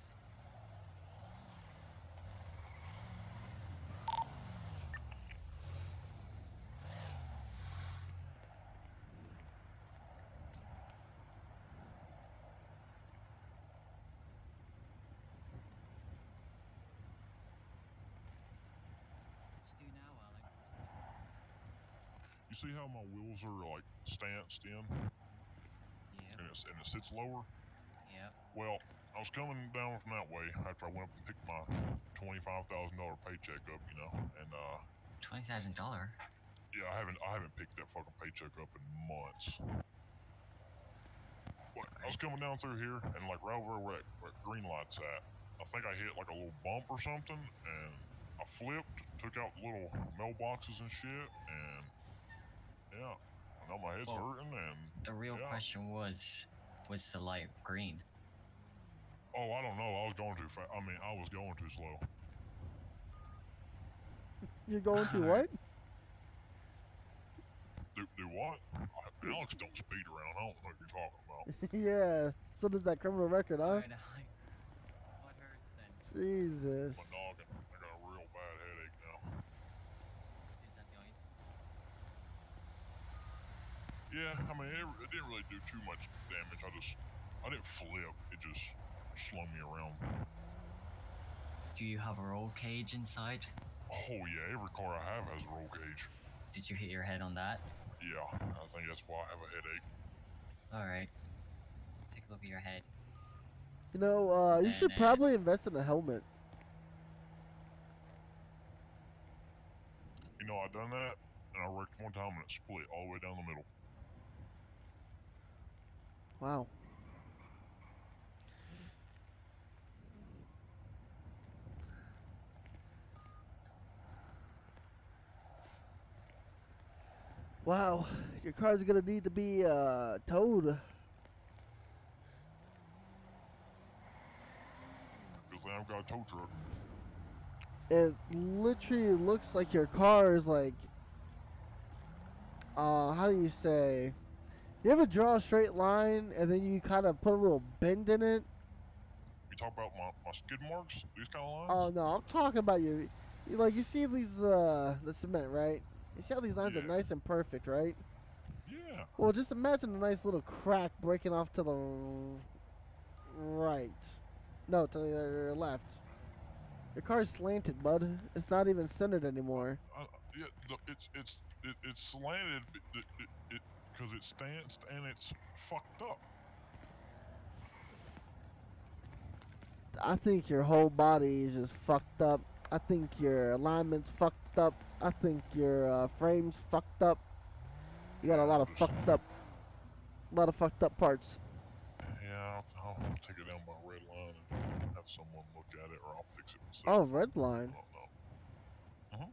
You do now, Alex? You see how my wheels are like stanced in, Yeah, and it's and it sits lower. Well, I was coming down from that way after I went up and picked my twenty-five thousand dollar paycheck up, you know, and uh, Twenty thousand dollar. yeah, I haven't I haven't picked that fucking paycheck up in months. But I was coming down through here, and like right over where, where green lights at, I think I hit like a little bump or something, and I flipped, took out little mailboxes and shit, and yeah, now my head's Well, hurting, and The real Yeah. question was, was the light green? Oh, I don't know, I was going too fast. I mean, I was going too slow. You're going to Alright. what? Do, do what? I, Alex don't speed around. I don't know what you're talking about. yeah. So does that criminal record, huh? Alright, I- what hurts then? Jesus. My noggin. I got a real bad headache now. Is that the only? Yeah, I mean, it, it didn't really do too much damage. I just, I didn't flip. It just slung me around. Do you have a roll cage inside? Oh yeah, every car I have has a roll cage. Did you hit your head on that? Yeah, I think that's why I have a headache. Alright. Take a look at your head. You know, uh, you should And, uh, probably invest in a helmet. You know, I done that, and I wrecked one time and it split all the way down the middle. Wow. Wow, your car's gonna need to be uh, towed. Because I've got a tow truck. It literally looks like your car is like, uh, how do you say? You ever draw a straight line and then you kind of put a little bend in it? You talk about my, my skid marks, these kind of lines? Oh no, I'm talking about you. you like you see these uh the cement, right? You see how these lines are nice and perfect, right? yeah. Well, just imagine a nice little crack breaking off to the right. No, to the left. Your car's slanted, bud. It's not even centered anymore. Uh, yeah, the, it's it's it, it's slanted because it, it, it, it's stanced and it's fucked up. I think your whole body is just fucked up. I think your alignment's fucked up. I think your uh, frame's fucked up. You got a lot of fucked up, a lot of fucked up parts. Yeah, I'll, I'll take it down by red line and have someone look at it, or I'll fix it myself. Oh, red line. I don't know. Uh-huh.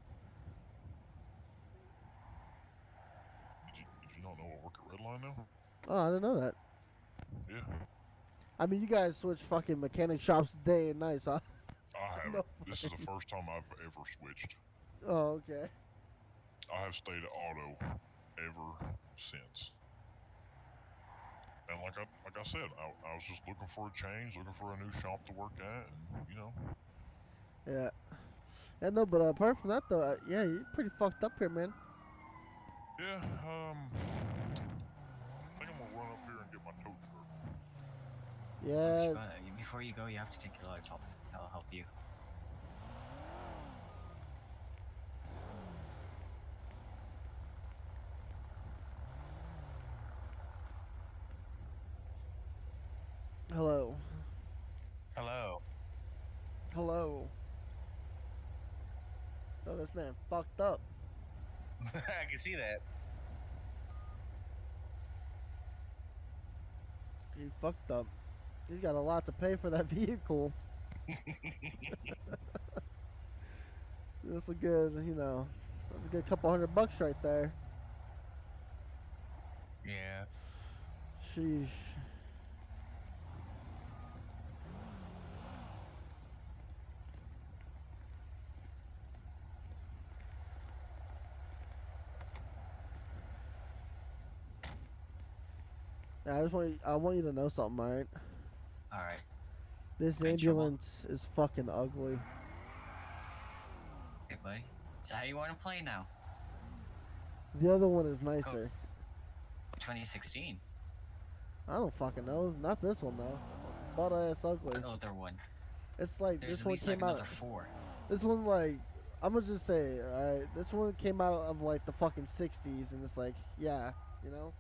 Did you, did you not know I work at Red Line now? Oh, I didn't know that. Yeah, I mean, you guys switch fucking mechanic shops day and night, so. I haven't. No this is the first time I've ever switched. Oh, okay. I have stayed at auto ever since. And like I like I said, I, I was just looking for a change, looking for a new shop to work at, and you know, Yeah. Yeah, no, but uh, apart from that, though, uh, yeah, you're pretty fucked up here, man. yeah. Um, I think I'm gonna run up here and get my tow truck. Yeah. Before you go, you have to take your laptop. That'll help you. Hello. Hello. Hello. Oh, this man fucked up. I can see that. He fucked up. He's got a lot to pay for that vehicle. That's a good, you know, that's a good couple hundred bucks right there. Yeah. Sheesh. Yeah, I just want you, I want you to know something, alright? Alright. This trouble. ambulance is fucking ugly. Okay, buddy. So how you want to play now? The other one is nicer. 2016. I don't fucking know. Not this one though. Butt ass ugly. Another one. It's like There's this one least like came out. another four. This one like I'm gonna just say, alright. This one came out of like the fucking '60s, and it's like, yeah, you know.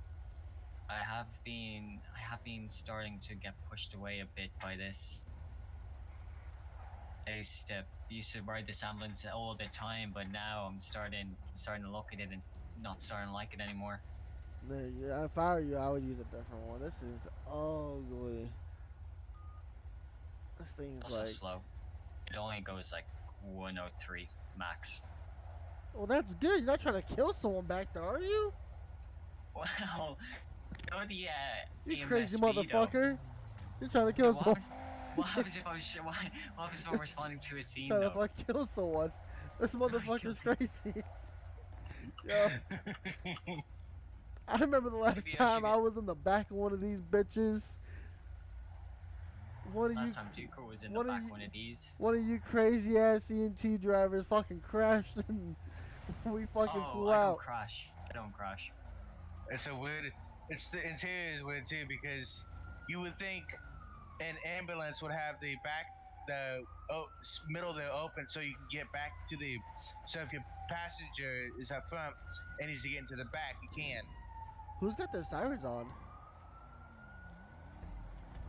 I have been I have been starting to get pushed away a bit by this. I used to used to ride this ambulance all the time, but now I'm starting starting to look at it and not starting to like it anymore. Yeah, If I were you, I would use a different one. This is ugly. This thing's Also like. slow. It only goes like 103 max. Well, that's good. You're not trying to kill someone back there, are you? Well, you know the uh, You EMS crazy speedo? motherfucker. You're trying to kill What someone. happens, what happens if I was sh- what, what happens if I'm responding to a scene trying to though? fuck kill someone. This motherfucker's crazy. Yo, I remember the last Maybe time should I was in the back of one of these bitches. One of Last you, time Duco was in the what are back you- one of these. one of you crazy ass CNT drivers fucking crashed and we fucking oh, flew I out. don't crash. I don't crash. It's a weird. It's the interior is weird too because you would think an ambulance would have the back, the oh, s- middle there open so you can get back to the. So if your passenger is up front and needs to get into the back, you can. Who's got the sirens on?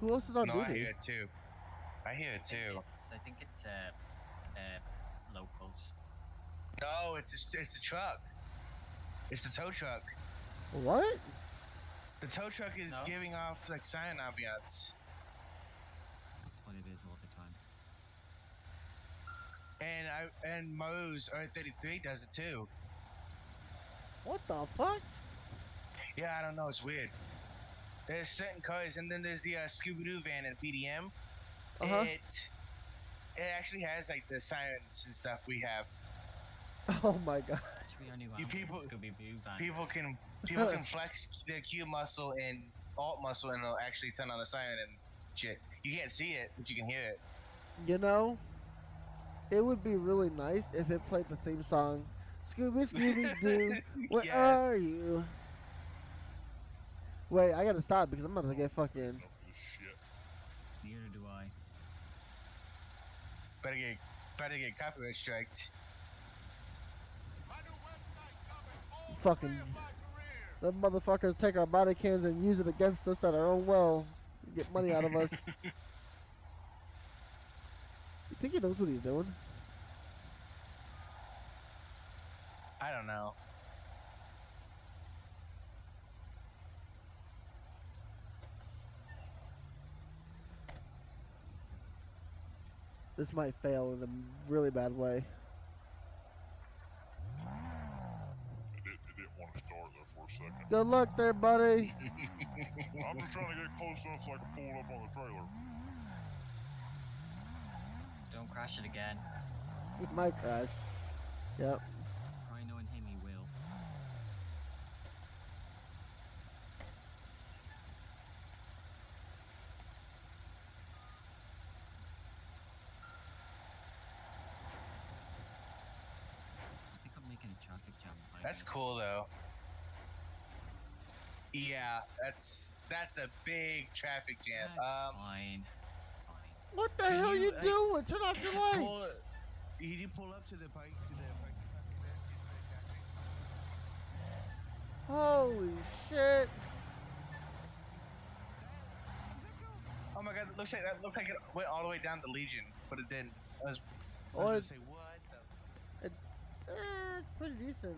Who else is on no, I hear it too. I hear it I think too. it's- I think it's uh, uh, locals. No, it's just, it's the truck. It's the tow truck. What? The tow truck is No? giving off like siren ambiance. That's what it is all the time. And I and Moe's R33 does it too. What the fuck? Yeah, I don't know. It's weird. There's certain cars, and then there's the uh, Scooby Doo van in PDM. Uh-huh. It it actually has like the sirens and stuff we have. Oh my god. That's your new You people- Scooby Doo van. People can people can flex their Q muscle and alt muscle, and they'll actually turn on the siren and shit. You can't see it, but you can hear it. You know, it would be really nice if it played the theme song. Scooby Scooby Doo, where Yes. are you? Wait, I gotta stop because I'm about to get fucking. Enough of this shit. Neither do I. Better get better get copyright striked. Fucking. The motherfuckers take our body cams and use it against us at our own will. Get money out of us. you think he knows what he's doing? I don't know. This might fail in a really bad way. It, did, it didn't want to start there for a second. Good luck there, buddy. I'm just trying to get close enough so I can pull it up on the trailer. Don't crash it again. It might crash. Yep. Try knowing him, he will. I think I'm making a traffic jam. That's cool though. Yeah, that's that's a big traffic jam. That's Um, fine. Fine. What the Can hell you, you like, doing? Turn off your pull, lights. you you pull up to the park to the park. Holy shit. Oh my god, it looks like that looked like it went all the way down to Legion, but it didn't. I was, I was Oh, gonna say what? The, eh, it's pretty decent.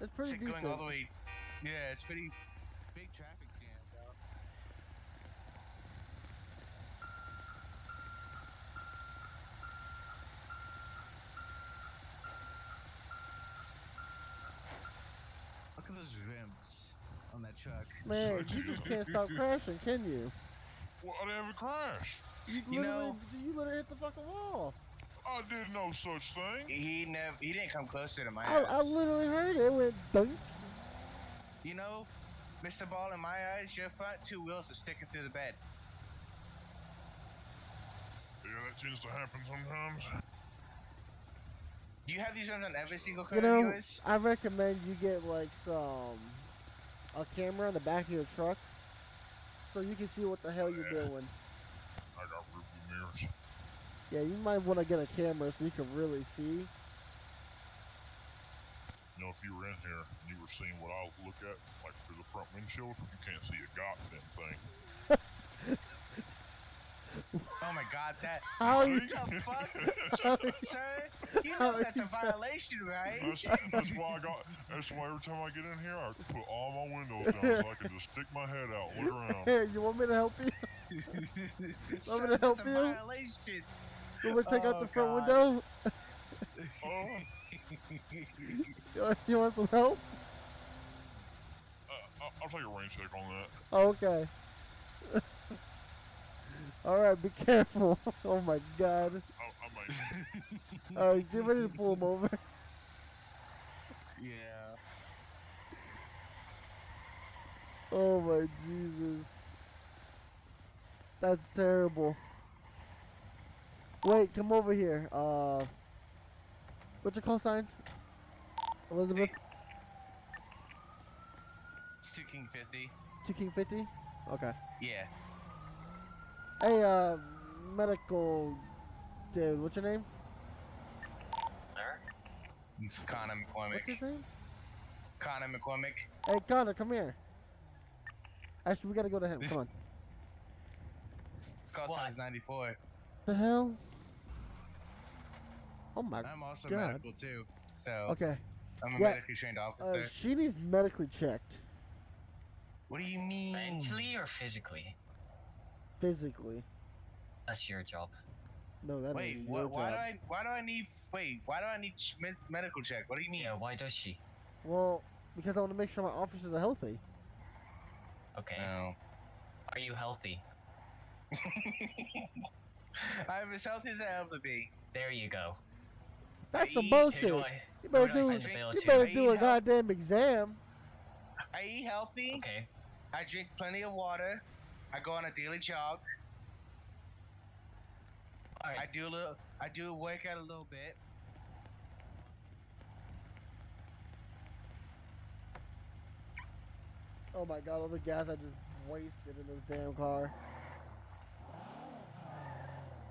It's pretty shit decent. going all the way. Yeah, it's pretty big traffic jam, though. Look at those rims on that truck. Man, you just can't stop crashing, can you? Well, I didn't have a crash. You You literally, know- you literally hit the fucking wall. I did no such thing. He never, he didn't come closer to my I. I literally heard it. It went dunk. You know, Mr. Ball, in my eyes, your front two wheels are sticking through the bed. Yeah, that tends to happen sometimes. Do you have these rims on every single car You of know, yours? I recommend you get like some a camera on the back of your truck, so you can see what the hell you're Yeah. doing. I got rearview mirrors. Yeah, you might want to get a camera so you can really see. you know, if you were in here and you were seeing what I look at, like through the front windshield, you can't see a goddamn thing. Oh my god, that. How? What the fuck? Sir, you know that's a violation, right? That's, that's why I got. That's why every time I get in here, I put all my windows down so I can just stick my head out, look around. Hey, you want me to help you? Sir, me to help you? violation. You want me to take out Oh, the front God. window? Oh, You want- want some help? uh, I'll, I'll take a rain check on that. Okay. All right, be careful. Oh my God. I, I may. All right, get ready to pull him over. yeah. Oh my Jesus. That's terrible. Wait, come over here. Uh, what's your call sign? Elizabeth, It's 2 King 50. two King fifty. Okay. Yeah. Hey, uh, medical dude, what's your name? Sir? It's Connor McCormick. What's his name? Connor McCormick. Hey, Connor, come here. Actually, we gotta go to him. Come on. His call What? 94. The hell? Oh my. God. I'm also God. medical too. So Okay. I'm a Yeah, medically trained Uh, officer. she needs medically checked what do you mean? Mentally or physically? Physically. That's your job. No, that Wait, ain't wh- your why do. I why do I need wait why do I need ch- med- medical check? What do you mean? Yeah, why does she? Well, because I want to make sure my officers are healthy. Okay. No. Are you healthy? I'm as healthy as I ever be. There you go. That's some eat- bullshit. do I, You better do do. send the bill You better do a health- goddamn exam. I eat healthy. Okay. I drink plenty of water. I go on a daily jog. I do a little. I do work out a little bit. Oh my god, all the gas I just wasted in this damn car.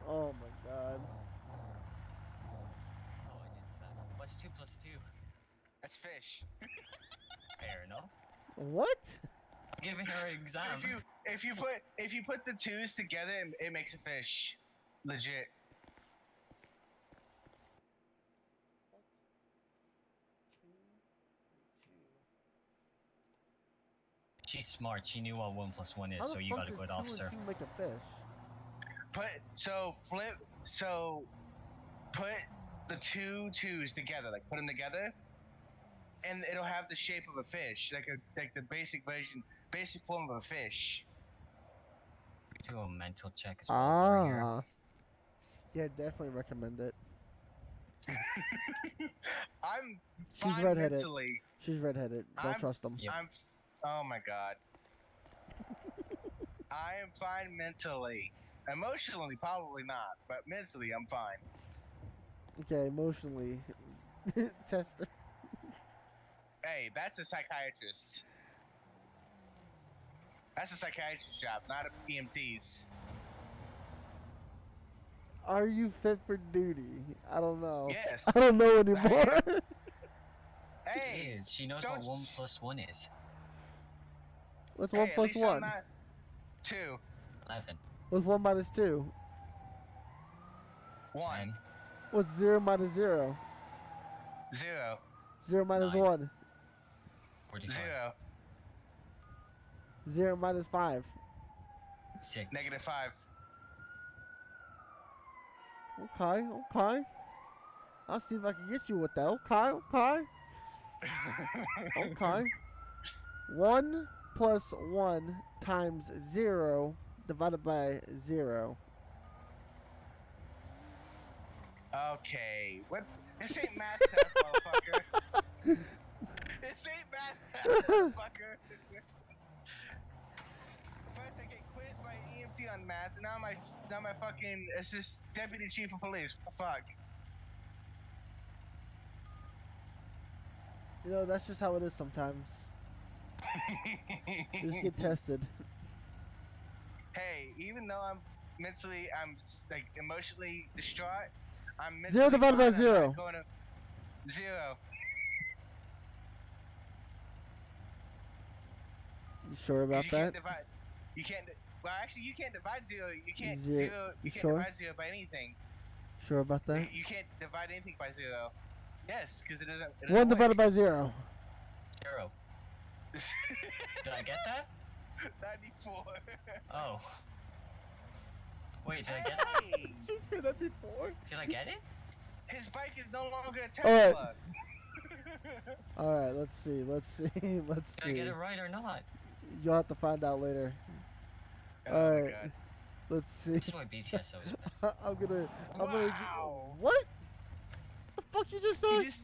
Oh my god. Oh, I didn't that. What's two plus two? That's fish. Fair enough. What? I'm giving her an exam. If you if you put if you put the twos together, it, it makes a fish. Legit. She's smart. She knew what one plus one is, so you got a does good two and officer. two make a fish? Put so flip so put the two twos together, like put them together, and it'll have the shape of a fish, like a like the basic version, basic form of a fish. Do a mental check as well. Ah. Yeah, definitely recommend it. I'm She's fine redheaded. mentally. She's redheaded. Don't I'm- trust them. Yep. I'm. Oh my god. I am fine mentally. Emotionally, probably not, but mentally, I'm fine. Okay, emotionally. Tester. Hey, that's a psychiatrist. That's a psychiatrist's job, not a PMT's. Are you fit for duty? I don't know. Yes. I don't know anymore. She Hey, is. She knows what one plus one is. What's hey, one at plus least I'm one? not- Two. Eleven. What's one minus two? One. Ten. What's zero minus zero? Zero. Zero minus Nine. one. Forty-five. Zero. Zero minus five. Six. Negative five. Okay, okay. I'll see if I can get you with that. Okay, okay, okay. one plus one times zero divided by zero. okay. What? This ain't math test, motherfucker. this ain't math test, motherfucker. doing math. Now my now my fucking it's just deputy chief of police. Fuck? You know that's just how it is sometimes. just get tested. Hey, even though I'm mentally, I'm like emotionally distraught. I'm zero divided by zero. Going to zero. You sure about you that? Can't divide, you can't di- Well, actually, you can't divide zero. You can't Zero- zero. you You can't sure? divide zero by anything. Sure about that? you can't divide anything by zero. Yes, because it doesn't. It One doesn't divided by zero. Zero. Did I get that? Ninety-four. Oh. Wait, did I get that? Hey, She said that before. Did I get it? his bike is no longer a Alright. Tesla. All right, let's see. Let's see. Let's Did I see. get it right or not? You'll have to find out later. Oh All my right. God. Let's see. This is why BTS always I'm gonna. I'm gonna. Wow. What? The fuck you just You said? just.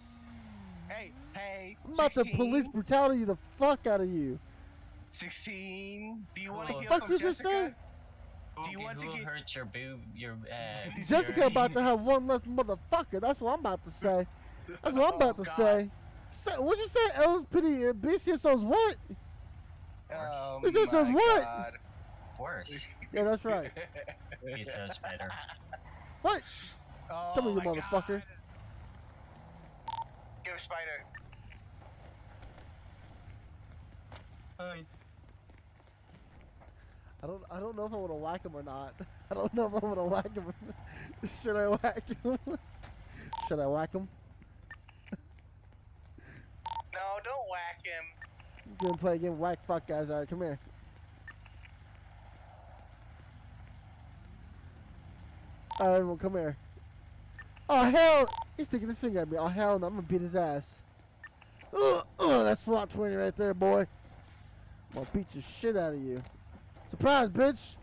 Hey, hey. I'm about to police brutality the fuck out of you. 16. Do you want to Cool. hear Fuck from you just Jessica? said? Do you Okay, want to get- hurt your boob? Your uh. Jessica your- about to have one less motherfucker. That's what I'm about to say. That's what I'm about Oh, to God. say. say what'd you say? LSPD, uh, BCSO's what? Oh This is what? God. Worse. Yeah, that's right. BTS better. What? oh Come here, you motherfucker. God. Give a spider. Hi. I don't. I don't know if I want to whack him or not. I don't know if I want to whack him. Should I whack him? Should I whack him? No, don't whack him. You Gonna play again. Whack fuck guys. All right, come here. All right, everyone, come here. Oh hell! He's sticking his finger at me. Oh hell no! I'm gonna beat his ass. Ugh, ugh, that's SWAT 20 right there, boy. I'm gonna beat your shit out of you. Surprise, bitch!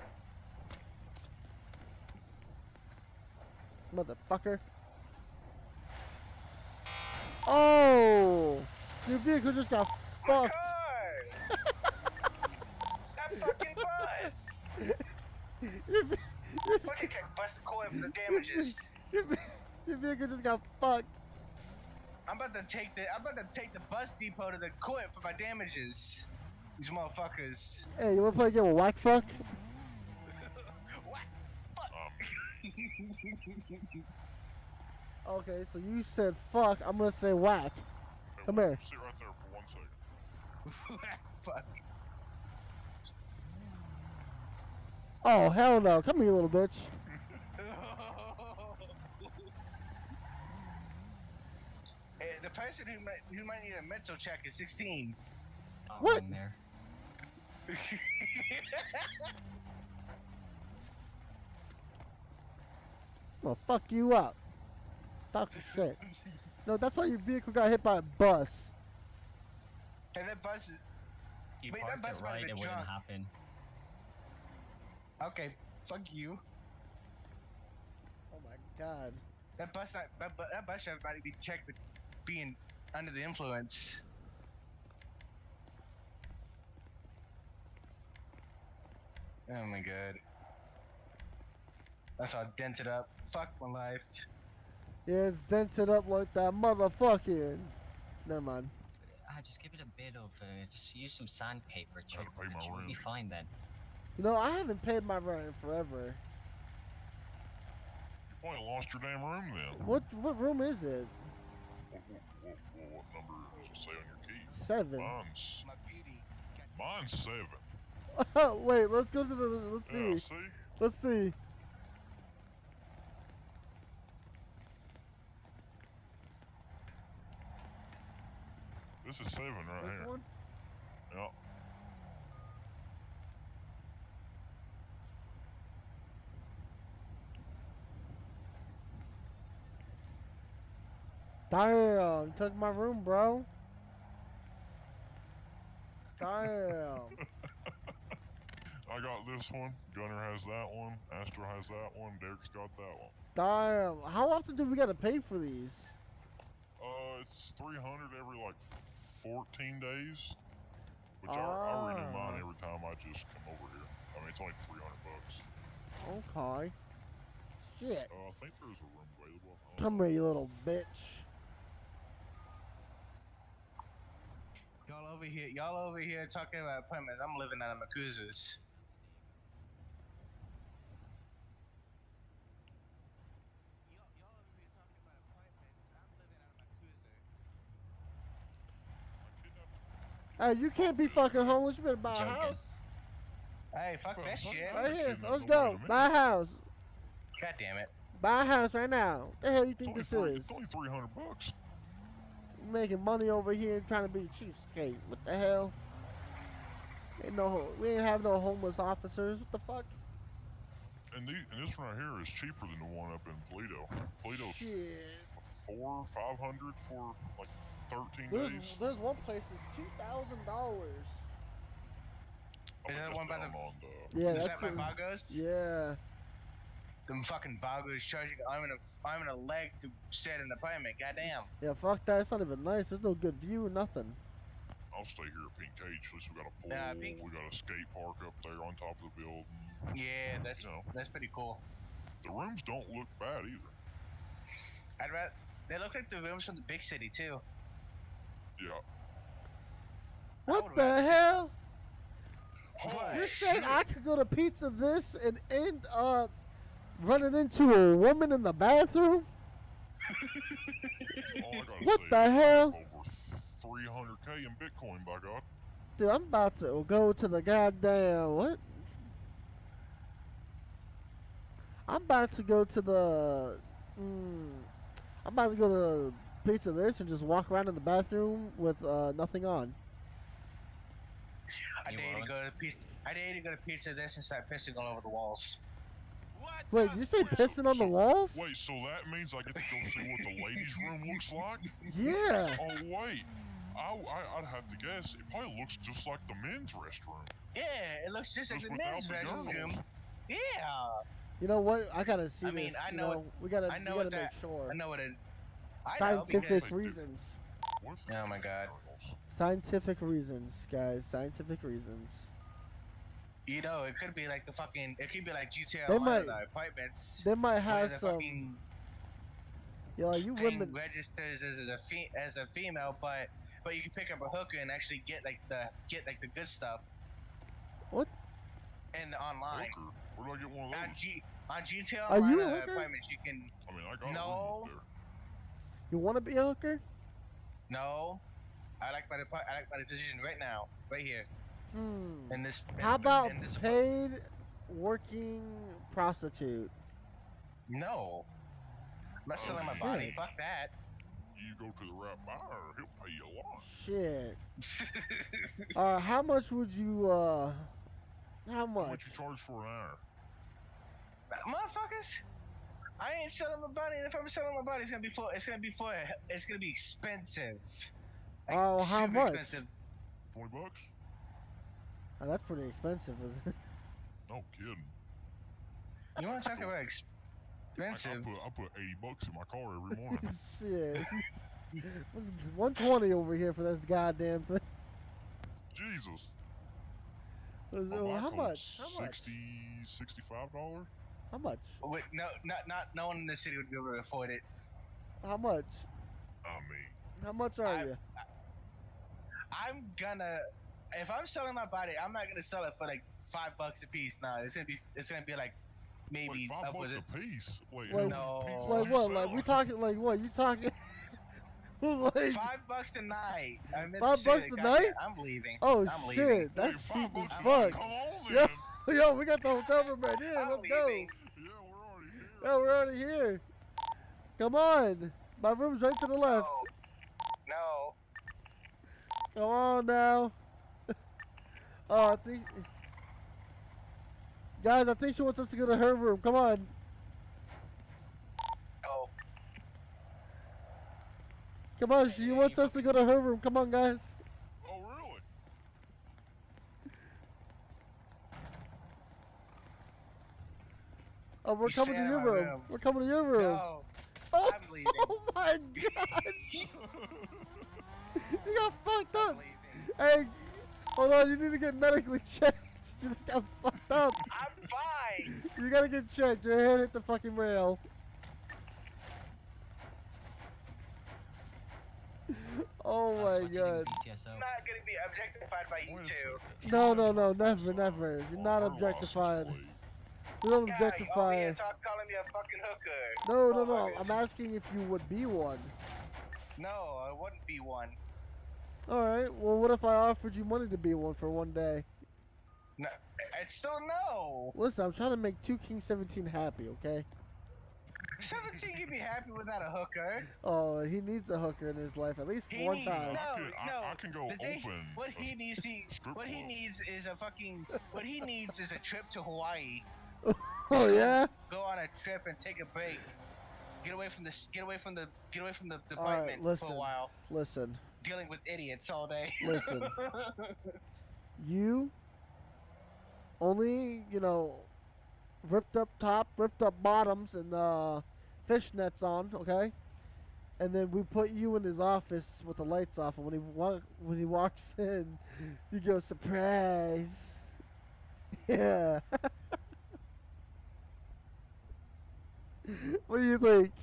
Motherfucker. Oh! Your vehicle just got fucked. that fucking bus. Your, ve- your, What bust the for the damages? your, vehicle just got fucked. I'm about to take the I'm about to take the bus depot to the court for my damages. These motherfuckers. Hey, you wanna play a game of whack fuck? what? Um, Okay, so you said fuck. I'm gonna say whack. hey, Come here. don't Sit right there for one second. Fuck. Oh hell no! Come here, little bitch. Eh, the person who might who might need a mental check is 16. Not What? wrong There. I'm gonna fuck you up. Talk shit. No, that's why your vehicle got hit by a bus. and that bus is You Wait, that parked it bus might right, been it wouldn't happen. Okay. Fuck you. Oh my god. That bus not, that, bu- that bus should might be checked for being under the influence. Oh my god. That's all dented up. Fuck my life. Yeah, it's dented up like that motherfucking. Never mind. Ah, just give it a bit of, uh, just use some sandpaper, Gotta Chip. It my should be fine then. You know, I haven't paid my rent in forever. You probably lost your damn room then. What what room is it? What, what, what, what, what number does it say on your keys? Seven. Mine's mine's seven. Wait, let's go to the. Let's Yeah, see. see? Let's see. This is seven right This here. one. Yep. Damn, took my room, bro. Damn. I got this one. Gunner has that one. Astro has that one. Derek's got that one. Damn. How often do we gotta pay for these? Uh, it's 300 every like 14 days. Which I, I renew mine Ah. every time I just come over here. I mean, it's only 300 bucks. Okay. Shit. Uh, I think there's a room available. Come here, you little bitch. Y'all over here, y'all over here talking about appointments. I'm living out of Makuza's. Y'all, y'all over here talking about appointments. I'm living out of Makuza. I kidnapped Hey, you can't be fucking homeless. You better buy a Joking. house. Hey, fuck Well, that shit. that. Right here. shit, Let's go. wait a minute. Buy a house. God damn it. Buy a house right now. What the hell you think this is? it's only 300 bucks. You making money over here trying to be a cheapskate. What the hell? Ain't no, ho- we ain't have no homeless officers. What the fuck? And, these, and this one right here is cheaper than the one up in Paleto. Paleto's Shit. four, five hundred for like 13 There's days. there's one place that's two thousand dollars. Is that one by the- on the Yeah, that's that my a- yeah. Them fucking Vagos charging. I'm in a, I'm in a leg to set an apartment. Goddamn. Yeah, fuck that. It's not even nice. There's no good view, nothing. I'll stay here at Pink Cage. At least we got a pool. Nah, Pink- We got a skate park up there on top of the building. Yeah, that's You know, that's pretty cool. the rooms don't look bad either. I'd rather. They look like the rooms from the big city too. Yeah. What the rather- hell? What? You're saying I could go to Pizza This and end up running into a woman in the bathroom? All What say the hell? Over 300k in Bitcoin, by God. Dude, I'm about to go to the goddamn what? I'm about to go to the. Mm, I'm about to go to Pizza This and just walk around in the bathroom with uh, nothing on. I You dare you to go to pizza. I dare you to go to pizza this and start pissing all over the walls. Wait, did you say pissing on the walls? Wait, so that means I get to go see what the ladies' room looks like? Yeah. Oh wait, I, I I'd have to guess. It probably looks just like the men's restroom. Yeah, it looks just like the men's restroom. Yeah, You know what? I gotta see I mean, this. I you know know, what- we gotta, I know we gotta make that- sure. I know what it. I Scientific because reasons. Oh my God. Scientific reasons, guys. Scientific reasons. You know it could be like the fucking. It could be like GTA They might- the apartments. They might have the some. fucking Yeah, like you thing women. registers as a fe- as a female, but but you can pick up a hooker and actually get like the get like the good stuff. What? And online Hooker? Where do I get one of on? G on GTA Are you a uh, hooker? apartments you can I mean, I got a room No. up there. You want to be a hooker? no. I like my depart- I like my decision right now, right here Hmm. in this. in- How about in this paid working prostitute? No. I'm not Oh, selling my body. Fuck that. You go to the right buyer, he'll pay you a lot. Shit. Uh, how much would you? Uh, how much? How much? much you charge for an hour? Motherfuckers, I ain't selling my body. and If I'm selling my body, it's gonna be for. It's gonna be for. It's gonna be expensive. Like, Oh, how much? Expensive. Twenty bucks? Oh, that's pretty expensive. isn't it? No kidding. You want to talk about Like, I expensive? put I put eighty bucks in my car every morning. Shit. 120 over here for this goddamn thing. Jesus. Was- My oh, how much? How much? 60 65 dollars. How much? Oh, wait, no, not not no one in the city would be able to afford it. How much? I mean, How much are I- you? I'm gonna. If I'm selling my body, I'm not gonna sell it for like five bucks a piece. Now it's gonna be. It's gonna be like maybe wait, five bucks a piece. Wait, Like- No. pieces Like what? Like we talking? Like what? You talking? like five bucks a night. I Five bucks that, a night? I'm leaving. oh I'm shit, leaving. that's Wait, cheap as fuck. Come on, Yeah. Yo, we got the hotel room right here. I'm Let's go. Yeah, we're already here. Yo, we're already here. Come on. My room's right to the left. No. Come on now. Oh, I think. Guys, I think she wants us to go to her room. Come on. No. Come on. She wants us to go to her room. Come on, guys. Oh, really? Oh, we're You coming to your room. room. We're coming to your room. No. Oh, I'm leaving. oh my god. you got fucked up. Hey, hold on. You need to get medically checked. You just got fucked up. I'm fine. You gotta get checked. Your head hit the fucking rail. Oh That's my what you do, god. I'm not gonna be objectified by you two. No, no, no, never, never. You're not oh, objectified. You don't Guy objectify. over calling me a fucking hooker. No, no, no. I'm asking if you would be one. No, I wouldn't be one. All right. Well, what if I offered you money to be one for one day? No, I still no. Listen, I'm trying to make two King 17 happy, okay? 17 can be happy without a hooker. Oh, he needs a hooker in his life at least He one needs, time. no, I could- I- no. I can go the thing- open What he needs, he, what he needs is a fucking. What he needs is a trip to Hawaii. oh yeah. Go on a trip and take a break. Get away from the. Get away from the. Get away from the All right, department for listen. a while. Listen, Dealing with idiots all day. Listen. you only you know ripped up top, ripped up bottoms, and uh, fishnets on, okay? And then we put you in his office with the lights off, and when he when he walks in, you go surprise. Yeah. what do you think?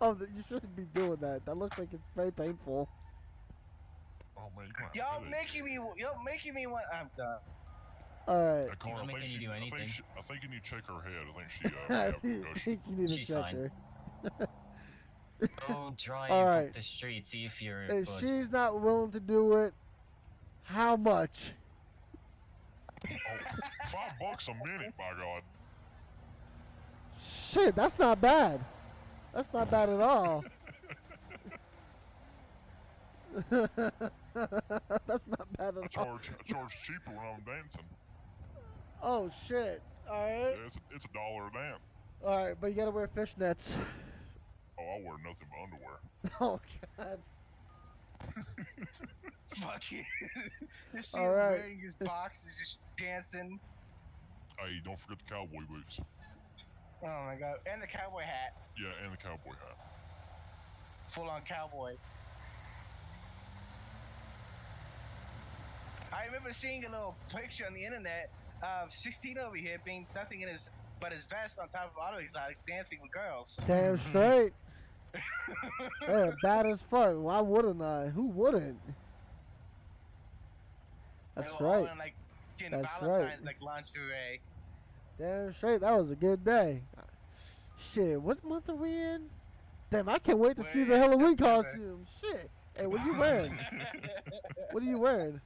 Oh, you shouldn't be doing that. That looks like it's very painful. Oh man, you might y'all making me. Y'all making me want. I'm done. All right. Hey, Connor, not I think you she- do I think she- I think you need to check her head. I think she. Uh, I may think you need to She's check fine. her. Go drive Alright. up the street, see if you're. If good. she's not willing to do it, how much? Oh, five bucks a minute, by God. Shit, that's not bad. That's not bad at all. that's not bad I at all. charge, I charge cheaper when I'm dancing. Oh shit. Yeah, Alright. it's, a, it's a dollar a dance. Alright, but you gotta wear fishnets. Oh, I wear nothing but underwear. Oh god. Fuck you. you see All him right. wearing his boxes, just dancing. Hey, don't forget the cowboy boots. Oh my god. And the cowboy hat. Yeah, and the cowboy hat. Full on cowboy. I remember seeing a little picture on the internet of 16 over here being nothing in his but his vest on top of auto exotics dancing with girls. Damn mm-hmm. straight. yeah, bad as fuck. Why wouldn't I? Who wouldn't? That's They were all right. in, like, getting That's right. Like lingerie. Damn straight. That was a good day. Shit, what month are we in? Damn, I can't wait to see the We're in Halloween September. costume. Shit. Hey, what are you wearing? what are you wearing?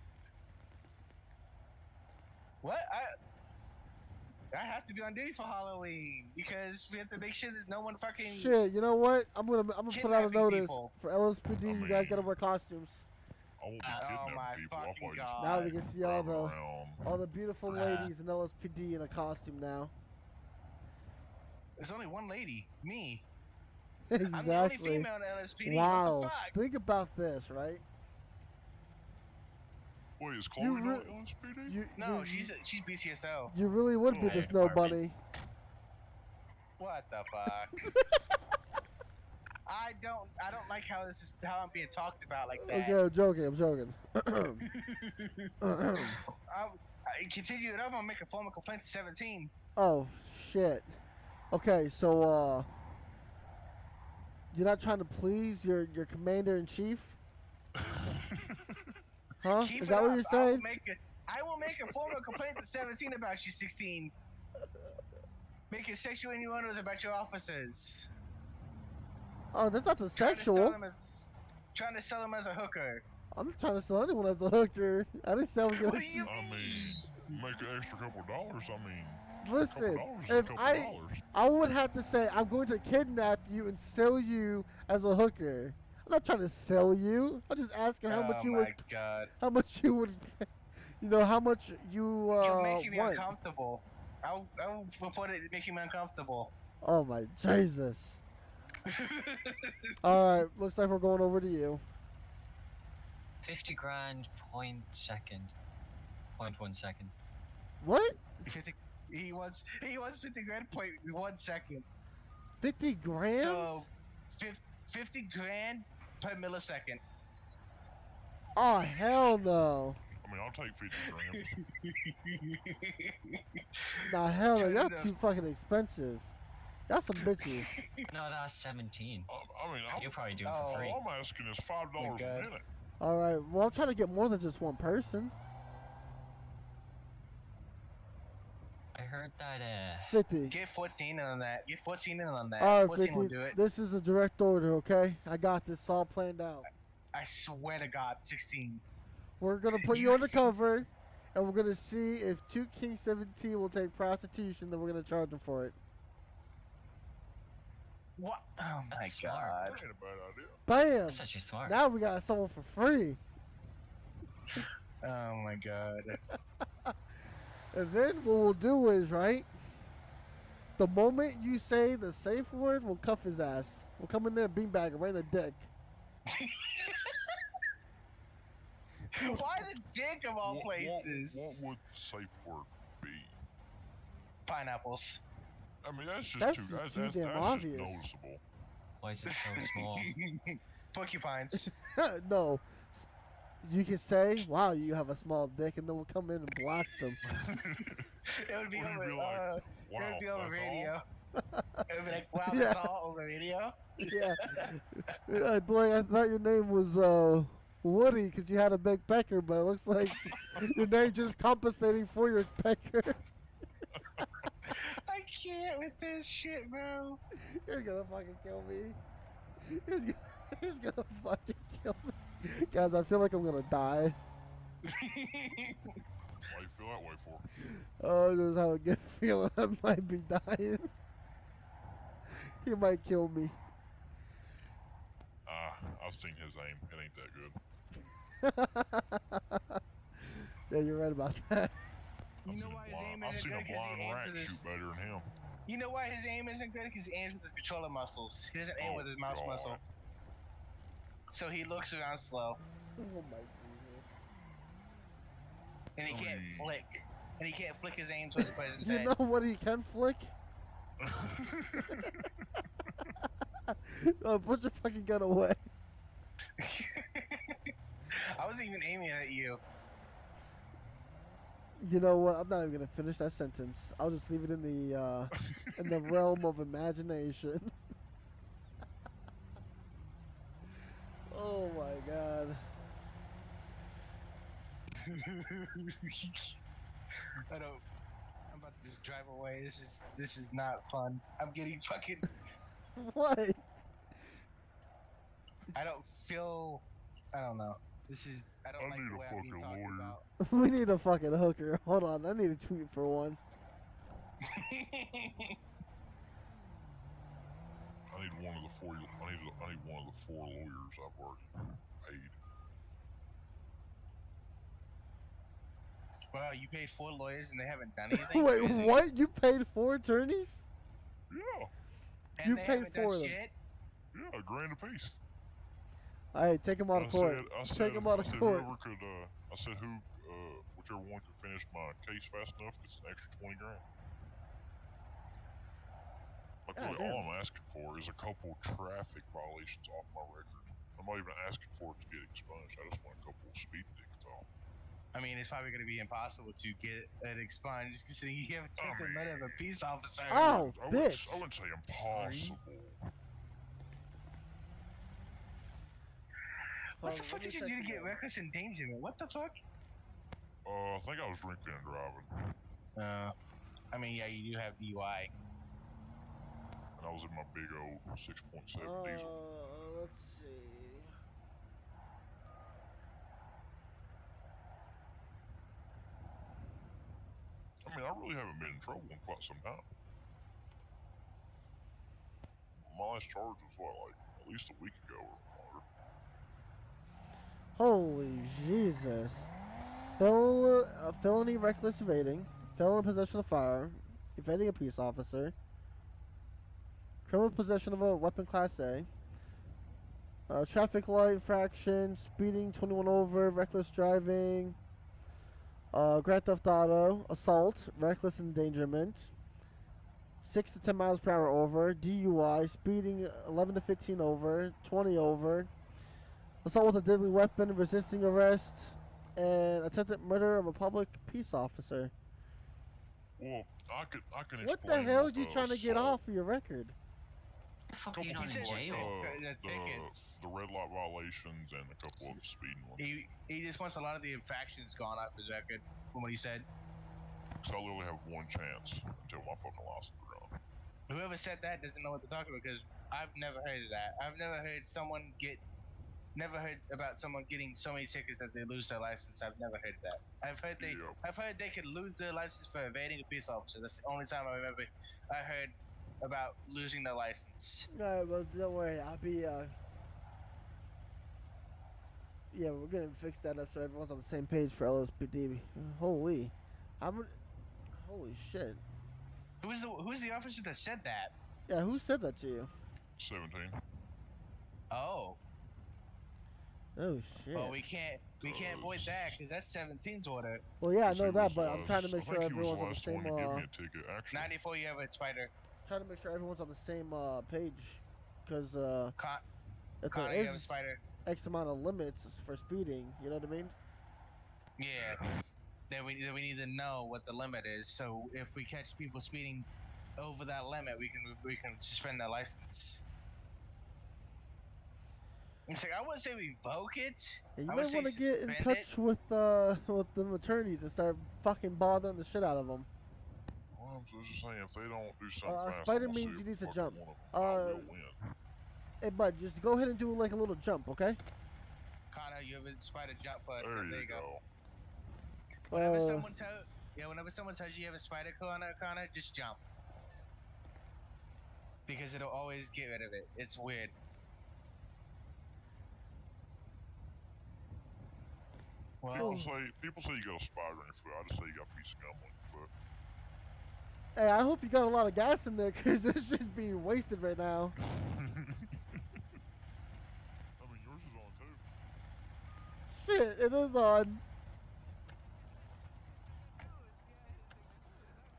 What? I I have to be on duty for Halloween because we have to make sure there's no one fucking. Shit, you know what? I'm gonna I'm gonna put out a notice people. for LSPD. you guys gotta wear costumes. I won't be Uh, oh my people. Fucking god! Now we can see all the around. all the beautiful Uh. ladies in LSPD in a costume now. There's only one lady, me. I'm the only exactly. female in LSPD. Wow. What the fuck? Think about this, right? Wait, is Chloe You not re- LSPD? You, No, you, she's she's BCSO. you really would be the snow bunny. What the fuck? I don't I don't like how this is how I'm being talked about like that. Okay, I'm joking. I'm joking. I'm, I continue it up. I'm gonna make a formal complaint to 17. oh shit. Okay, so uh, you're not trying to please your your commander in chief, huh? Keep Is it that what up. you're I will saying? make a, I will make a formal complaint to 17 about you, 16. Making sexual innuendos about your officers. Oh, that's not the Trying to sell sexual. them as- Trying to sell them as a hooker. I'm not trying to sell anyone as a hooker. I didn't say I What gonna. do you I mean? mean, make an extra couple dollars. I mean, Listen, dollars is a if I dollars. I would have to say I'm going to kidnap you and sell you as a hooker. I'm not trying to sell you. I'm just asking how much you oh you my would, god. how much you would, you know, how much you uh You're making me want. uncomfortable. I'll, I'll report it making me uncomfortable. Oh my Jesus! All right, looks like we're going over to you. 50 grand, point second. Point one second. What? 50, he wants he wants 50 grand point one second. Fifty grand. So, 50 grand per millisecond. Oh hell no! I mean, I'll take 50 grand. Nah hell no! Turn Y'all too fucking expensive. Y'all some bitches. No, that's 17. I, I mean, I'm, You'll probably do it Oh, for free. all I'm asking is five dollars God. a minute. All right. Well, I'm trying to get more than just one person. I heard that, uh. Fifty. Get 14 in on that. Get 14 in on that. All right, 14 will 50. do it. This is a direct order, okay? I got this all planned out. I swear to God, 16. We're gonna put you undercover, and we're gonna see if two King Seventeen will take prostitution. Then we're gonna charge them for it. What? Oh my That's. God. That ain't a bad idea. Bam! That's actually smart. Now we got someone for free. Oh my God. And then what we'll do is right. The moment you say the safe word, we'll cuff his ass. We'll come in there, and beanbag him right in the dick. Why the dick of all What- what- places? What, would safe word be? Pineapples. I mean, that's just That's too, just that's, too that's, damn that's obvious. Just noticeable. Why is it so small? Porcupines. no. S- You can say, "Wow, you have a small dick," and then we'll come in and blast them. it would be What do over. be like? uh, Wow, it would be over radio. it would be like, wow, Yeah. that's all over radio. yeah. Hey, boy, I thought your name was uh, Woody because you had a big pecker, but it looks like your name just compensating for your pecker. I can't with this shit, bro. He's gonna fucking kill me. He's gonna, he's gonna fucking kill me. Guys, I feel like I'm gonna die. Why you feel that way for? Oh, I just have a good feeling I might be dying. he might kill me. Ah, I've seen his aim. It ain't that good. yeah, you're right about that. You I've know why a his blind, aim I've isn't seen good? a 'Cause he blind rat with shoot better than him. You know why his aim isn't good? Because he aims with his controller muscles. He doesn't aim Oh, with his mouse God. muscle. So he looks around slow, Oh my Jesus. and he can't Oy. flick. And he can't flick his aim towards the president's You head. know what he can flick? oh, put your fucking gun away. I wasn't even aiming at you. You know what? I'm not even gonna finish that sentence. I'll just leave it in the uh, in the realm of imagination. Oh my god. I don't. I'm about to just drive away. This is this is not fun. I'm getting fucking. What? I don't feel. I don't know. This is. I don't I like need the a way I'm being fucking talked lawyer. about. we need a fucking hooker. Hold on, I need a tweet for one. I need one of the four. I need. I need one of the four lawyers I've already paid. wow, you paid four lawyers and they haven't done anything. Wait, Crazy. what? You paid four attorneys? Yeah, And You they paid four of them. shit? yeah, a grand a piece. Alright, take them out of court. Said, I Take them out of court. Whoever could, uh, I said who, uh, whichever one could finish my case fast enough gets an extra twenty grand. Like God really, all I'm asking for is a couple traffic violations off my record. I'm not even asking for it to get expunged. I just want a couple speed tickets off. I mean, it's probably going to be impossible to get it expunged Just considering you have I attempted mean- murder of a peace officer. Oh, I wouldn't, bitch. I wouldn't say impossible. What Hold the fuck did you do to get reckless endangerment? What the fuck? Uh, I think I was drinking and driving, Uh, I mean, yeah, you do have DUI. And I was in my big old 6.7 diesel. Uh, let's see. I mean, I really haven't been in trouble in quite some time. My last charge was what, like at least a week ago or longer. Holy Jesus. Fel- uh, felony reckless evading, felon in possession of fire, evading a peace officer, criminal possession of a weapon class A, uh, traffic light infraction, speeding 21 over, reckless driving, uh, grand theft auto, assault, reckless endangerment, 6 to 10 miles per hour over, DUI, speeding 11 to 15 over, 20 over, assault with a deadly weapon, resisting arrest, and attempted murder of a public peace officer. Well, I could, I can. What the hell are you the trying to get assault- off of your record? The fuck are you not in He said jail? The oh, the, tickets. the red light violations and a couple of the speeding ones. He he just wants a lot of the infractions gone off his record, from what he said. So I literally have one chance until my fucking license is gone. Whoever said that doesn't know what they're talking about because I've never heard of that. I've never heard someone get never heard about someone getting so many tickets that they lose their license. I've never heard that. I've heard they, Yep. I've heard they could lose their license for evading a police officer. That's the only time I remember I heard about losing their license. All right, well, don't worry. I'll be. Uh... Yeah, we're gonna fix that up so everyone's on the same page for LSPD. Holy, how many? Holy shit! Who's the Who's the officer that said that? Yeah, who said that to you? 17. Oh, Oh shit. well we can't we can't void that because that's 17's order. Well, yeah, I He know was that, but I'm trying to make I sure think he was everyone's on the same. one Uh, me a ticket, actually. 94, you have it, Spider. Trying to make sure everyone's on the same uh, page, because uh, Con- if there a Spider. X amount of limits for speeding, you know what I mean? Yeah. Then we then we need to know what the limit is. So if we catch people speeding over that limit, we can we can suspend their license. It's like I wouldn't say revoke it. And you I might want to get in touch it. with uh with them attorneys and start fucking bothering the shit out of them. Well, I'm just saying, if they don't do something Uh, fast, spider means sue you need to jump. one of 'em. I Uh. Hey, bud, just go ahead and do like a little jump, okay? Connor, you have a spider jump for us. There There, you go. go. Whenever Uh, someone tell yeah, whenever someone tells you you have a spider Connor, Connor, just jump. Because it'll always get rid of it. It's weird. Well, People say people say you got a spider in your foot. I just say you got a piece of gum on your foot. Hey, I hope you got a lot of gas in there, cause it's just being wasted right now. I mean, yours is on too. Shit, it is on.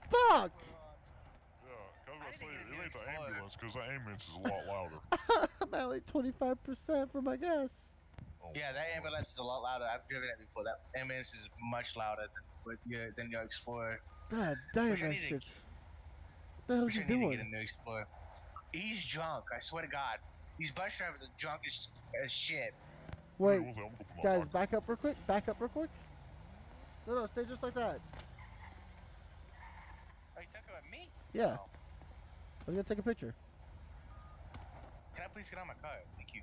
Fuck! Yeah, I, I didn't say even it do ain't the Explorer. ambulance, cause the ambulance is a lot louder. I'm at like 25% for my gas. Oh, Yeah, that ambulance is a lot louder. I've driven it before. That ambulance is much louder than your than your Explorer. God damn Wish I that need shit. What the hell's he need to get a doing? new Explorer. He's drunk. I swear to God. These bus drivers are drunk as, as shit. Wait, We'll see, I'm gonna put my guys, back up real quick. Back up real quick. No, no, stay just like that. Are you talking about me? Yeah. I was gonna take a picture. Can I please get on my car? Thank you.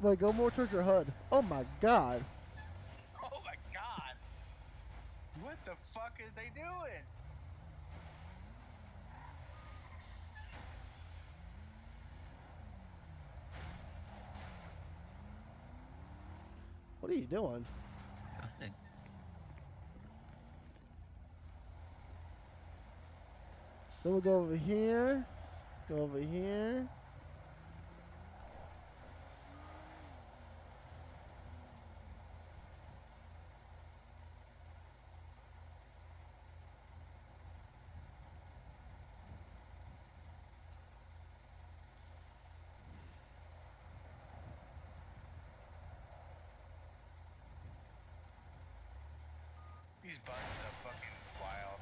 Wait, go more towards your HUD. Oh my god. Oh my God. What the fuck are they doing? What are you doing? Nothing. Then we'll go over here. Go over here. These buses are fucking wild.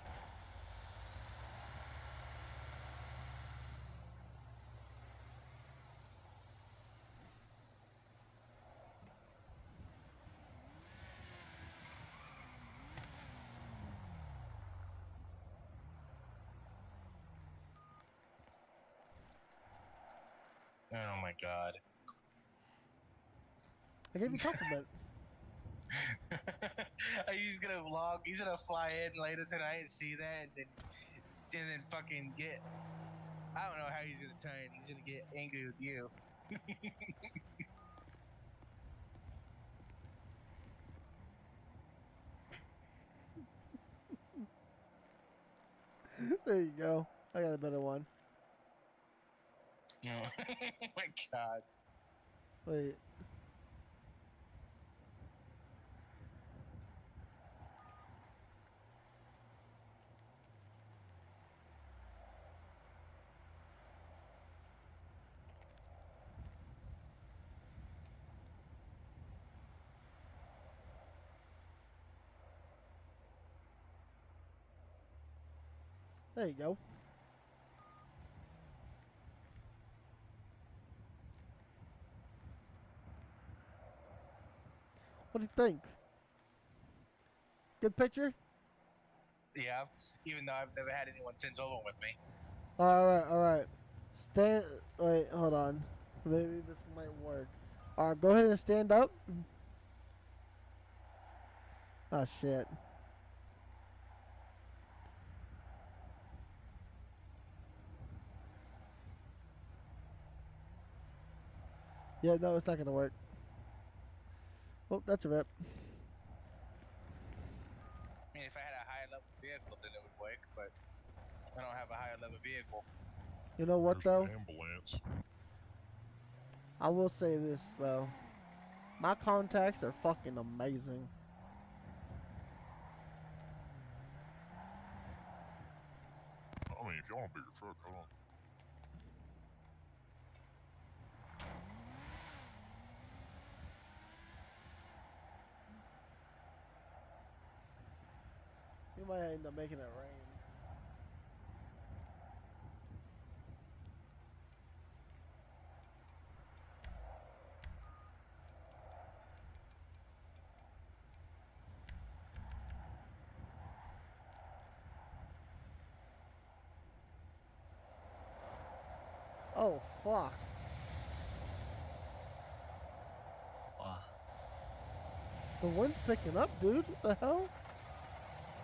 Oh my god. I gave you a compliment. he's gonna vlog. He's gonna fly in later tonight and see that, and then, and then fucking get. I don't know how he's gonna turn. He's gonna get angry with you. there you go. I got a better one. Oh my god. Wait. There you go. What do you think? Good picture? Yeah, even though I've never had anyone send over with me. All right, all right. Stand. Wait, hold on. Maybe this might work. All right, go ahead and stand up. Oh shit. Yeah, no, it's not gonna work. Oh, that's a rip. I mean, if I had a higher level vehicle, then it would work, but I don't have a higher level vehicle. You know what There's though? ambulance. I will say this though. My contacts are fucking amazing. I mean, if you want a bigger truck, hold on. Might end up making it rain. Oh fuck. Wow. The wind's picking up, dude. What the hell?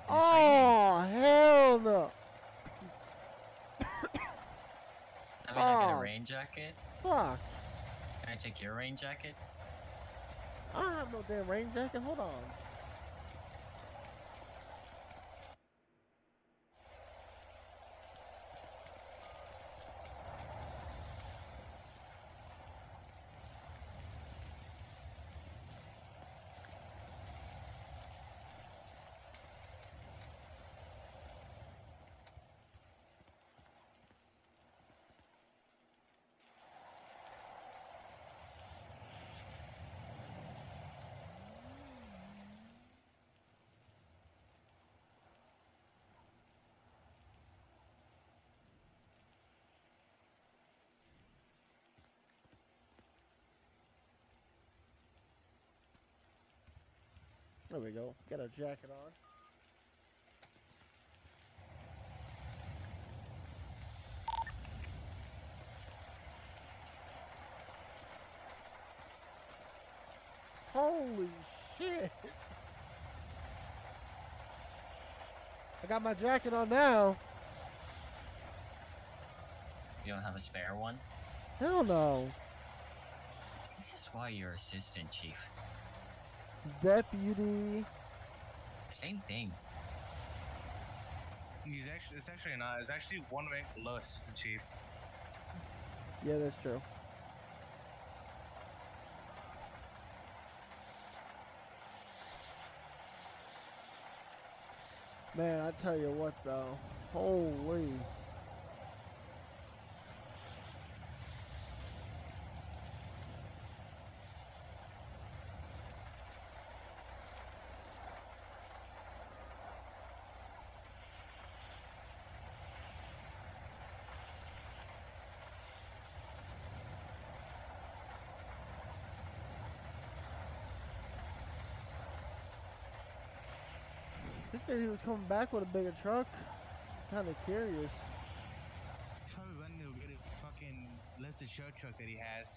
Oh hell no. I mean, I get Oh. a rain jacket. Fuck. Can I take your rain jacket? I don't have no damn rain jacket. Hold on. There we go. Got a jacket on. Holy shit. I got my jacket on now. You don't have a spare one? Hell no. This is why you're assistant chief. Deputy. Same thing. He's actually, it's actually not. It's actually one rank below assistant chief. Yeah, that's true. Man, I tell you what though. Holy. Said he was coming back with a bigger truck. Kind of curious. Probably running to get a fucking listed show truck that he has.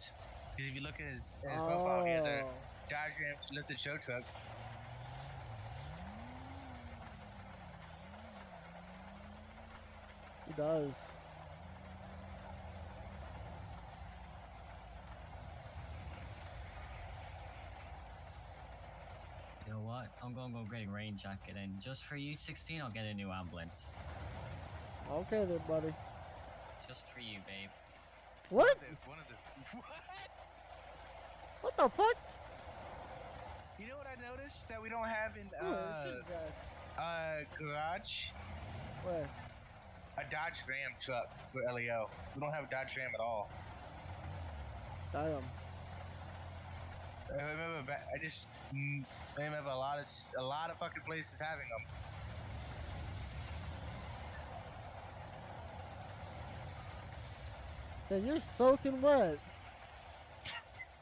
'Cause if you look at his, his profile, he has a Oh, Dodge Ram listed show truck. he does. You know what? I'm gonna go get a rain jacket, and just for you, 16, I'll get a new ambulance. Okay then, buddy. Just for you, babe. What? One of the what? What the fuck? You know what I noticed that we don't have in Who is uh, this uh garage? Where? A Dodge Ram truck for LEO. We don't have a Dodge Ram at all. Damn. I remember I just mm, I remember a lot of a lot of fucking places having them. Man, you're soaking wet.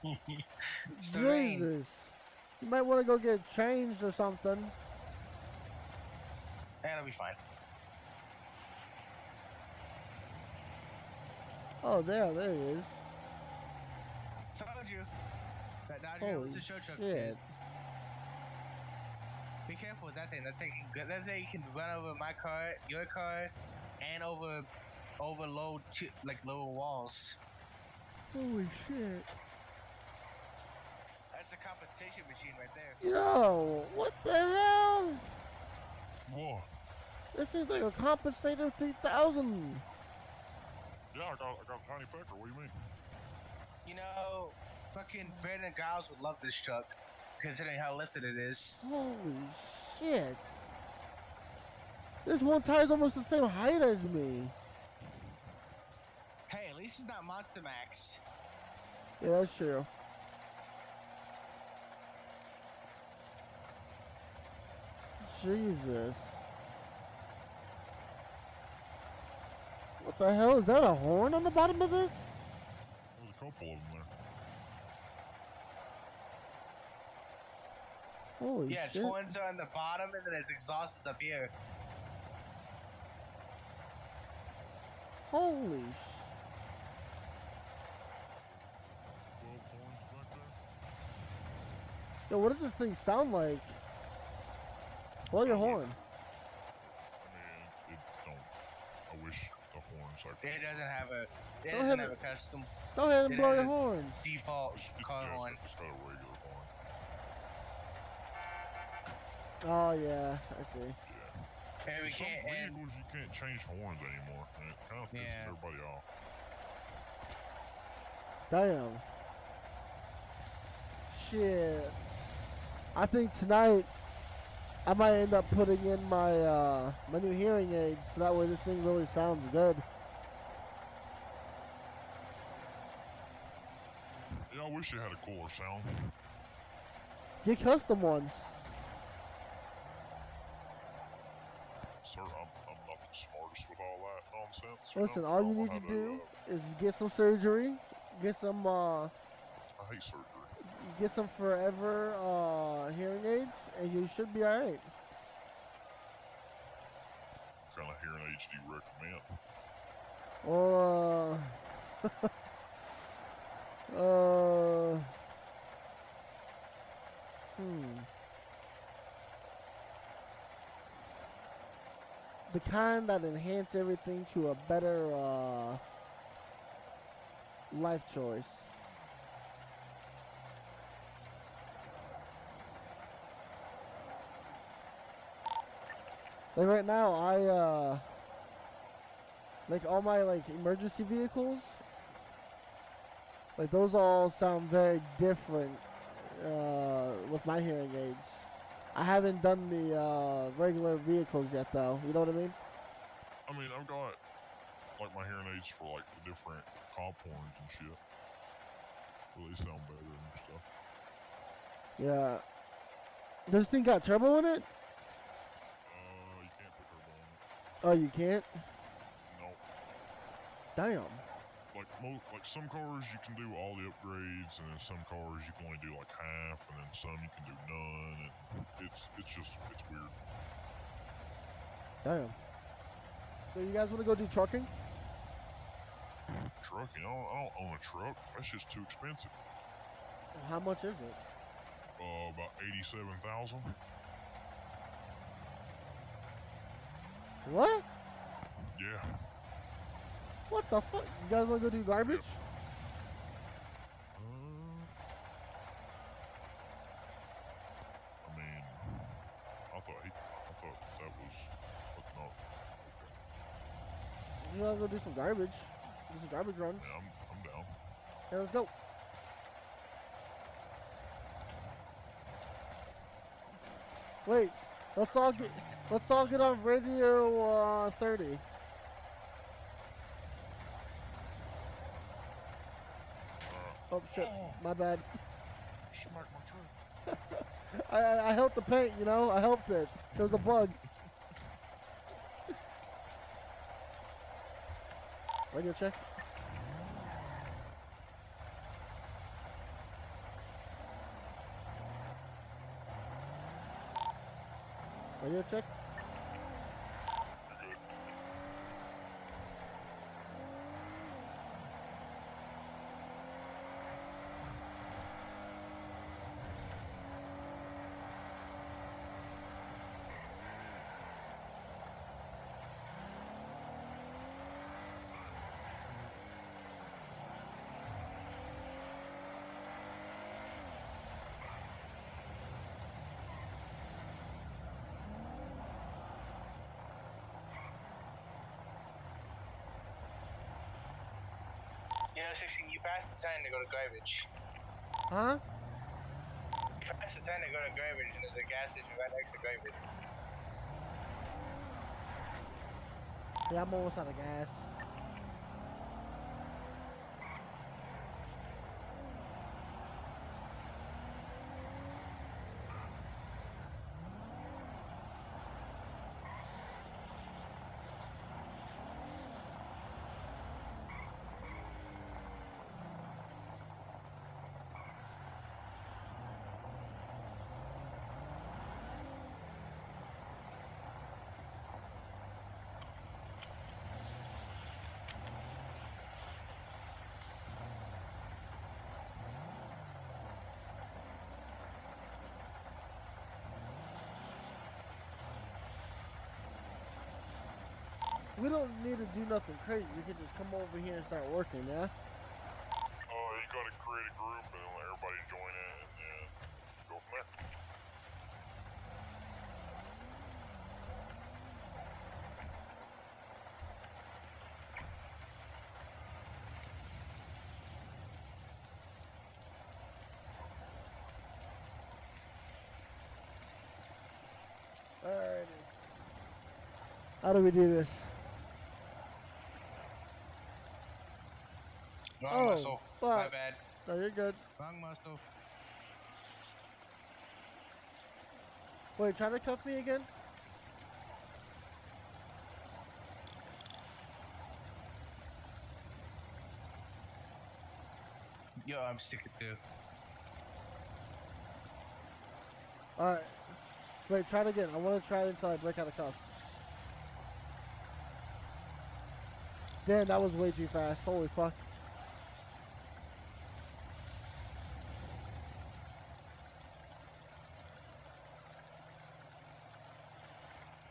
The rain. Jesus. You might want to go get changed or something. And That'll be fine. Oh, there, there he is. Told you. That Dodge Holy was a show truck. shit. Be careful with that thing. That thing, that thing can run over my car, your car, and over, over low, t- like lower walls. Holy shit. That's a compensation machine right there. Yo, what the hell? What? This is like a compensator 3000. Yeah, I got, I got a tiny pecker. What do you mean? You know, fucking Brandon Giles would love this truck, considering how lifted it is. Holy shit. This one tire is almost the same height as me. Hey, at least it's not Monster Max. Yeah, that's true. Jesus. What the hell? Is that a horn on the bottom of this? There's a couple of them there. Holy yeah, its shit. horns are on the bottom, and then there's exhausts up here. Holy sh- 12 horns back there. Yo, what does this thing sound like? Blow your horn. I mean, it don't. I wish the horns like It doesn't have a. It Go doesn't ahead have a and- custom Go ahead and blow your horns. default It's, it's, car yeah, horn. Oh, yeah, I see. Yeah. And we Some can't. And vehicles you can't change horns anymore, and it kind of pisses Yeah. everybody off. Damn. Shit. I think tonight I might end up putting in my uh, my new hearing aids so that way this thing really sounds good. Yeah, I wish it had a cooler sound. Get custom ones. Sir, I'm, I'm not the smartest with all that nonsense. you Listen, all you need to do uh, is get some surgery, get some uh, I hate surgery. get some forever uh, hearing aids, and you should be alright. What kind of hearing aids do you recommend? Well, uh, uh, hmm. The kind that enhance everything to a better uh, life choice. Like right now, I uh, like all my like emergency vehicles like those all sound very different uh, with my hearing aids i haven't done the uh, regular vehicles yet though. You know what i mean? I mean, I've got like my hearing aids for like the different cop horns and shit. So they sound better and stuff. yeah. Does this thing got turbo in it? Uh, you can't put turbo on it. oh you can't? No, damn like most, like some cars you can do all the upgrades, and then some cars you can only do like half, and then some you can do none, and it's it's just it's weird. damn so you guys want to go do trucking Trucking, I don't, I don't own a truck. That's just too expensive. how much is it Uh, about eighty-seven thousand. what Yeah. What the fuck you guys want to go do garbage I mean, I thought he, I thought that was, but no. Okay. you to go do some garbage do some garbage runs Yeah, I'm, I'm down. yeah let's go wait let's all get let's all get on radio uh 30 Oh shit, my bad. smack my truck. I, I I helped the paint, you know. I helped it. There was a bug. Radio check. Radio check. You know, 16, you passed the 10 to go to garbage. Huh? You the 10 to go to garbage, and there's a gas station right next to garbage. Yeah, I'm almost out of gas. We don't need to do nothing crazy. We can just come over here and start working, yeah? Uh, you gotta create a group and let everybody join in and go from there. Alrighty. How do we do this? Wrong Oh, muscle. Fuck. My bad. No, you're good. Wrong muscle. Wait, try to cuff me again? Yo, I'm sick of two. Alright. Wait, try it again. I want to try it until I break out of cuffs. Damn, that was way too fast. Holy fuck.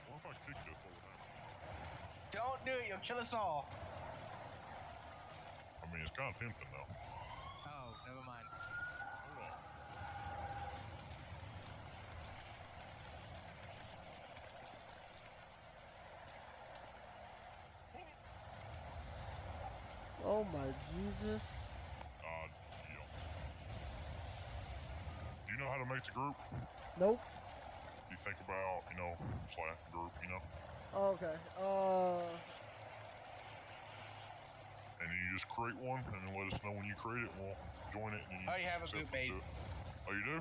What if I kick this over there? Don't do it, you'll kill us all. I mean, it's kind of tempting though. Oh, never mind. Oh my Jesus. Uh, yeah. Do you know how to make the group? Nope. You think about, you know, slash group, you know? Oh, okay. Uh, And you just create one and then let us know when you create it and we'll join it and you I already have a accept group it made. it. Oh, you do?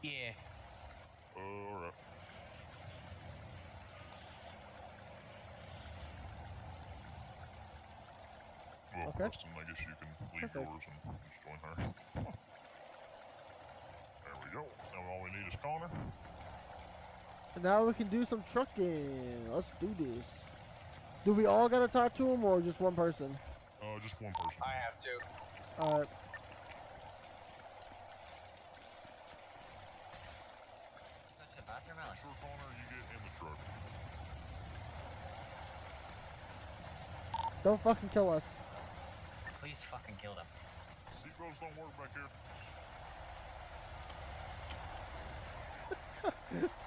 Yeah. Uh, alright. Well, Okay. Preston, I guess you can leave Perfect. yours and just join her. There we go. Now all we need is Connor. now we can do some trucking. Let's do this. Do we all gotta talk to him or just one person? Uh, just one person. I have to. Alright. Go to bathroom, Alex. Sure, Connor, you get in the truck. Don't fucking kill us. Please fucking kill them. Seatbelts don't work back here.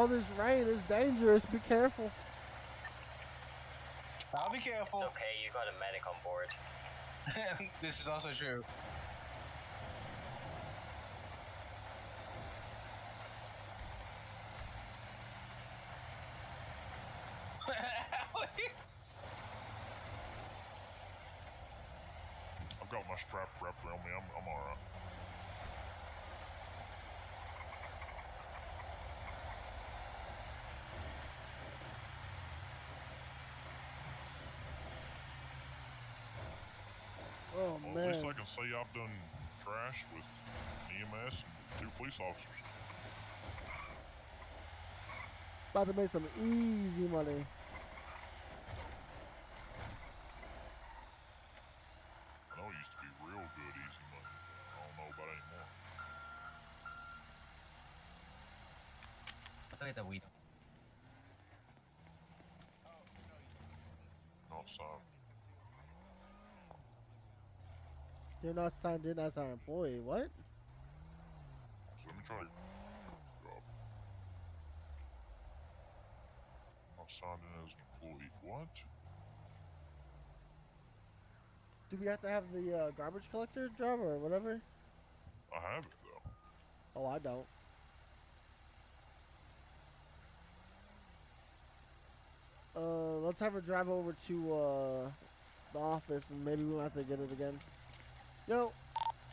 All this rain is dangerous. Be careful. I'll be careful. Okay, you got a medic on board. this is also true. Alex! I've got my strap wrapped around me. I'm, I'm alright. Oh Well, at least. I can say I've done trash with EMS and two police officers. About to make some easy money. I know it used to be real good, easy money. but I don't know about anymore. I'll tell you that we don't. Not signed. You're not signed in as our employee. What? So let me try. I signed in as an employee. What? Do we have to have the uh, garbage collector job or whatever? I have it though. Oh, I don't. Uh, let's have her drive over to uh, the office and maybe we'll have to get it again. Yo,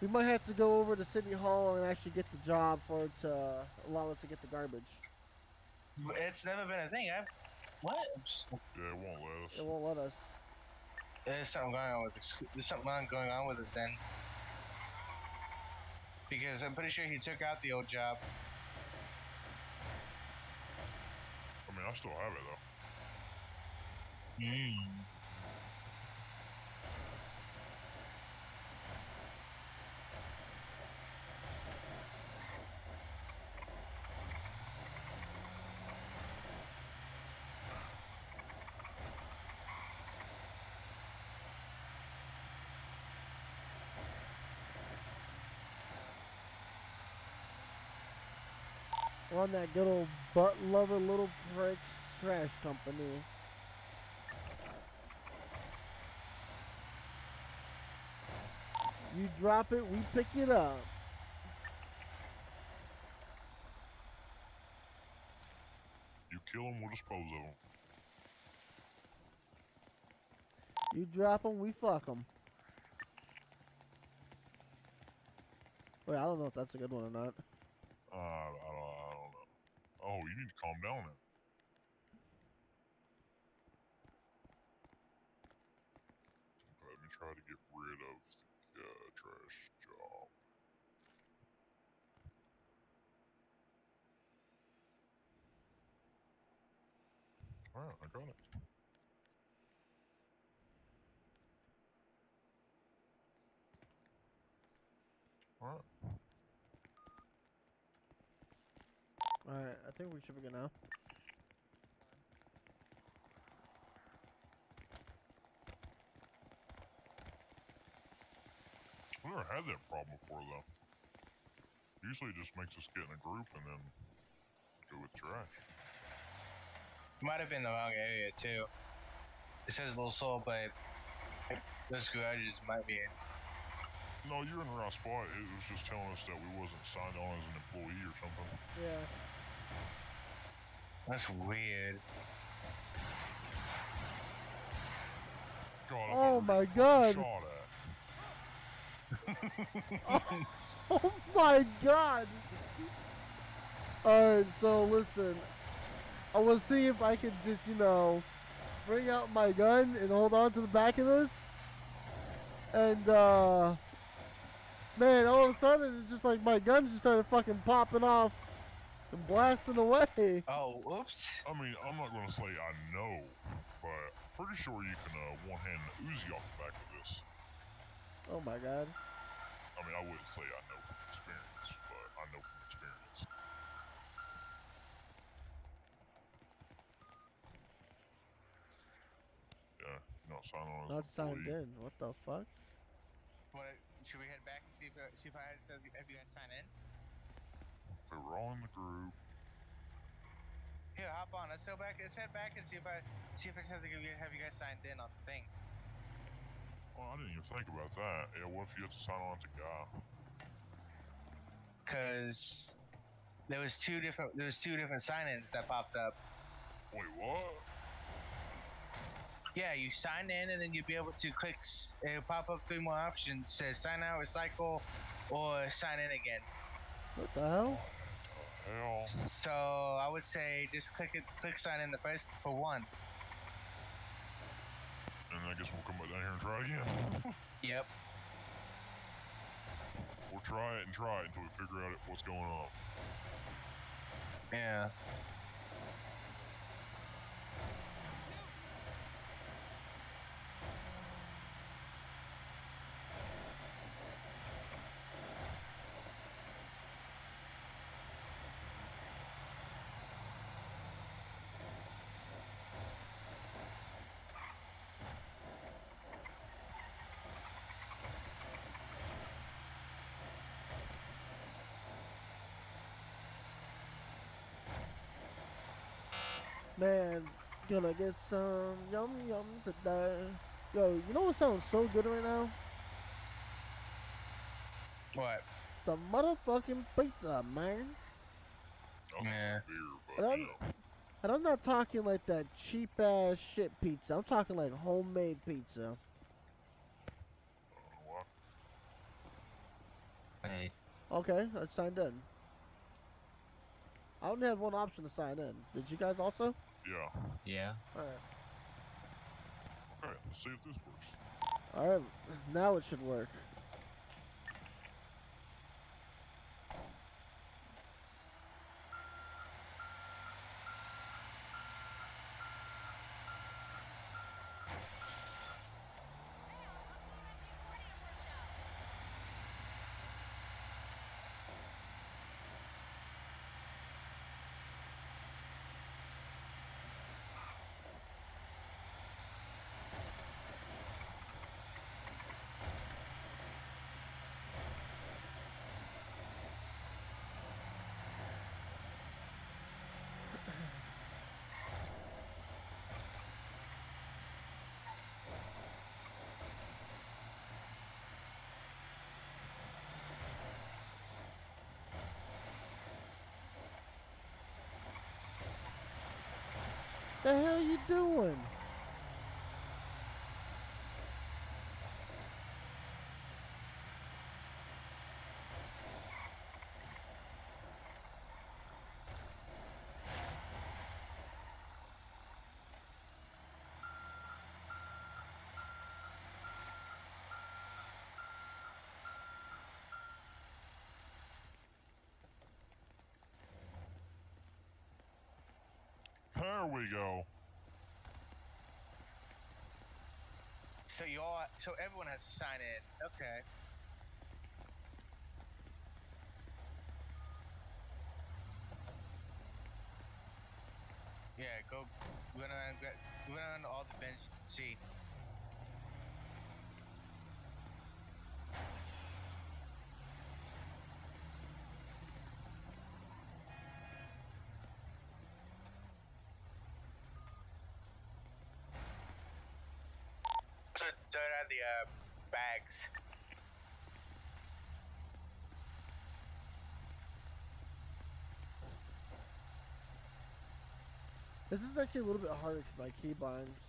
we might have to go over to City Hall and actually get the job for it to uh, allow us to get the garbage. It's never been a thing. I've what? Yeah, it won't let us. It won't let us. There's something going on with it. There's something on going on with it then. Because I'm pretty sure he took out the old job. I mean, I still have it though. Hmm. On that good old butt lover little pricks trash company. You drop it, we pick it up. You kill them, we'll dispose of them. You drop them, we fuck them. Wait, I don't know if that's a good one or not. Uh, I don't, I don't know. Oh, you need to calm down. Okay, let me try to get rid of the uh, trash job. Alright, I got it. Alright. Alright, I think we should be good now. We never had that problem before though. Usually it just makes us get in a group and then go with trash. Might have been the wrong area too. It says Little Seoul, but those garages might be in. No, you're in the right spot. It was just telling us that we wasn't signed on as an employee or something. Yeah. That's weird. Oh thought we were my God. At. Oh my god! Alright, so listen. I was see if I could just, you know, bring out my gun and hold on to the back of this. And, uh. Man, all of a sudden, it's just like my gun just started fucking popping off and blasting away. Oh, oops. I mean, I'm not gonna say I know, but pretty sure you can uh, one hand the Uzi off the back of this. Oh my god. I mean, I wouldn't say I know from experience, but I know from experience. Yeah, not signed on Not signed in. What the fuck? What, should we head back and see if, uh, see if I have you guys sign in? Okay, we're all in the group. Here, hop on. Let's go back. Let's head back and see if I see if I have to give you, have you guys signed in on the thing. Well, I didn't even think about that. Yeah, what if you have to sign on to Guy? Cause there was two different there was two different sign-ins that popped up. Wait, what? Yeah, you sign in and then you'd be able to click. It'll pop up three more options: says sign out, recycle, or sign in again. What the hell? Hell. So I would say just click it, click sign in the first for one. And I guess we'll come back down here and try again. Yep. we'll try it and try it until we figure out what's going on. Yeah. Man, gonna get some yum yum today. Yo, you know what sounds so good right now? What? Some motherfucking pizza, man. I'll Yeah. And I'm, and I'm not talking like that cheap ass shit pizza. I'm talking like homemade pizza. I don't know why. Wait, Okay, I signed in. I only had one option to sign in. Did you guys also? Yeah. yeah. Alright. Okay, let's see if this works. Alright, now it should work. What the hell you doing? We go. So you all, so everyone has to sign in. Okay. Yeah, go. We're Go on, go on all the bench. See. So dirt out the uh, bags. This is actually a little bit harder because my key binds.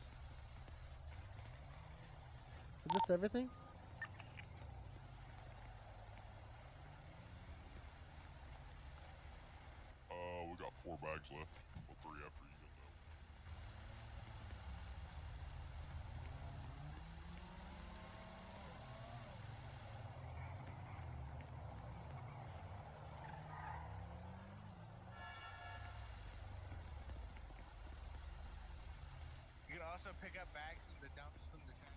Is this everything? Uh, we got four bags left. Well, three after you get them. You can also pick up bags from the dumps from the trash.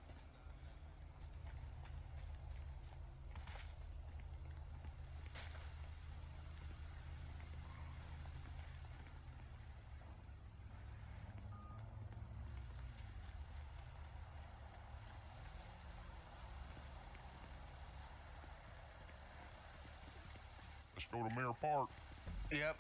Let's go to Mirror Park. Yep.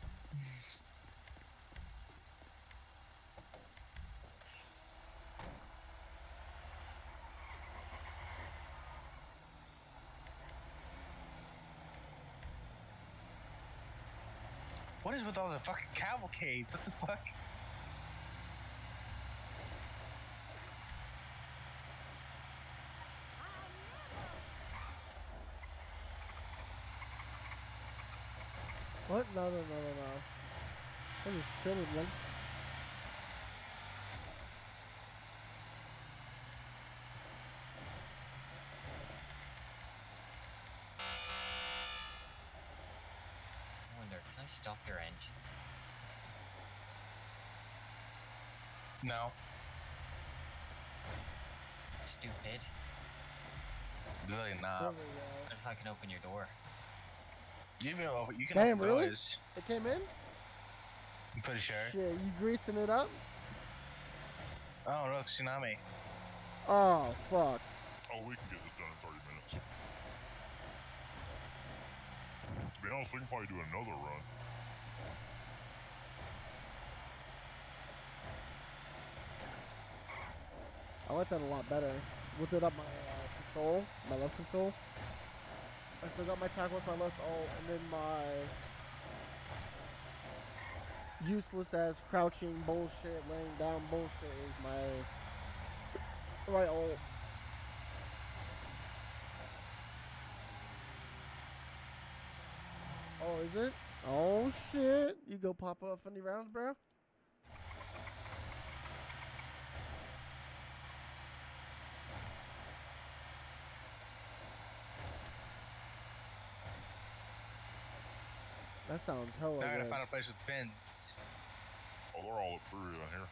With all the fucking cavalcades? What the fuck? What? No, no, no, no, no. I'm just chilling, man. I wonder, can I stop your engine? No. Stupid. Really not. we go. What if I can open your door? You can open. You can Damn, open really? doors. It came in? I'm pretty sure. Shit, you greasing it up? Oh, look, tsunami. Oh, fuck. Oh, we can get this done in 30 minutes. To be honest, we can probably do another run. I like that a lot better. With it up my uh, control, my left control. I still got my tackle with my left alt, and then my useless ass crouching bullshit, laying down bullshit is my right alt. Oh, is it? Oh shit! You go pop up funny rounds, bro. That sounds hella Now I gotta good. find a place with fins. Oh, they're all up through down here.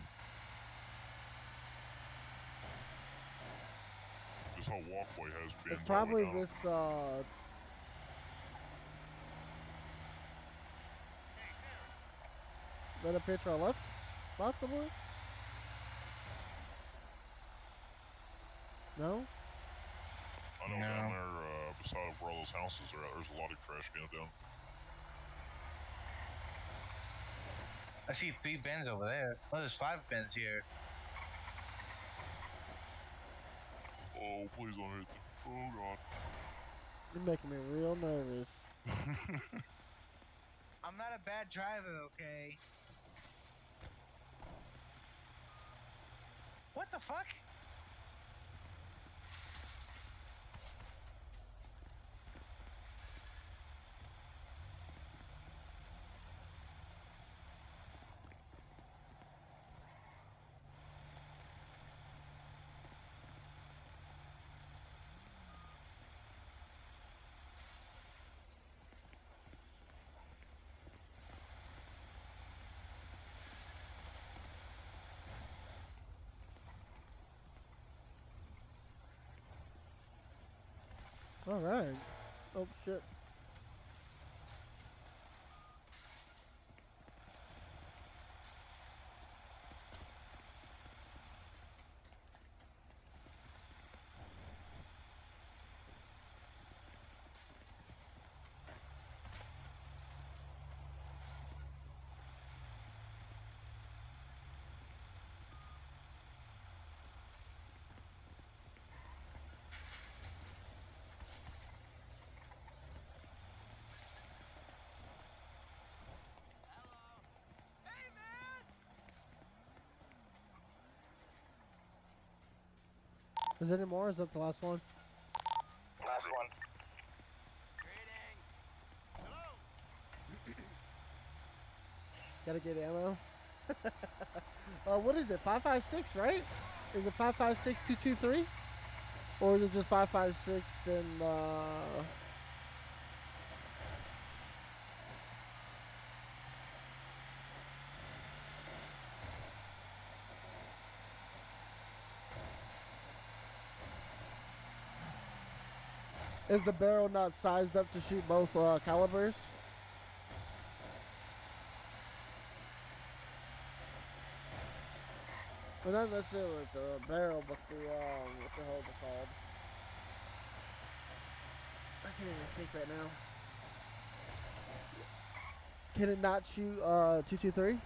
This whole walkway has been. It's probably this uh right up here to our left, possibly. No? I know No. down there uh, beside where all those houses are at, there's a lot of trash cans down. I see three bins over there. Oh, there's five bins here. Oh, please don't hit them. Oh, God. You're making me real nervous. I'm not a bad driver, okay? What the fuck? Alright. Oh shit. Is there any more? Is that the last one? Last one. Gotta get ammo. uh, what is it? 556, right? Is it 556 223? Or is it just 556 and uh Is the barrel not sized up to shoot both uh, calibers? But not necessarily like the barrel, but the, um, what the hell is it called? I can't even think right now. Can it not shoot, uh, 223?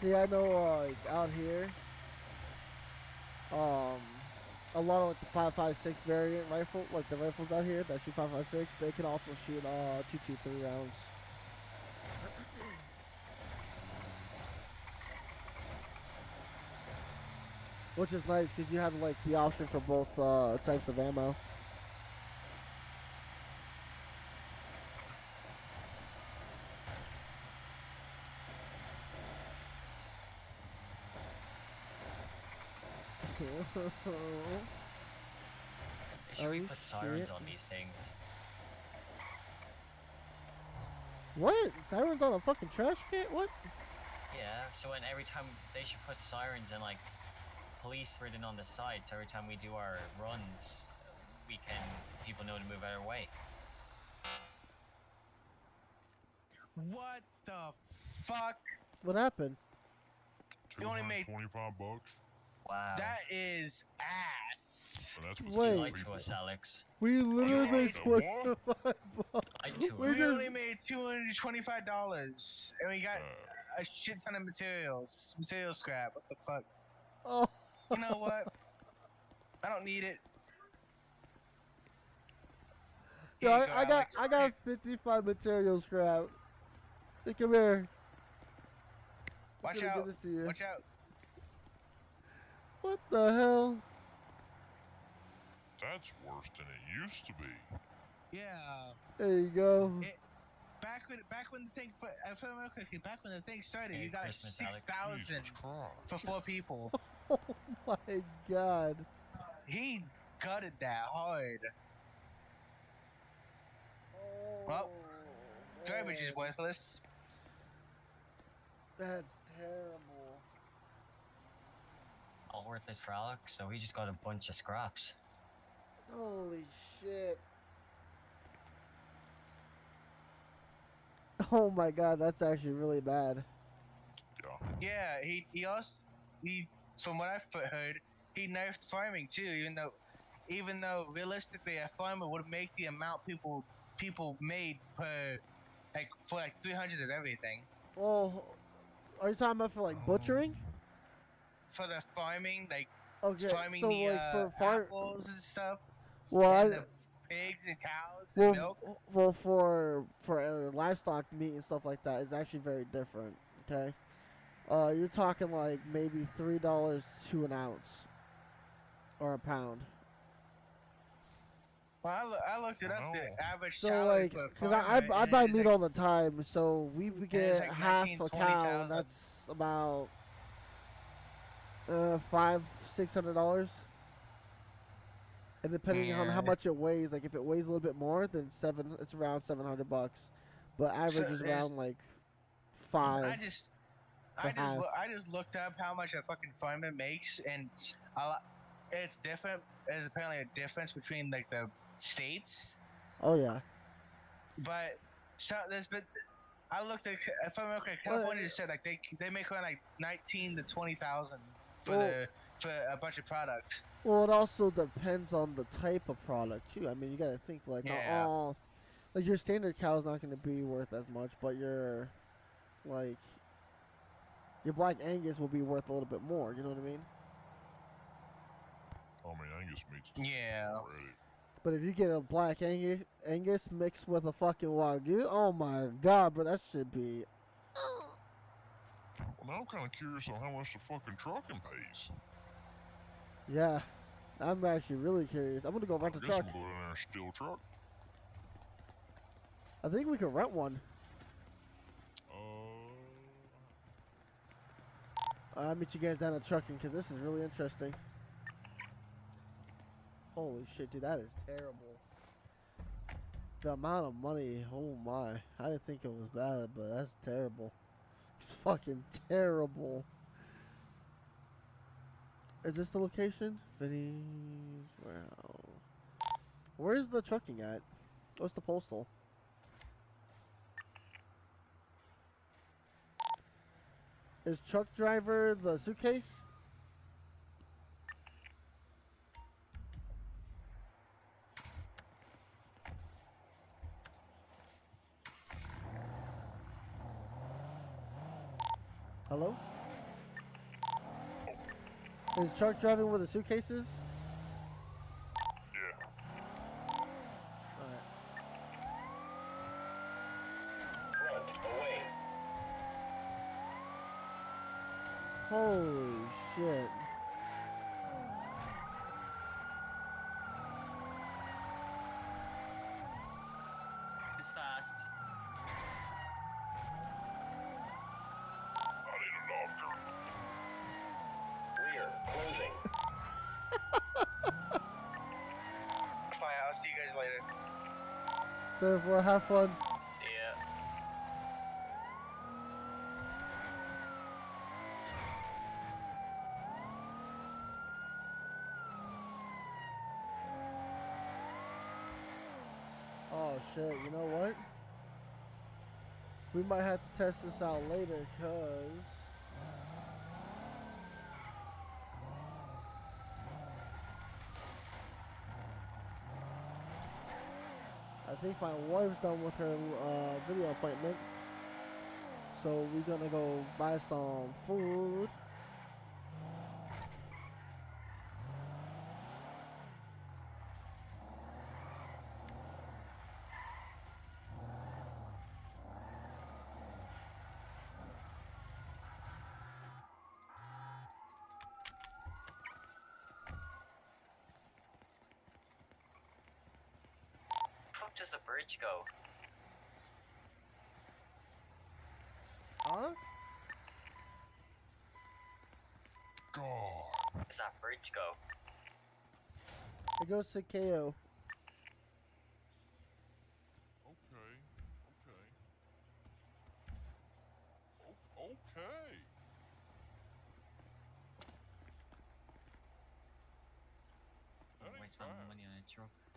See, I know uh, like out here, um, a lot of like the 5.56 variant rifle, like the rifles out here that shoot 5.56, they can also shoot uh 223 rounds. Which is nice because you have like the option for both uh, types of ammo. Should we put shit. sirens on these things? What? Sirens on a fucking trash can? What? Yeah, so when every time they should put sirens and like police written on the side so every time we do our runs we can people know to move out of our way. What the fuck? What happened? You only made 25 bucks. Wow. That is ass. And that's with Wait. two Lied to us, Alex. We literally Yeah, made the 25 bucks. We us. We just- made two hundred twenty-five dollars, and we got Uh, a shit ton of materials, material scrap. What the fuck? Oh. You know what? I don't need it. Yo, Here you I, go, I got Alex. I got 55 material scrap. Hey, come here. Watch out. Good to see you. Watch out. What the hell? that's worse than it used to be. Yeah. There you go. It- Back when, back when the thing, for, uh, for real quickly, back when the thing started, Merry you got like Christmas, six Alex. thousand Jesus for four people. Oh my god. he gutted that hard. Well, Garbage is worthless. That's terrible. All worthless for Alex, so he just got a bunch of scraps. Holy shit. Oh my god, that's actually really bad. Yeah. Yeah, he he also he from what I've heard, he nerfed farming too. Even though, even though realistically a farmer would make the amount people people made per like for like three hundred and everything Oh, are you talking about for like butchering? For the farming, like Okay, farming so the like uh, for far, apples and stuff, well, and the pigs and cows and well, milk. well, for for uh, livestock meat and stuff like that is actually very different. Okay, uh, you're talking like maybe three dollars to an ounce or a pound. Well, I, loo- I looked it up. Wow. The average So like, cause I, farmer I, I buy meat like, all the time, so we we get like half 19, a 20,000. cow. and That's about uh five six hundred dollars. And depending on how much it weighs, like if it weighs a little bit more, then seven, it's around seven hundred bucks. But average is around like five. I just, I just. I just looked up how much a fucking farmer makes, and a lot, it's different. There's apparently a difference between like the states, oh yeah. but so there's been. I looked at if I remember, correctly, Well, California uh, said like they they make around like nineteen to twenty thousand for Well- the for a bunch of products. Well, it also depends on the type of product too. I mean, you got to think like not Yeah. all, like your standard cow is not going to be worth as much, but your, like, your black Angus will be worth a little bit more. You know what I mean? I mean, Angus meat's Yeah. already. But if you get a black Angus, Angus mixed with a fucking wagyu, oh my god, bro, that should be. Oh, Well, now I'm kind of curious on how much the fucking trucking pays. Yeah, I'm actually really curious. I'm gonna go rent a I guess truck. We'll go in there and steal a truck. I think we could rent one. Uh, I'll meet you guys down at trucking because this is really interesting. Holy shit, dude, that is terrible. The amount of money, oh my. I didn't think it was bad, but that's terrible. Fucking terrible. Is this the location? Vinny's. Where's the trucking at? What's the postal? Is truck driver the suitcase? Hello? Is truck driving where the suitcase active or have fun. Oh shit, you know what? We might have to test this out later, cause... think my wife's done with her uh, video appointment. So we're gonna go buy some food. fuck does the bridge go? Huh? God. Does that bridge go? It goes to KO. Okay. Okay. O- okay. That ain't Waste my money on a truck.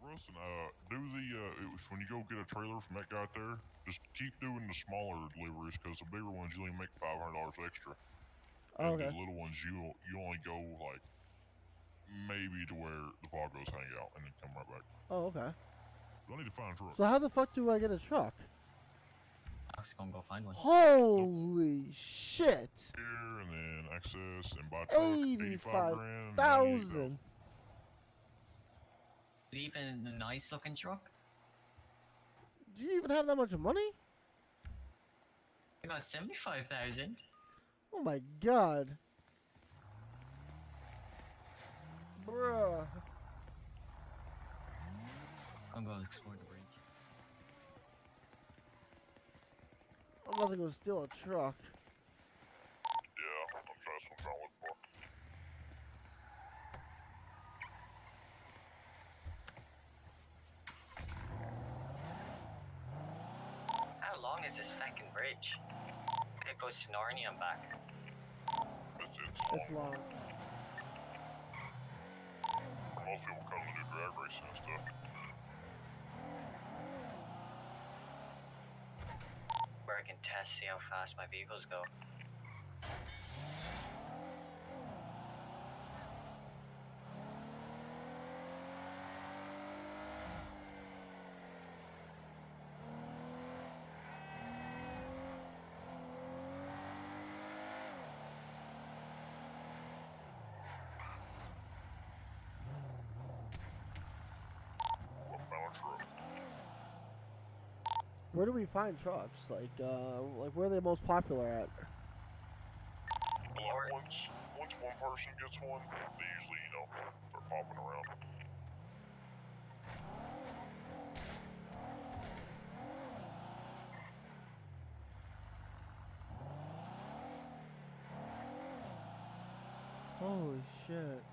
That ain't. Rustin, uh, do the, uh, it was when you go get a trailer from that guy out there, just keep doing the smaller deliveries, because the bigger ones you only make $500 extra. Oh, and okay. the little ones, you you only go, like, maybe to where the Vagos hang out, and then come right back. Oh, okay. So I need to find a truck. So how the fuck do I get a truck? I was gonna go find one. Holy shit! Here, and then access, and buy truck, 85 Eighty-five grand. and 98 thousand. Even a nice looking truck? Do you even have that much money? I got 75,000. Oh my god. Bruh. I'm gonna explore the bridge. I'm about to go steal a truck. Yeah, I'm trying, that's what I'm trying to look for. How long is this fucking bridge? It goes to Narnia and back. It's, it's, It's long. Most people come to do drag racing and stuff. Where I can test, see how fast my vehicles go. What found a truck? Where do we find trucks? Like, uh, like where are they most popular at? Well, once, once one person gets one, they usually, you know, start popping around. Holy shit.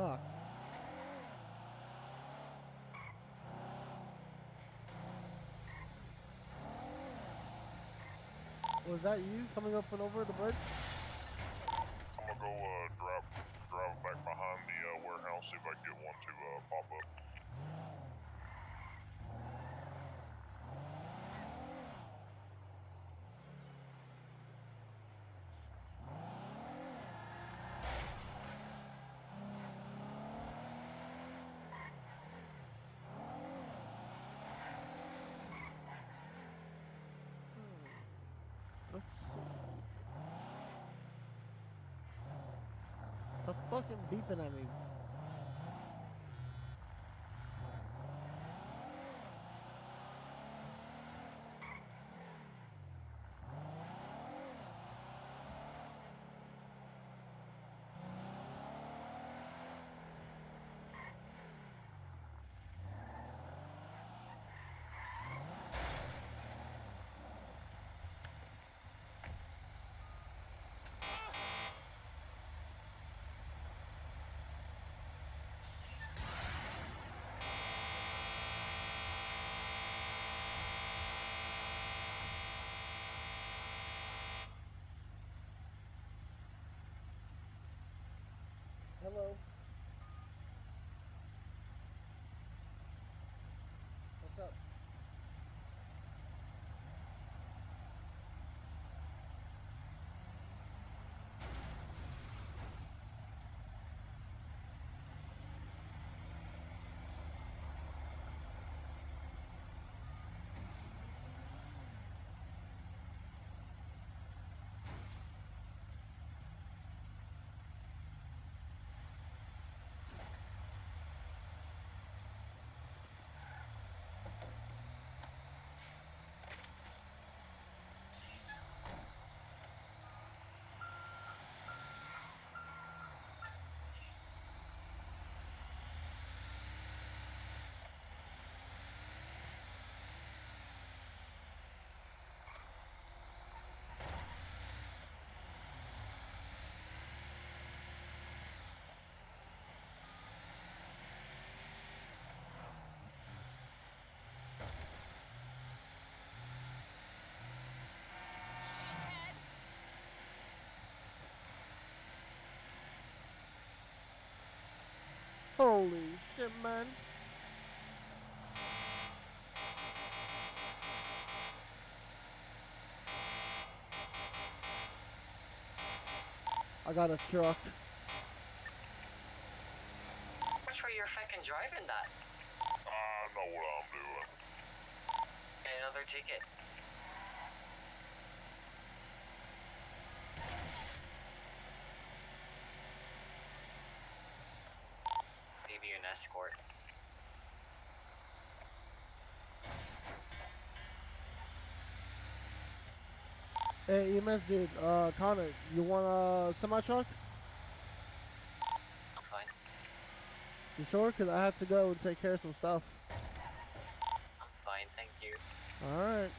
Was that you coming up and over the bridge? I'm gonna go, uh, drive, drive back behind the, uh, warehouse, see if I can get one to, uh, pop up. Let's see. Stop fucking beeping at me. Holy shit, man. I got a truck. Which way you're fucking driving that? I know what I'm doing. Another ticket. Give you an escort. Hey, EMS dude, uh, Connor, you want a semi truck? I'm fine. You sure? Cause I have to go and take care of some stuff. I'm fine, thank you. Alright.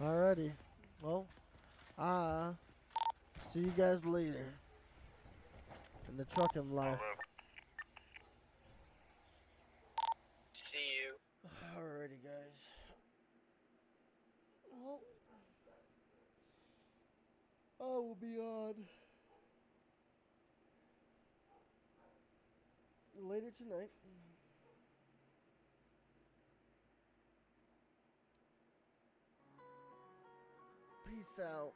Alrighty. Well, uh, see you guys later. In the trucking life. See you. Alrighty, guys. Well, I will be on later tonight. Peace out.